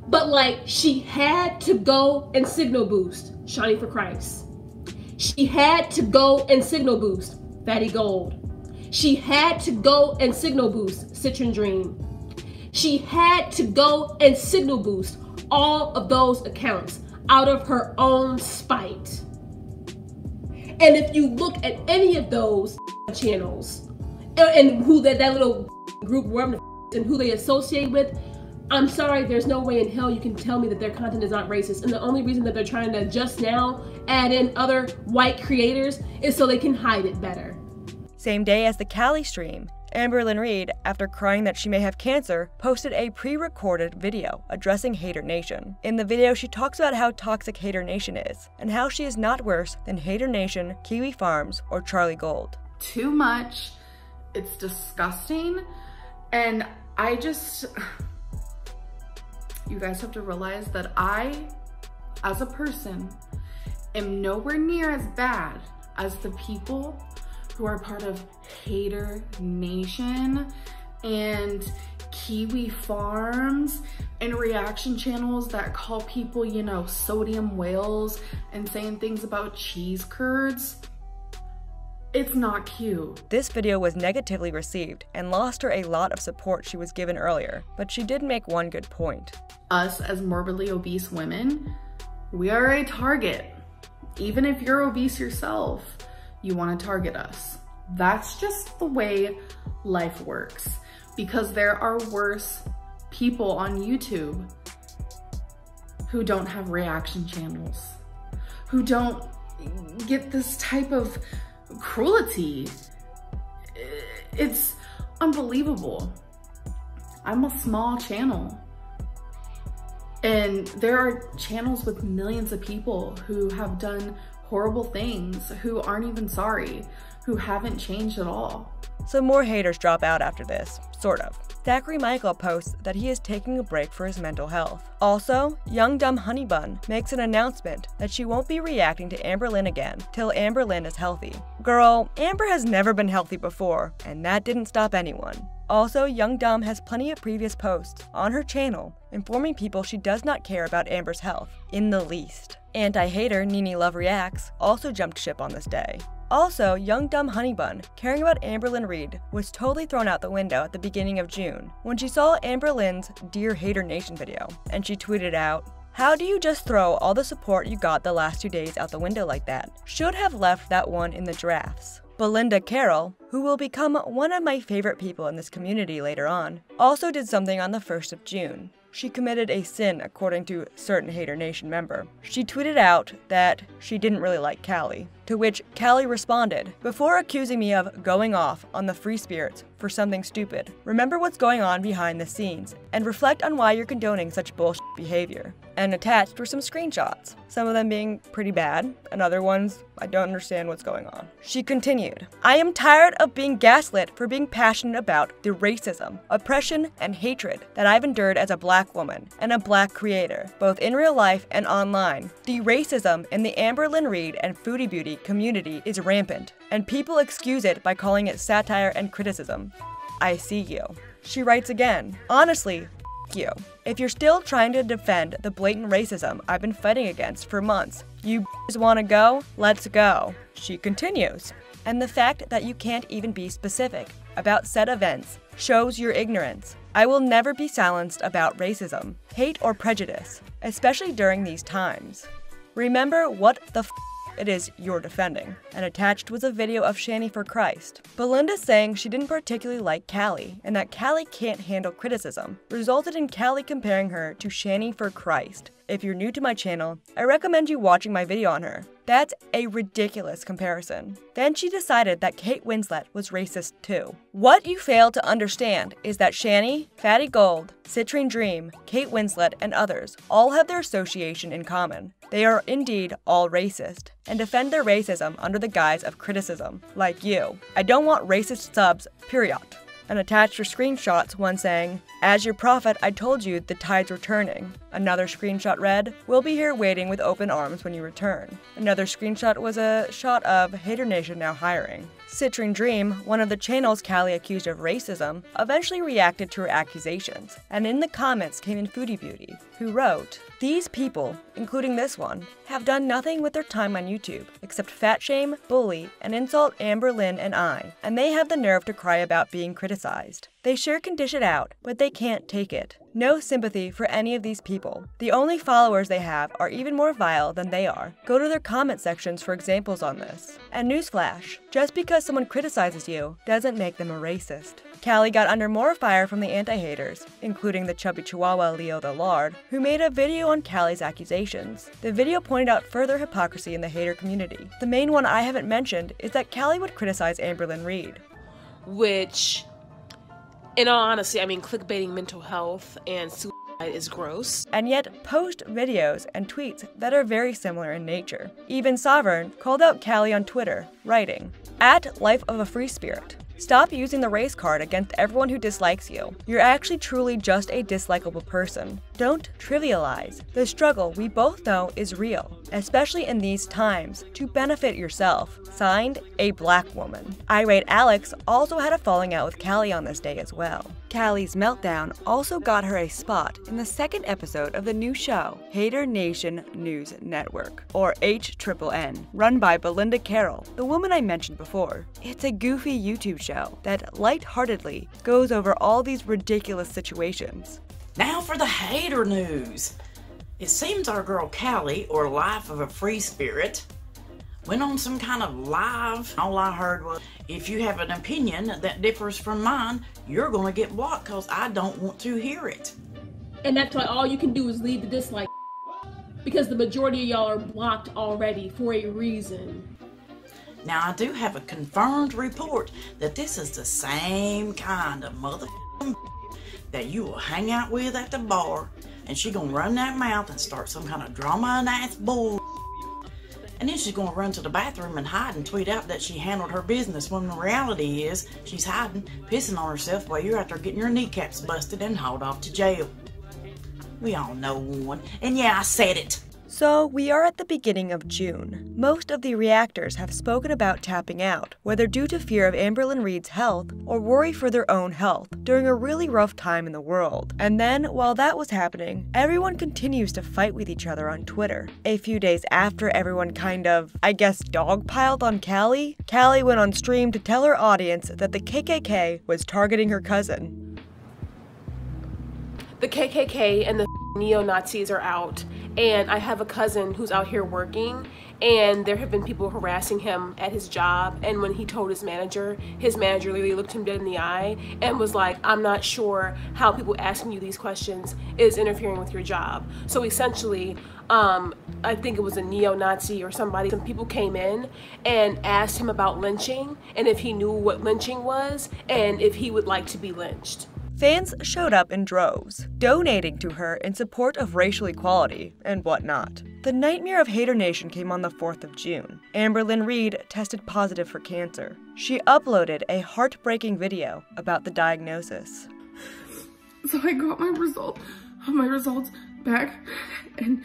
But like she had to go and signal boost Shanny for Christ. She had to go and signal boost Fatty Gold. She had to go and signal boost Citron Dream. She had to go and signal boost all of those accounts out of her own spite. And if you look at any of those channels uh, and who that, that little group were and who they associate with, I'm sorry, there's no way in hell you can tell me that their content is not racist. And the only reason that they're trying to just now add in other white creators is so they can hide it better. Same day as the Callie stream, Amberlynn Reid, after crying that she may have cancer, posted a pre recorded video addressing Haydur Nation. In the video, she talks about how toxic Haydur Nation is, and how she is not worse than Haydur Nation, Kiwi Farms, or Charlie Gold. Too much. It's disgusting. And I just. You guys have to realize that I, as a person, am nowhere near as bad as the people who are part of Haydur Nation and Kiwi Farms and reaction channels that call people, you know, sodium whales and saying things about cheese curds. It's not cute. This video was negatively received and lost her a lot of support she was given earlier, but she did make one good point. Us as morbidly obese women, we are a target. Even if you're obese yourself, you want to target us. That's just the way life works because there are worse people on YouTube who don't have reaction channels, who don't get this type of cruelty. It's unbelievable. I'm a small channel. And there are channels with millions of people who have done horrible things, who aren't even sorry, who haven't changed at all. So more haters drop out after this, sort of. Zachary Michael posts that he is taking a break for his mental health. Also, Young Dumb Honeybun makes an announcement that she won't be reacting to Amber Amberlynn again till Amber Amberlynn is healthy. Girl, Amber has never been healthy before, and that didn't stop anyone. Also, Young Dumb has plenty of previous posts on her channel informing people she does not care about Amber's health in the least. Anti-hater Nini Love Reacts also jumped ship on this day. Also, young dumb Honeybun, caring about Amberlynn Reid, was totally thrown out the window at the beginning of June when she saw Amberlynn's Dear Haydur Nation video, and she tweeted out, how do you just throw all the support you got the last two days out the window like that? Should have left that one in the drafts. Belinda Carroll, who will become one of my favorite people in this community later on, also did something on the 1st of June she committed a sin according to certain Haydur Nation member. She tweeted out that she didn't really like Callie, to which Callie responded, before accusing me of going off on the free spirits for something stupid, remember what's going on behind the scenes, and reflect on why you're condoning such bullshit behavior. And attached were some screenshots, some of them being pretty bad, and other ones I don't understand what's going on. She continued, I am tired of being gaslit for being passionate about the racism, oppression, and hatred that I've endured as a black woman and a black creator, both in real life and online. The racism in the Amberlynn Reid and Foodie Beauty community is rampant, and people excuse it by calling it satire and criticism. I see you. She writes again, honestly, you. If you're still trying to defend the blatant racism I've been fighting against for months, you wanna go? Let's go. She continues. And the fact that you can't even be specific about said events shows your ignorance. I will never be silenced about racism, hate, or prejudice, especially during these times. Remember what the it is you're defending. And attached was a video of Shanny for Christ. Belinda saying she didn't particularly like Callie and that Callie can't handle criticism resulted in Callie comparing her to Shanny for Christ, If you're new to my channel, I recommend you watching my video on her. That's a ridiculous comparison. Then she decided that Kate Winslet was racist too. What you fail to understand is that Shanny, Fatty Gold, Citrine Dream, Kate Winslet, and others all have their association in common. They are indeed all racist and defend their racism under the guise of criticism, like you. I don't want racist subs, period and attached were screenshots, one saying, As your prophet, I told you the tides were turning. Another screenshot read, We'll be here waiting with open arms when you return. Another screenshot was a shot of Haydur Nation now hiring. Citrine Dream, one of the channels Callie accused of racism, eventually reacted to her accusations, and in the comments came in Foodie Beauty, who wrote, These people, including this one, have done nothing with their time on YouTube except fat shame, bully, and insult Amberlynn and I, and they have the nerve to cry about being criticized. They sure can dish it out, but they can't take it. No sympathy for any of these people. The only followers they have are even more vile than they are. Go to their comment sections for examples on this. And newsflash, just because someone criticizes you doesn't make them a racist. Callie got under more fire from the anti-haters, including the chubby chihuahua Leo the Lard, who made a video on Callie's accusations. The video pointed out further hypocrisy in the hater community. The main one I haven't mentioned is that Callie would criticize Amberlynn Reid. Which in all honesty, I mean, clickbaiting mental health and suicide is gross. And yet, post videos and tweets that are very similar in nature. Even Sovereign called out Callie on Twitter, writing, At Life of a Free Spirit. Stop using the race card against everyone who dislikes you. You're actually truly just a dislikable person. Don't trivialize. The struggle we both know is real, especially in these times, to benefit yourself. Signed, a black woman. Irate Alex also had a falling out with Callie on this day as well. Callie's meltdown also got her a spot in the second episode of the new show, Haydur Nation News Network, or HNN, run by Belinda Carroll, the woman I mentioned before. It's a goofy YouTube show that lightheartedly goes over all these ridiculous situations. Now for the hater news. It seems our girl Callie, or Life of a Free Spirit, went on some kind of live. All I heard was, if you have an opinion that differs from mine, you're going to get blocked because I don't want to hear it. And that's why all you can do is leave the dislike because the majority of y'all are blocked already for a reason. Now, I do have a confirmed report that this is the same kind of mother that you will hang out with at the bar and she gonna run that mouth and start some kind of drama and ass bull and then she's gonna run to the bathroom and hide and tweet out that she handled her business when the reality is she's hiding, pissing on herself while you're out there getting your kneecaps busted and hauled off to jail. We all know one. And yeah, I said it. So, we are at the beginning of June. Most of the reactors have spoken about tapping out, whether due to fear of Amberlynn Reid's health or worry for their own health during a really rough time in the world. And then, while that was happening, everyone continues to fight with each other on Twitter. A few days after everyone kind of, I guess, dogpiled on Callie, Callie went on stream to tell her audience that the KKK was targeting her cousin. The KKK and the neo Nazis are out and I have a cousin who's out here working and there have been people harassing him at his job. And when he told his manager his manager literally looked him dead in the eye and was like i'm not sure how people asking you these questions is interfering with your job. So essentially um, i think it was a neo-nazi or somebody some people came in and asked him about lynching and if he knew what lynching was and if he would like to be lynched Fans showed up in droves, donating to her in support of racial equality and whatnot. The nightmare of Hater Nation came on the 4th of June. Amberlynn Reid tested positive for cancer. She uploaded a heartbreaking video about the diagnosis. So I got my result, my results back, and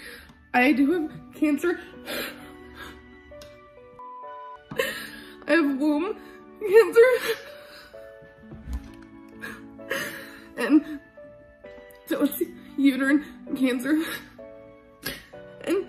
I do have cancer. I have womb cancer and so it's uterine cancer. And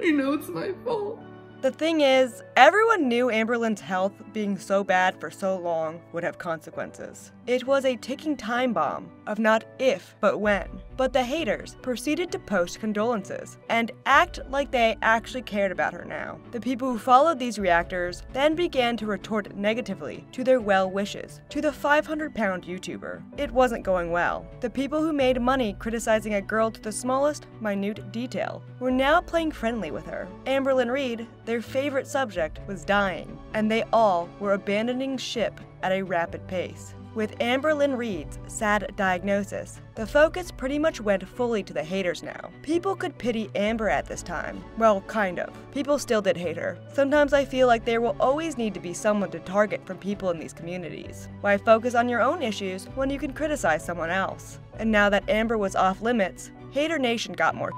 I know it's my fault. The thing is, everyone knew Amberlynn's health being so bad for so long would have consequences. It was a ticking time bomb of not if, but when. But the haters proceeded to post condolences and act like they actually cared about her now. The people who followed these reactors then began to retort negatively to their well wishes to the 500 pound YouTuber. It wasn't going well. The people who made money criticizing a girl to the smallest, minute detail were now playing friendly with her. Amberlynn Reid, their favorite subject, was dying, and they all were abandoning ship at a rapid pace. With Amberlynn Reid's sad diagnosis, the focus pretty much went fully to the haters now. People could pity Amber at this time. Well, kind of. People still did hate her. Sometimes I feel like there will always need to be someone to target from people in these communities. Why focus on your own issues when you can criticize someone else? And now that Amber was off limits, Haydur Nation got more.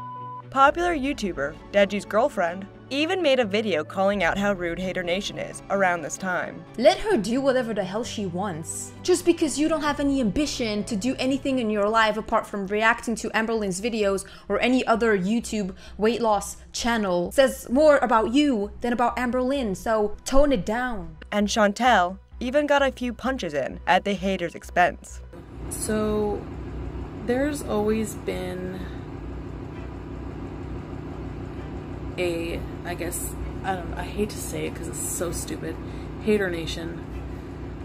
Popular YouTuber, Deji's girlfriend, even made a video calling out how rude Haydur Nation is around this time. Let her do whatever the hell she wants. Just because you don't have any ambition to do anything in your life apart from reacting to Amberlynn's videos or any other YouTube weight loss channel says more about you than about Amberlynn, so tone it down. And Chantal even got a few punches in at the haters' expense. So, there's always been a, I guess, I don't I hate to say it because it's so stupid, haydur nation.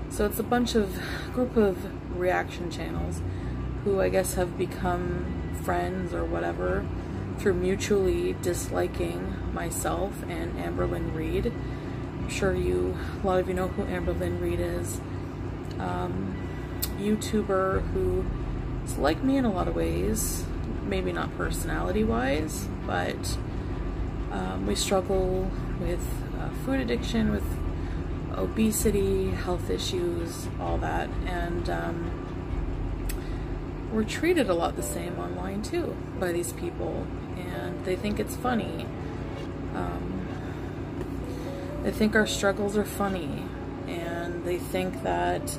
So it's a bunch of, group of reaction channels who I guess have become friends or whatever through mutually disliking myself and Amberlynn Reid. I'm sure you, a lot of you know who Amberlynn Reid is. Um, YouTuber who is like me in a lot of ways, maybe not personality wise, but um, we struggle with uh, food addiction, with obesity, health issues, all that, and um, we're treated a lot the same online too by these people, and they think it's funny. Um, they think our struggles are funny, and they think that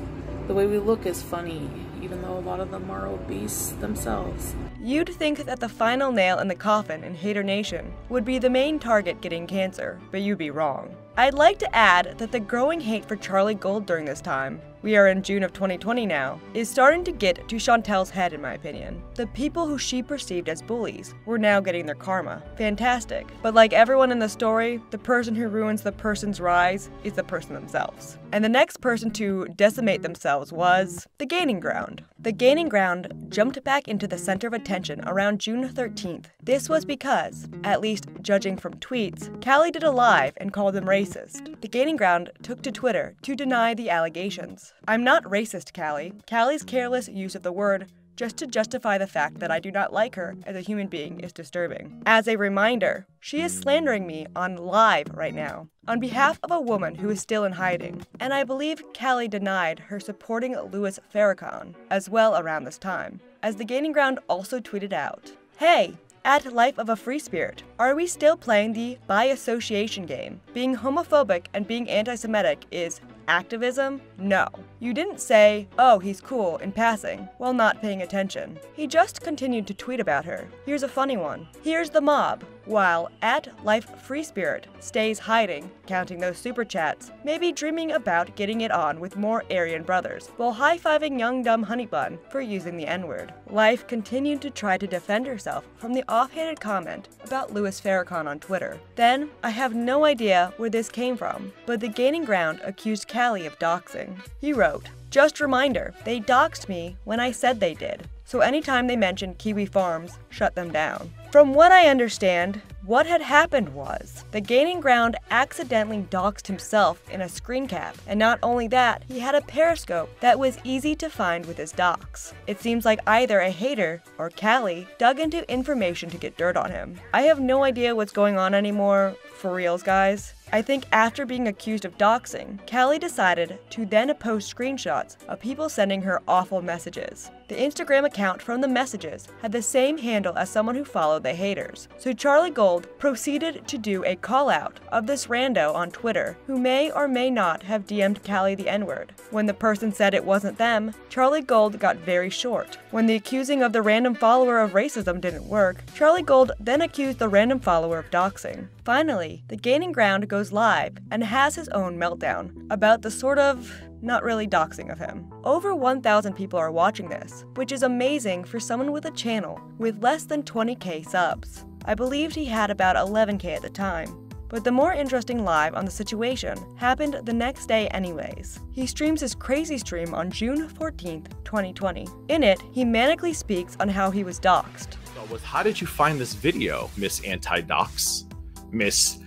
the way we look is funny, even though a lot of them are obese themselves. You'd think that the final nail in the coffin in Haydur Nation would be the main target getting cancer, but you'd be wrong. I'd like to add that the growing hate for Charlie Gold during this time we are in June of 2020 now, is starting to get to Chantal's head, in my opinion. The people who she perceived as bullies were now getting their karma. Fantastic. But like everyone in the story, the person who ruins the person's rise is the person themselves. And the next person to decimate themselves was the Gaining Ground. The Gaining Ground jumped back into the center of attention around June 13th. This was because, at least judging from tweets, Callie did a live and called them racist. The Gaining Ground took to Twitter to deny the allegations. I'm not racist, Callie. Callie's careless use of the word just to justify the fact that I do not like her as a human being is disturbing. As a reminder, she is slandering me on live right now on behalf of a woman who is still in hiding, and I believe Callie denied her supporting Louis Farrakhan as well around this time, as the Gaining Ground also tweeted out, Hey, at Life of a Free Spirit, are we still playing the by association game? Being homophobic and being anti Semitic is activism? No. You didn't say, oh, he's cool, in passing, while not paying attention. He just continued to tweet about her. Here's a funny one. Here's the mob, while at Life Free Spirit stays hiding, counting those super chats, maybe dreaming about getting it on with more Aryan brothers, while high fiving young dumb honey bun for using the N word. Life continued to try to defend herself from the offhanded comment about Louis Farrakhan on Twitter. Then, I have no idea where this came from, but the Gaining Ground accused Callie of doxing. He wrote, just reminder, they doxed me when I said they did. So anytime they mention Kiwi Farms, shut them down. From what I understand, what had happened was the Gaining Ground accidentally doxed himself in a screen cap, and not only that, he had a periscope that was easy to find with his dox. It seems like either a hater or Callie dug into information to get dirt on him. I have no idea what's going on anymore, for reals guys. I think after being accused of doxing, Callie decided to then post screenshots of people sending her awful messages. The Instagram account from the messages had the same handle as someone who followed the haters. So Charlie Gold proceeded to do a call out of this rando on Twitter who may or may not have DM'd Callie the N-word. When the person said it wasn't them, Charlie Gold got very short. When the accusing of the random follower of racism didn't work, Charlie Gold then accused the random follower of doxing. Finally, the Gaining Ground goes live and has his own meltdown about the sort of not really doxing of him. Over 1,000 people are watching this, which is amazing for someone with a channel with less than 20k subs. I believed he had about 11k at the time. But the more interesting live on the situation happened the next day anyways. He streams his crazy stream on June 14th, 2020. In it, he manically speaks on how he was doxxed. How did you find this video, Miss Anti-Dox? Miss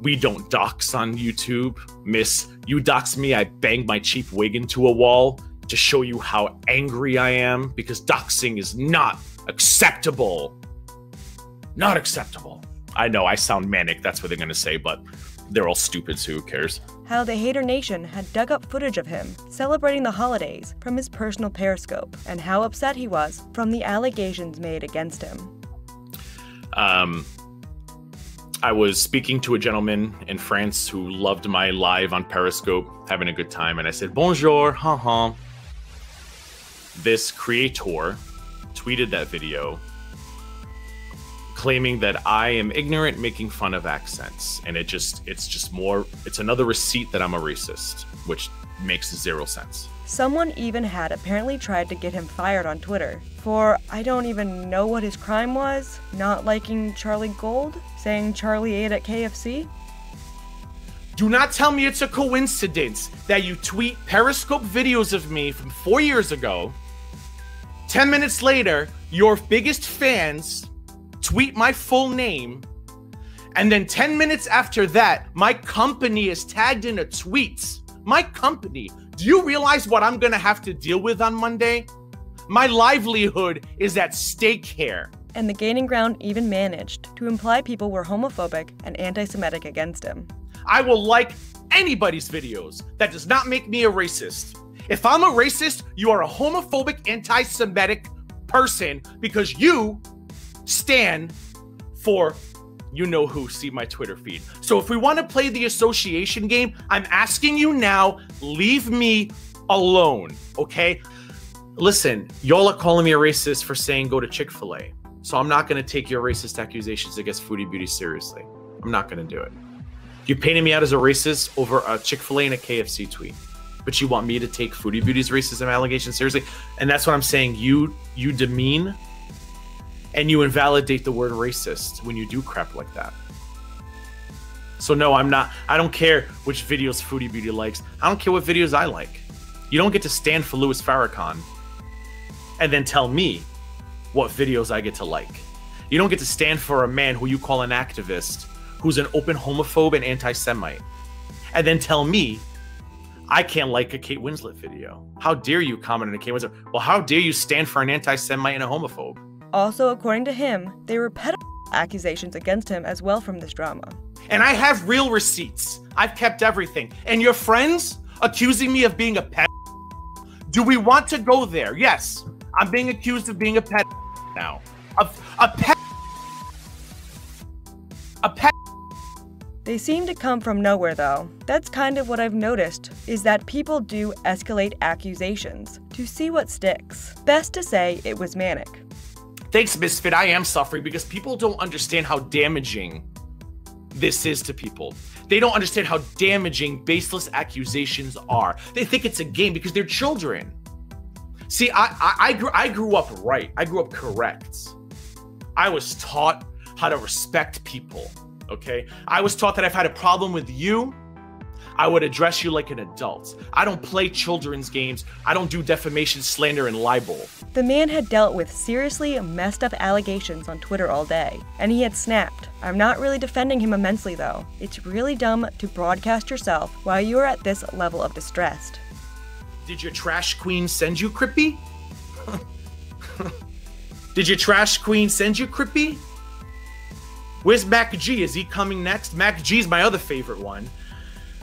We Don't Dox on YouTube? Miss You Dox Me, I banged my cheap wig into a wall to show you how angry I am because doxing is not acceptable. Not acceptable. I know I sound manic, that's what they're gonna say, but they're all stupid, so who cares? How the Haydur Nation had dug up footage of him celebrating the holidays from his personal Periscope, and how upset he was from the allegations made against him. Um, I was speaking to a gentleman in France who loved my live on Periscope, having a good time, and I said, Bonjour, haha. This creator tweeted that video claiming that I am ignorant, making fun of accents, and it just it's just more it's another receipt that I'm a racist, which makes zero sense. Someone even had apparently tried to get him fired on Twitter for I don't even know what his crime was, not liking Charlie Gold, saying Charlie ate at KFC. Do not tell me it's a coincidence that you tweet Periscope videos of me from four years ago. 10 minutes later, your biggest fans tweet my full name. And then 10 minutes after that, my company is tagged in a tweet. My company. Do you realize what I'm going to have to deal with on Monday? My livelihood is at stake here. And the Gaining Ground even managed to imply people were homophobic and anti Semitic against him. I will like anybody's videos. That does not make me a racist. If I'm a racist, you are a homophobic, anti Semitic person because you stand for you know who see my Twitter feed. So if we want to play the association game, I'm asking you now, leave me alone, okay? Listen, y'all are calling me a racist for saying go to Chick fil A. So I'm not going to take your racist accusations against Foodie Beauty seriously. I'm not going to do it. You painted me out as a racist over a Chick fil A and a KFC tweet. But you want me to take Foodie Beauty's racism allegations seriously? And that's what I'm saying. You you demean and you invalidate the word racist when you do crap like that. So no, I'm not. I don't care which videos Foodie Beauty likes. I don't care what videos I like. You don't get to stand for Louis Farrakhan and then tell me what videos I get to like. You don't get to stand for a man who you call an activist, who's an open homophobe and anti-Semite, and then tell me I can't like a Kate Winslet video. How dare you comment on a Kate Winslet? Well, how dare you stand for an anti-Semite and a homophobe? Also, according to him, there were pedophile accusations against him as well from this drama. And I have real receipts. I've kept everything. And your friends accusing me of being a pet. Do we want to go there? Yes. I'm being accused of being a pet now. A, a pet. A pet. They seem to come from nowhere though. That's kind of what I've noticed, is that people do escalate accusations to see what sticks. Best to say it was manic. Thanks, Misfit. I am suffering because people don't understand how damaging this is to people. They don't understand how damaging baseless accusations are. They think it's a game because they're children. See, I, I, I, grew, I grew up right. I grew up correct. I was taught how to respect people, okay? I was taught that if I had a problem with you, I would address you like an adult. I don't play children's games. I don't do defamation, slander, and libel. The man had dealt with seriously messed up allegations on Twitter all day, and he had snapped. I'm not really defending him immensely though. It's really dumb to broadcast yourself while you are at this level of distress. Did your trash queen send you Crippy? Did your trash queen send you Crippy? Where's Mac G? Is he coming next? Mac G's my other favorite one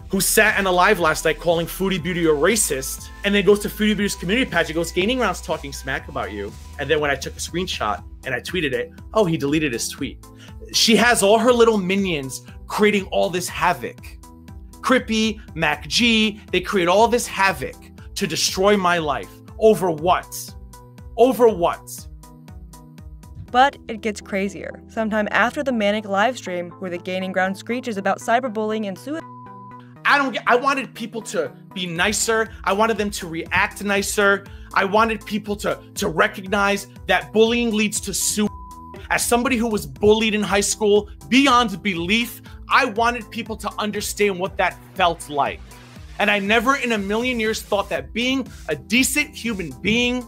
who sat in a live last night calling Foodie Beauty a racist, and then goes to Foodie Beauty's community page and goes, Gaining Ground's talking smack about you. And then when I took a screenshot and I tweeted it, oh, he deleted his tweet. She has all her little minions creating all this havoc. Crippy, Mac G, they create all this havoc to destroy my life. Over what? Over what? But it gets crazier. Sometime after the manic livestream, where the Gaining Ground screeches about cyberbullying and suicide. I don't get I wanted people to be nicer. I wanted them to react nicer. I wanted people to to recognize that bullying leads to suicide. As somebody who was bullied in high school beyond belief, I wanted people to understand what that felt like. And I never in a million years thought that being a decent human being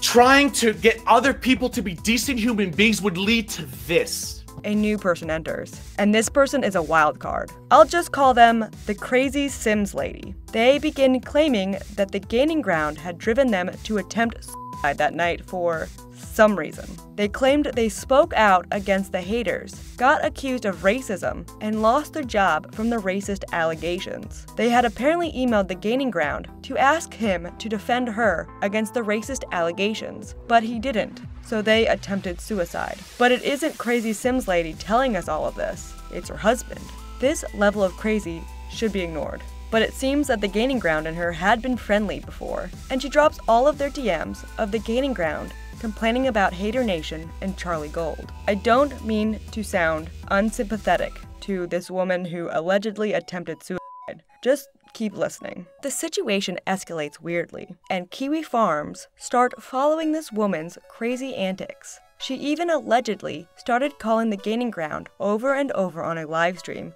trying to get other people to be decent human beings would lead to this a new person enters. And this person is a wild card. I'll just call them the Crazy Sims Lady. They begin claiming that the Gaining Ground had driven them to attempt suicide that night for some reason. They claimed they spoke out against the haters, got accused of racism, and lost their job from the racist allegations. They had apparently emailed the Gaining Ground to ask him to defend her against the racist allegations, but he didn't, so they attempted suicide. But it isn't Crazy Sims Lady telling us all of this, it's her husband. This level of crazy should be ignored. But it seems that the Gaining Ground and her had been friendly before, and she drops all of their DMs of the Gaining Ground complaining about Haydur Nation and Charlie Gold. I don't mean to sound unsympathetic to this woman who allegedly attempted suicide. Just keep listening. The situation escalates weirdly, and Kiwi Farms start following this woman's crazy antics. She even allegedly started calling the gaining ground over and over on a live stream.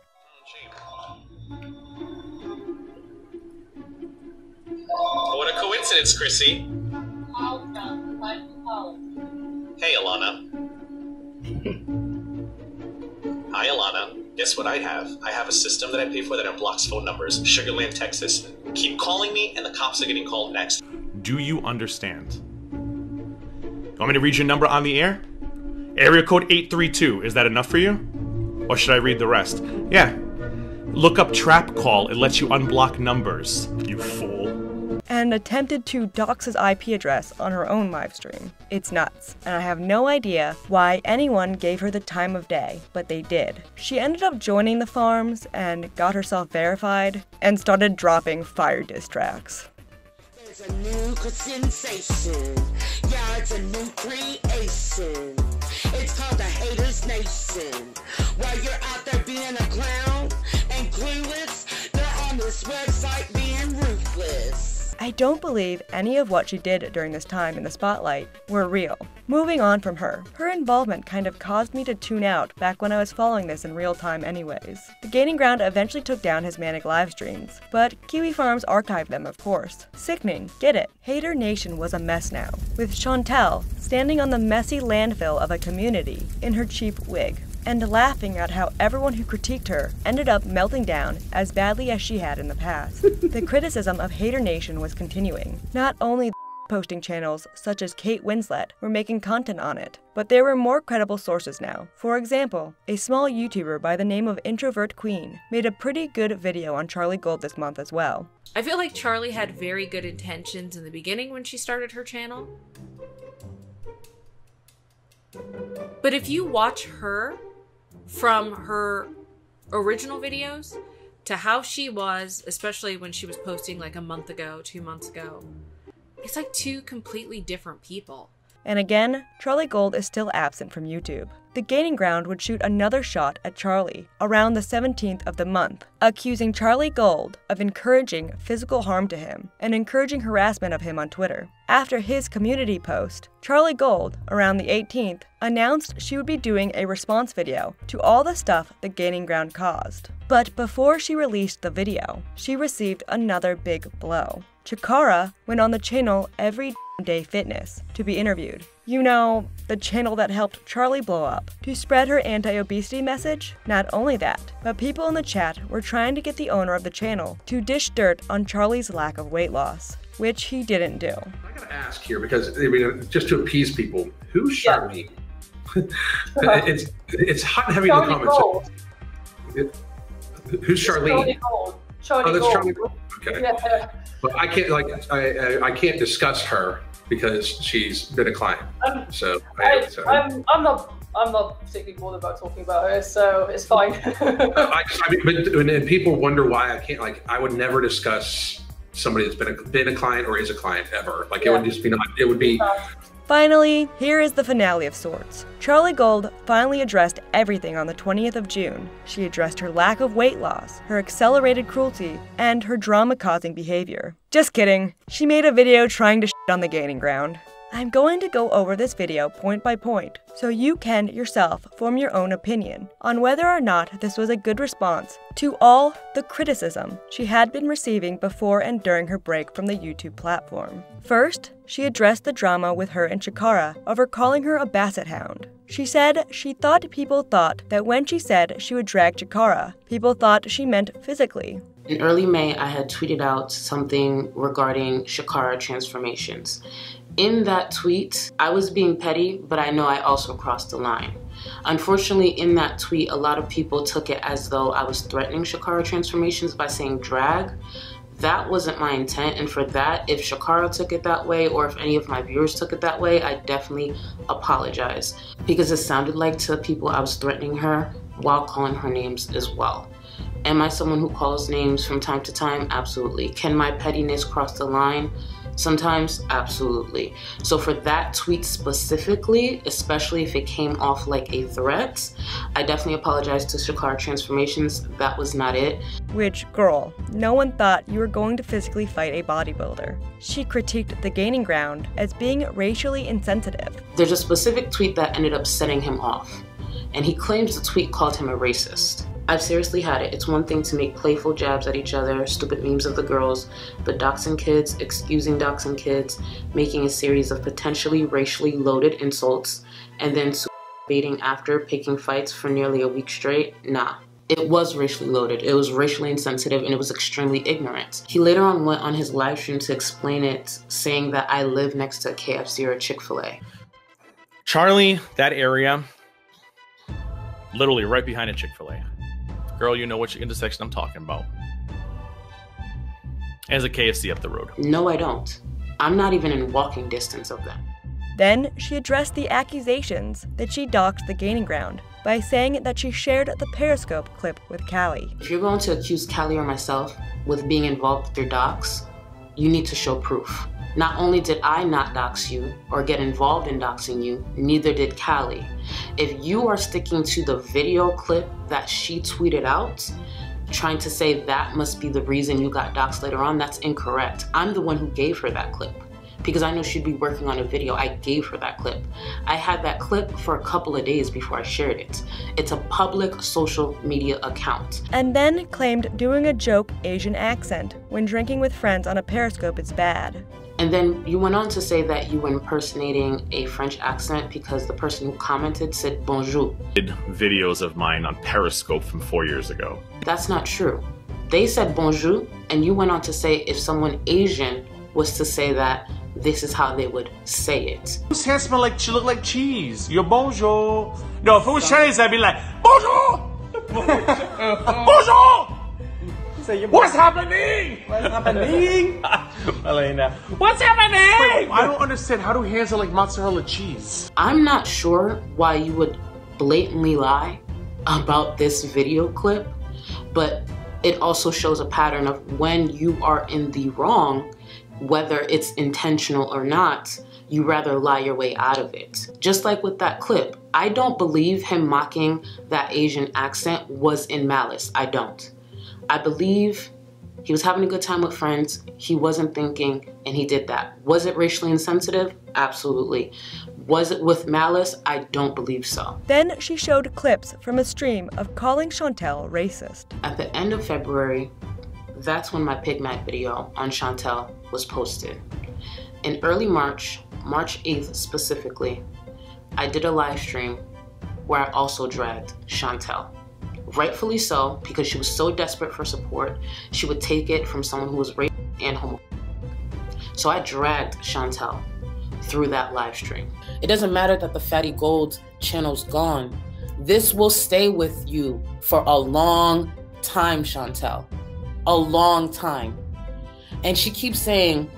What a coincidence, Chrissy. Hey, Alana. Hi, Alana. Guess what I have? I have a system that I pay for that unblocks phone numbers. Sugarland, Texas. Keep calling me, and the cops are getting called next. Do you understand? Want me to read your number on the air? Area code 832. Is that enough for you? Or should I read the rest? Yeah. Look up Trap Call. It lets you unblock numbers. You fool and attempted to dox his IP address on her own livestream. It's nuts, and I have no idea why anyone gave her the time of day, but they did. She ended up joining the farms and got herself verified and started dropping fire diss tracks. There's a new sensation. Yeah, it's a new creation. It's called the Haters Nation. While you're out there being a clown and clueless, they're on this website being ruthless. I don't believe any of what she did during this time in the spotlight were real. Moving on from her, her involvement kind of caused me to tune out back when I was following this in real time anyways. The Gaining Ground eventually took down his manic live streams, but Kiwi Farms archived them of course. Sickening, get it. Haydur Nation was a mess now, with Chantal standing on the messy landfill of a community in her cheap wig and laughing at how everyone who critiqued her ended up melting down as badly as she had in the past. the criticism of Haydur Nation was continuing. Not only posting channels such as Kate Winslet were making content on it, but there were more credible sources now. For example, a small YouTuber by the name of Introvert Queen made a pretty good video on Charlie Gold this month as well. I feel like Charlie had very good intentions in the beginning when she started her channel. But if you watch her from her original videos to how she was, especially when she was posting like a month ago, two months ago. It's like two completely different people. And again, Charlie Gold is still absent from YouTube. The Gaining Ground would shoot another shot at Charlie around the 17th of the month, accusing Charlie Gold of encouraging physical harm to him and encouraging harassment of him on Twitter. After his community post, Charlie Gold, around the 18th, announced she would be doing a response video to all the stuff the Gaining Ground caused. But before she released the video, she received another big blow. Chikara went on the channel every Day Fitness to be interviewed. You know, the channel that helped Charlie blow up to spread her anti obesity message? Not only that, but people in the chat were trying to get the owner of the channel to dish dirt on Charlie's lack of weight loss, which he didn't do. I gotta ask here because I mean, just to appease people, who's Charlie? Yeah. it's it's hot and heavy Charlie in the comments. It, who's Charlie? Charlie Gold. Charlie oh, that's Gold. Charlie Gold. Okay. Yeah. But I can't like I, I, I can't discuss her because she's been a client. Um, so, I, so. I'm, I'm not I'm not particularly bothered about talking about her, so it's fine. I, I mean, but and people wonder why I can't like I would never discuss somebody that's been a, been a client or is a client ever. Like it would just be not. It would be. Finally, here is the finale of sorts. Charlie Gold finally addressed everything on the 20th of June. She addressed her lack of weight loss, her accelerated cruelty, and her drama causing behavior. Just kidding. She made a video trying to shit on the gaining ground. I'm going to go over this video point by point, so you can yourself form your own opinion on whether or not this was a good response to all the criticism she had been receiving before and during her break from the YouTube platform. First, she addressed the drama with her and Chikara over calling her a basset hound. She said she thought people thought that when she said she would drag Chikara, people thought she meant physically. In early May, I had tweeted out something regarding Chikara transformations. In that tweet, I was being petty, but I know I also crossed the line. Unfortunately, in that tweet, a lot of people took it as though I was threatening Chikara transformations by saying drag. That wasn't my intent, and for that, if Chikara took it that way or if any of my viewers took it that way, I definitely apologize because it sounded like to people I was threatening her while calling her names as well. Am I someone who calls names from time to time? Absolutely. Can my pettiness cross the line? Sometimes, absolutely. So for that tweet specifically, especially if it came off like a threat, I definitely apologize to Chikara Transformations. That was not it. Which, girl, no one thought you were going to physically fight a bodybuilder. She critiqued the gaining ground as being racially insensitive. There's a specific tweet that ended up setting him off, and he claims the tweet called him a racist. I've seriously had it. It's one thing to make playful jabs at each other, stupid memes of the girls, but doxing kids, excusing doxing kids, making a series of potentially racially loaded insults, and then baiting after picking fights for nearly a week straight, nah. It was racially loaded, it was racially insensitive, and it was extremely ignorant. He later on went on his live stream to explain it, saying that I live next to a KFC or Chick fil A. Charlie, that area, literally right behind a Chick fil A. Girl, you know which intersection I'm talking about. As a KFC up the road. No, I don't. I'm not even in walking distance of them. Then she addressed the accusations that she doxed the gaining ground by saying that she shared the Periscope clip with Callie. If you're going to accuse Callie or myself with being involved with your dox, you need to show proof. Not only did I not dox you or get involved in doxing you, neither did Callie. If you are sticking to the video clip that she tweeted out, trying to say that must be the reason you got doxed later on, that's incorrect. I'm the one who gave her that clip because I know she'd be working on a video. I gave her that clip. I had that clip for a couple of days before I shared it. It's a public social media account. And then claimed doing a joke Asian accent when drinking with friends on a Periscope is bad. And then you went on to say that you were impersonating a French accent because the person who commented said bonjour. Did videos of mine on Periscope from four years ago. That's not true. They said bonjour, and you went on to say if someone Asian was to say that, this is how they would say it. Whose hair smell like she look like cheese? Your bonjour. No, if it was Chinese, I'd be like bonjour. bonjour. What's happening? What's happening? Elena. What's happening? I don't understand. How do hands are like mozzarella cheese? I'm not sure why you would blatantly lie about this video clip, but it also shows a pattern of when you are in the wrong, whether it's intentional or not, you rather lie your way out of it. Just like with that clip, I don't believe him mocking that Asian accent was in malice. I don't. I believe he was having a good time with friends. He wasn't thinking, and he did that. Was it racially insensitive? Absolutely. Was it with malice? I don't believe so. Then she showed clips from a stream of calling Chantal racist. At the end of February, that's when my Pig Mag video on Chantal was posted. In early March, March 8th specifically, I did a live stream where I also dragged Chantal rightfully so, because she was so desperate for support, she would take it from someone who was raped and homophobic. So I dragged Chantal through that live stream. It doesn't matter that the Fatty Gold channel's gone. This will stay with you for a long time, Chantal. A long time. And she keeps saying,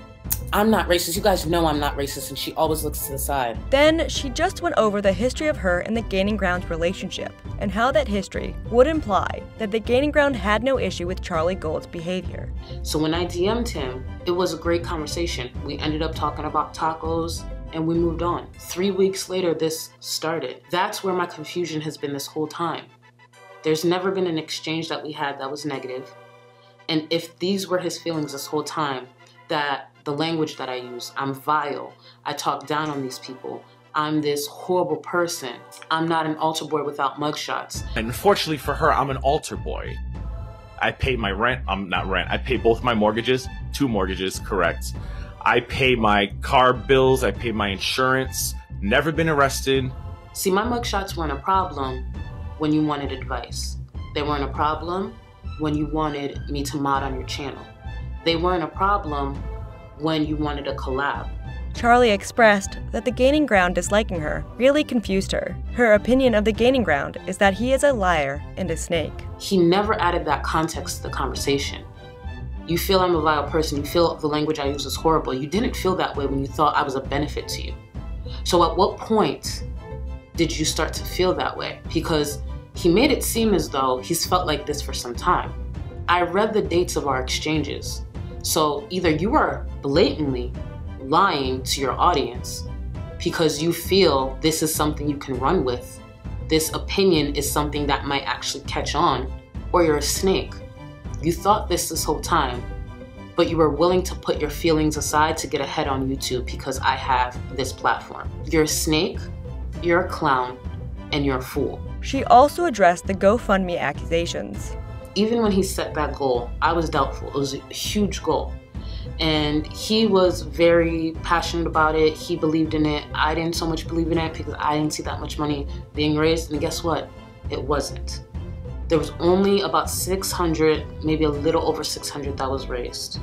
I'm not racist. You guys know I'm not racist. And she always looks to the side. Then she just went over the history of her and the Gaining Ground relationship, and how that history would imply that the Gaining Ground had no issue with Charlie Gold's behavior. So when I DM'd him, it was a great conversation. We ended up talking about tacos and we moved on. Three weeks later, this started. That's where my confusion has been this whole time. There's never been an exchange that we had that was negative. And if these were his feelings this whole time, that the language that I use, I'm vile, I talk down on these people, I'm this horrible person, I'm not an altar boy without mugshots. And unfortunately for her, I'm an altar boy. I pay my rent, I'm um, not rent, I pay both my mortgages, two mortgages, correct. I pay my car bills, I pay my insurance, never been arrested. See, my mugshots weren't a problem when you wanted advice. They weren't a problem when you wanted me to mod on your channel. They weren't a problem when you wanted a collab. Charlie expressed that the gaining ground disliking her really confused her. Her opinion of the gaining ground is that he is a liar and a snake. He never added that context to the conversation. You feel I'm a vile person, you feel the language I use is horrible. You didn't feel that way when you thought I was a benefit to you. So at what point did you start to feel that way? Because he made it seem as though he's felt like this for some time. I read the dates of our exchanges. So either you are blatantly lying to your audience because you feel this is something you can run with, this opinion is something that might actually catch on, or you're a snake. You thought this this whole time, but you were willing to put your feelings aside to get ahead on YouTube because I have this platform. You're a snake, you're a clown, and you're a fool. She also addressed the GoFundMe accusations. Even when he set that goal, I was doubtful. It was a huge goal. And he was very passionate about it. He believed in it. I didn't so much believe in it because I didn't see that much money being raised. And guess what? It wasn't. There was only about 600, maybe a little over 600 that was raised.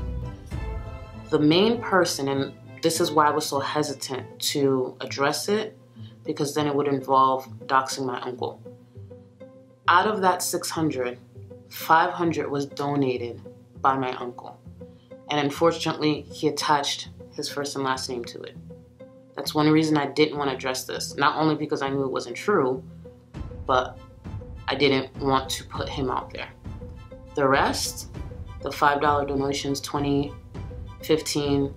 The main person, and this is why I was so hesitant to address it, because then it would involve doxing my uncle. Out of that 600, 500 was donated by my uncle. And unfortunately, he attached his first and last name to it. That's one reason I didn't want to address this. Not only because I knew it wasn't true, but I didn't want to put him out there. The rest, the $5 donations, 20, 15,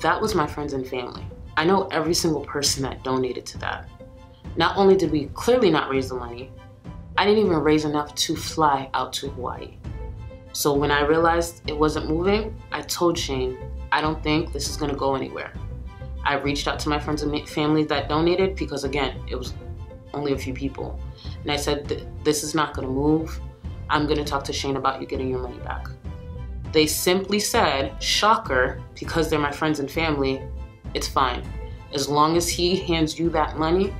that was my friends and family. I know every single person that donated to that. Not only did we clearly not raise the money, I didn't even raise enough to fly out to Hawaii. So when I realized it wasn't moving, I told Shane, I don't think this is gonna go anywhere. I reached out to my friends and family that donated because again, it was only a few people. And I said, this is not gonna move. I'm gonna talk to Shane about you getting your money back. They simply said, shocker, because they're my friends and family, it's fine. As long as he hands you that money,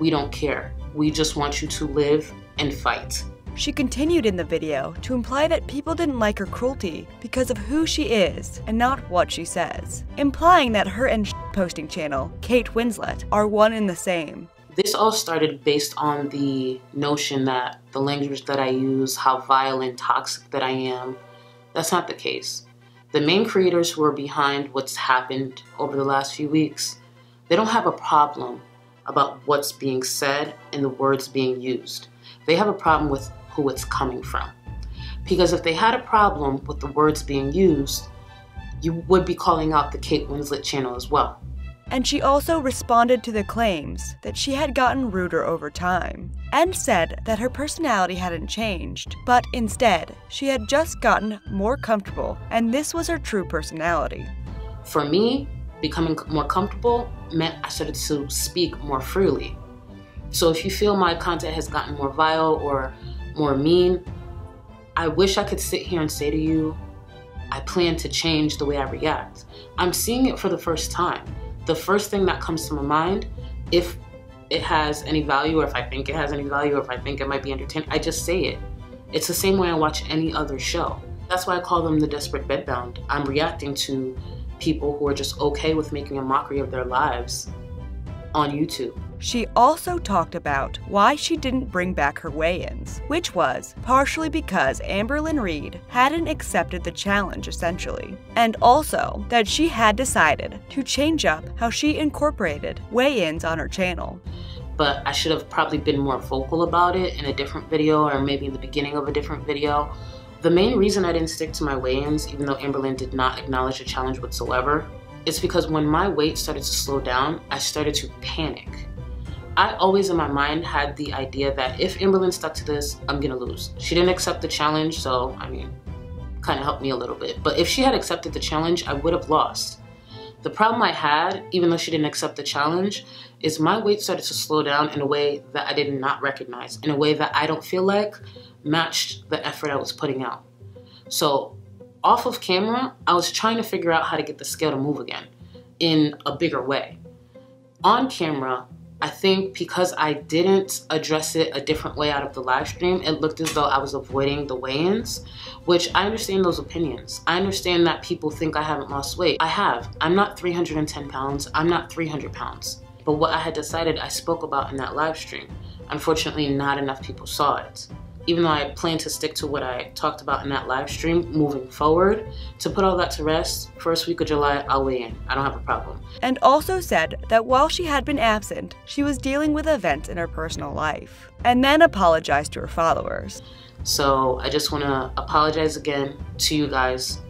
we don't care. We just want you to live and fight. She continued in the video to imply that people didn't like her cruelty because of who she is and not what she says, implying that her and posting channel, Kate Winslet, are one and the same. This all started based on the notion that the language that I use, how vile and toxic that I am. That's not the case. The main creators who are behind what's happened over the last few weeks, they don't have a problem about what's being said and the words being used. They have a problem with who it's coming from. Because if they had a problem with the words being used, you would be calling out the Kate Winslet channel as well. And she also responded to the claims that she had gotten ruder over time, and said that her personality hadn't changed, but instead, she had just gotten more comfortable, and this was her true personality. For me, becoming more comfortable meant I started to speak more freely. So if you feel my content has gotten more vile or more mean, I wish I could sit here and say to you, I plan to change the way I react. I'm seeing it for the first time the first thing that comes to my mind, if it has any value or if I think it has any value or if I think it might be entertaining, I just say it. It's the same way I watch any other show. That's why I call them the desperate bedbound. I'm reacting to people who are just okay with making a mockery of their lives on YouTube. She also talked about why she didn't bring back her weigh ins, which was partially because Amberlynn Reid hadn't accepted the challenge essentially, and also that she had decided to change up how she incorporated weigh ins on her channel but I should have probably been more vocal about it in a different video or maybe in the beginning of a different video. The main reason I didn't stick to my weigh-ins, even though Amberlynn did not acknowledge the challenge whatsoever, is because when my weight started to slow down, I started to panic. I always in my mind had the idea that if Amberlynn stuck to this, I'm gonna lose. She didn't accept the challenge, so I mean, kind of helped me a little bit. But if she had accepted the challenge, I would have lost. The problem I had, even though she didn't accept the challenge, is my weight started to slow down in a way that I did not recognize, in a way that I don't feel like matched the effort I was putting out. So off of camera, I was trying to figure out how to get the scale to move again in a bigger way. On camera, I think because I didn't address it a different way out of the live stream, it looked as though I was avoiding the weigh-ins, which I understand those opinions. I understand that people think I haven't lost weight. I have. I'm not 310 pounds. I'm not 300 pounds. But what I had decided I spoke about in that live stream, unfortunately not enough people saw it even though I plan to stick to what I talked about in that live stream moving forward, to put all that to rest, first week of July, I'll weigh in. I don't have a problem. And also said that while she had been absent, she was dealing with events in her personal life, and then apologized to her followers. So I just want to apologize again to you guys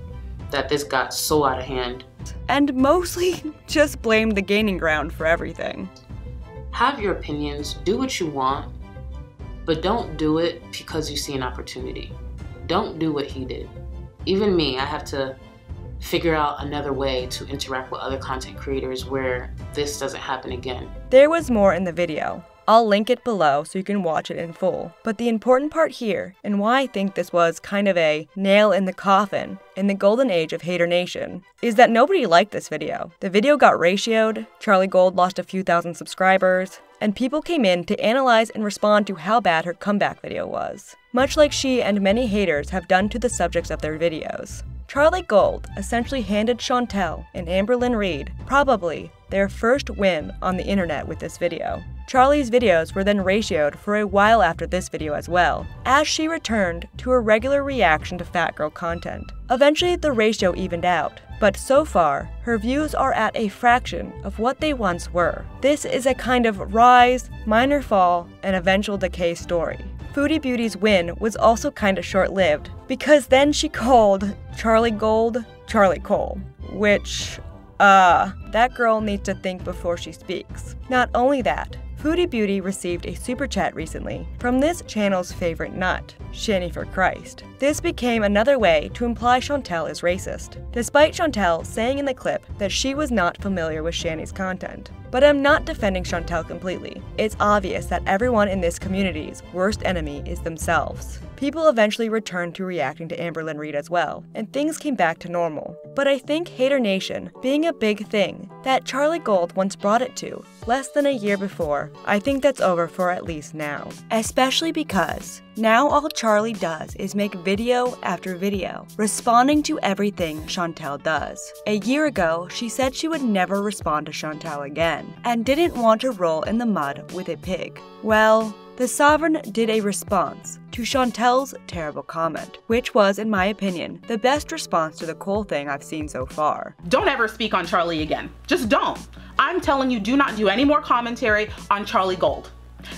that this got so out of hand. And mostly just blame the gaining ground for everything. Have your opinions, do what you want, but don't do it because you see an opportunity. Don't do what he did. Even me, I have to figure out another way to interact with other content creators where this doesn't happen again. There was more in the video. I'll link it below so you can watch it in full. But the important part here, and why I think this was kind of a nail in the coffin in the golden age of Haydur Nation, is that nobody liked this video. The video got ratioed, Charlie Gold lost a few thousand subscribers, and people came in to analyze and respond to how bad her comeback video was, much like she and many haters have done to the subjects of their videos. Charlie Gold essentially handed Chantal and Amberlynn Reid probably their first win on the internet with this video. Charlie's videos were then ratioed for a while after this video as well, as she returned to her regular reaction to fat girl content. Eventually, the ratio evened out, but so far, her views are at a fraction of what they once were. This is a kind of rise, minor fall, and eventual decay story. Foodie Beauty's win was also kinda short lived, because then she called Charlie Gold Charlie Cole, which, uh, that girl needs to think before she speaks. Not only that, Foodie Beauty received a super chat recently from this channel's favorite nut, Shanny for Christ. This became another way to imply Chantal is racist, despite Chantal saying in the clip that she was not familiar with Shanny's content. But I'm not defending Chantal completely. It's obvious that everyone in this community's worst enemy is themselves. People eventually returned to reacting to Amberlynn Reid as well, and things came back to normal. But I think Haydur Nation being a big thing that Charlie Gold once brought it to less than a year before, I think that's over for at least now. Especially because now all Charlie does is make video after video, responding to everything Chantal does. A year ago, she said she would never respond to Chantal again, and didn't want to roll in the mud with a pig. Well, the Sovereign did a response to Chantal's terrible comment, which was, in my opinion, the best response to the Cole thing I've seen so far. Don't ever speak on Charlie again. Just don't. I'm telling you, do not do any more commentary on Charlie Gold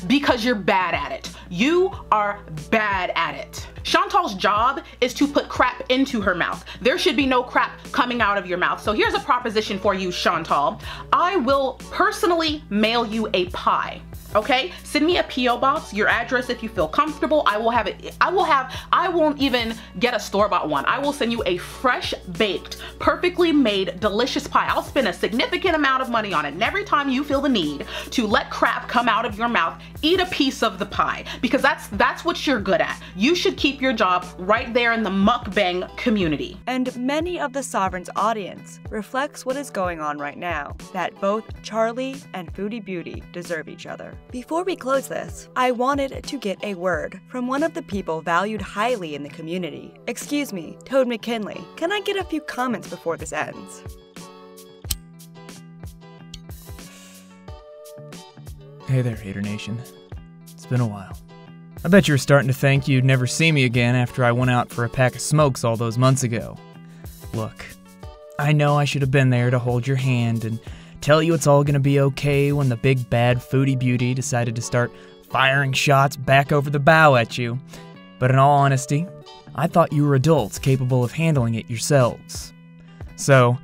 because you're bad at it. You are bad at it. Chantal's job is to put crap into her mouth. There should be no crap coming out of your mouth. So here's a proposition for you, Chantal. I will personally mail you a pie okay? Send me a po box your address if you feel comfortable. I will have it i will have i won't even get a store-bought one. I will send you a fresh baked perfectly made delicious pie. I'll spend a significant amount of money on it. And every time you feel the need to let crap come out of your mouth eat a piece of the pie. Because that's that's what you're good at. You should keep your job right there in the mukbang community. And many of the sovereign's audience reflects what is going on right now that both charlie and foodie beauty deserve each other before we close this, I wanted to get a word from one of the people valued highly in the community. Excuse me, Toad McKinley, can I get a few comments before this ends? Hey there, Haydur Nation. It's been a while. I bet you were starting to think you'd never see me again after I went out for a pack of smokes all those months ago. Look, I know I should have been there to hold your hand and tell you it's all gonna be okay when the big bad foodie beauty decided to start firing shots back over the bow at you. But in all honesty, I thought you were adults capable of handling it yourselves. So,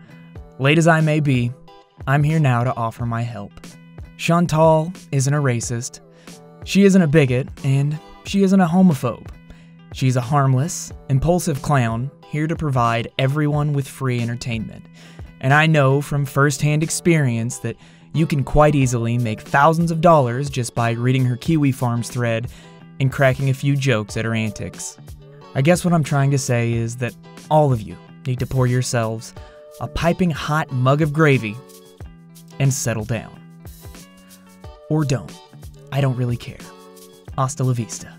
late as I may be, I'm here now to offer my help. Chantal isn't a racist, she isn't a bigot, and she isn't a homophobe. She's a harmless, impulsive clown here to provide everyone with free entertainment. And I know from firsthand experience that you can quite easily make thousands of dollars just by reading her Kiwi Farms thread and cracking a few jokes at her antics. I guess what I'm trying to say is that all of you need to pour yourselves a piping hot mug of gravy and settle down. Or don't. I don't really care. Hasta la vista.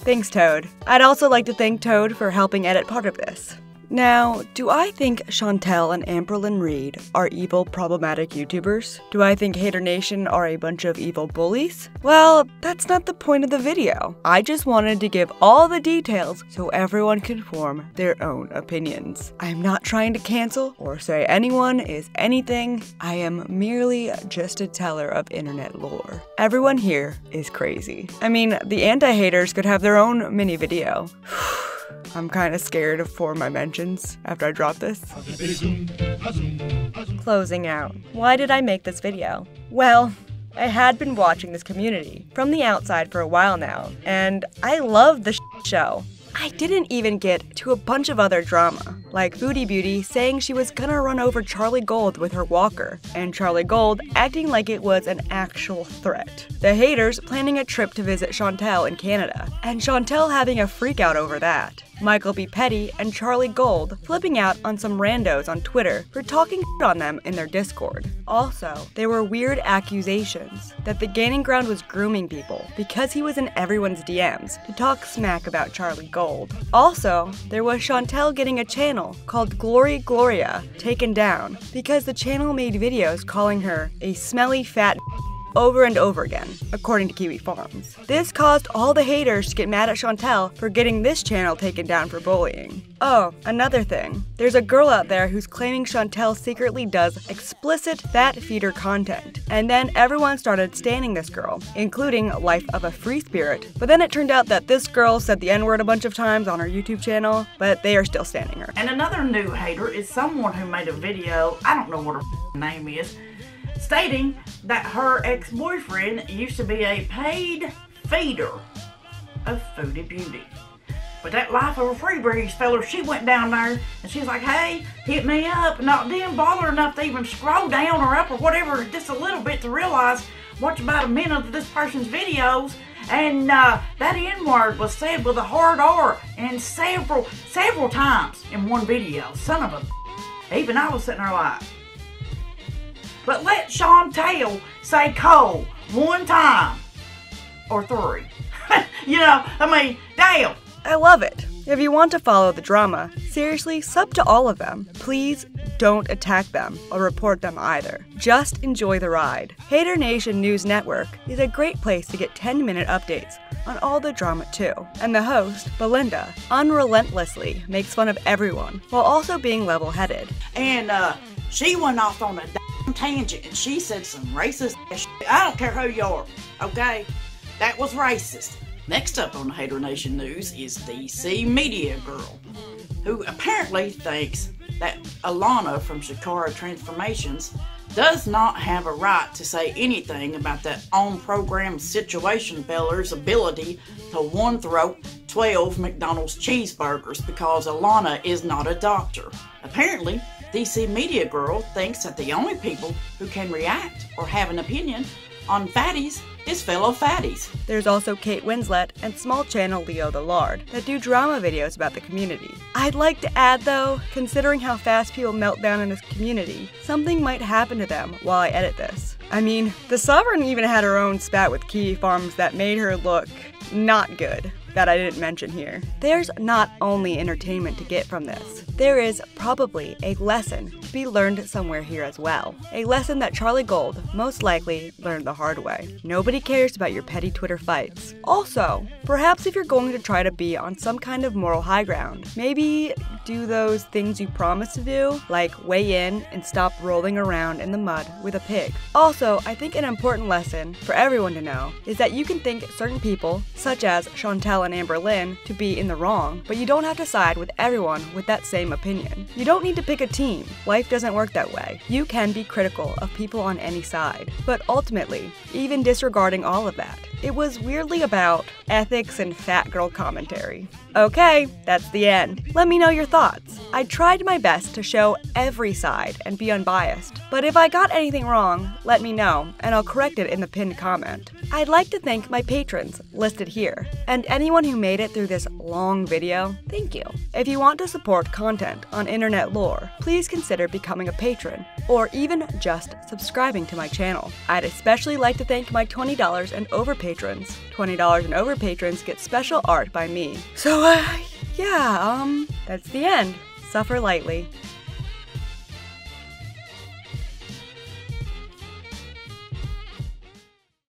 Thanks, Toad. I'd also like to thank Toad for helping edit part of this. Now, do I think Chantal and Amberlynn Reid are evil, problematic YouTubers? Do I think Haydur Nation are a bunch of evil bullies? Well, that's not the point of the video. I just wanted to give all the details so everyone can form their own opinions. I am not trying to cancel or say anyone is anything. I am merely just a teller of internet lore. Everyone here is crazy. I mean, the anti-haters could have their own mini video. I'm kind of scared of for my mentions after I drop this. Closing out. Why did I make this video? Well, I had been watching this community from the outside for a while now, and I love the show. I didn't even get to a bunch of other drama, like Foodie Beauty saying she was gonna run over Charlie Gold with her walker, and Charlie Gold acting like it was an actual threat. The haters planning a trip to visit Chantal in Canada, and Chantal having a freakout over that. Michael B. Petty and Charlie Gold flipping out on some randos on Twitter for talking on them in their Discord. Also, there were weird accusations that the Gaining Ground was grooming people because he was in everyone's DMs to talk smack about Charlie Gold. Also, there was Chantal getting a channel called Glory Gloria taken down because the channel made videos calling her a smelly fat over and over again, according to Kiwi Farms. This caused all the haters to get mad at Chantal for getting this channel taken down for bullying. Oh, another thing. There's a girl out there who's claiming Chantal secretly does explicit fat feeder content. And then everyone started standing this girl, including Life of a Free Spirit. But then it turned out that this girl said the N-word a bunch of times on her YouTube channel, but they are still standing her. And another new hater is someone who made a video, I don't know what her name is, stating that her ex-boyfriend used to be a paid feeder of Foodie Beauty. But that life of a free breeze fella, she went down there and she's like, hey, hit me up. Not didn't bother enough to even scroll down or up or whatever just a little bit to realize watch about a minute of this person's videos and uh, that N-word was said with a hard R and several, several times in one video. Son of a... Even I was sitting there like, but let Chantal say Cole one time or three. you know, I mean, damn. I love it. If you want to follow the drama, seriously, sub to all of them. Please don't attack them or report them either. Just enjoy the ride. Haydur Nation News Network is a great place to get 10 minute updates on all the drama too. And the host, Belinda, unrelentlessly makes fun of everyone while also being level headed. And uh, she went off on a tangent and she said some racist shit. I don't care who you are, okay? That was racist. Next up on Haydur Nation News is DC Media Girl, who apparently thinks that Alana from Chikara Transformations does not have a right to say anything about that on-program situation feller's ability to one-throat 12 McDonald's cheeseburgers because Alana is not a doctor. Apparently, DC Media Girl thinks that the only people who can react or have an opinion on fatties is fellow fatties. There's also Kate Winslet and small channel Leo the Lard that do drama videos about the community. I'd like to add though, considering how fast people melt down in this community, something might happen to them while I edit this. I mean, the Sovereign even had her own spat with Kiwi Farms that made her look not good. That I didn't mention here. There's not only entertainment to get from this, there is probably a lesson to be learned somewhere here as well. A lesson that Charlie Gold most likely learned the hard way. Nobody cares about your petty Twitter fights. Also, perhaps if you're going to try to be on some kind of moral high ground, maybe do those things you promised to do, like weigh in and stop rolling around in the mud with a pig. Also, I think an important lesson for everyone to know is that you can think certain people, such as Chantal and Amberlynn, to be in the wrong, but you don't have to side with everyone with that same opinion. You don't need to pick a team. Life doesn't work that way. You can be critical of people on any side. But ultimately, even disregarding all of that, it was weirdly about ethics and fat girl commentary. Okay, that's the end. Let me know your thoughts. I tried my best to show every side and be unbiased, but if I got anything wrong, let me know, and I'll correct it in the pinned comment. I'd like to thank my patrons, listed here, and anyone who made it through this long video, thank you. If you want to support content on internet lore, please consider becoming a patron, or even just subscribing to my channel. I'd especially like to thank my $20 and over patrons. $20 and over patrons get special art by me. Uh, yeah, um, that's the end. Suffer lightly.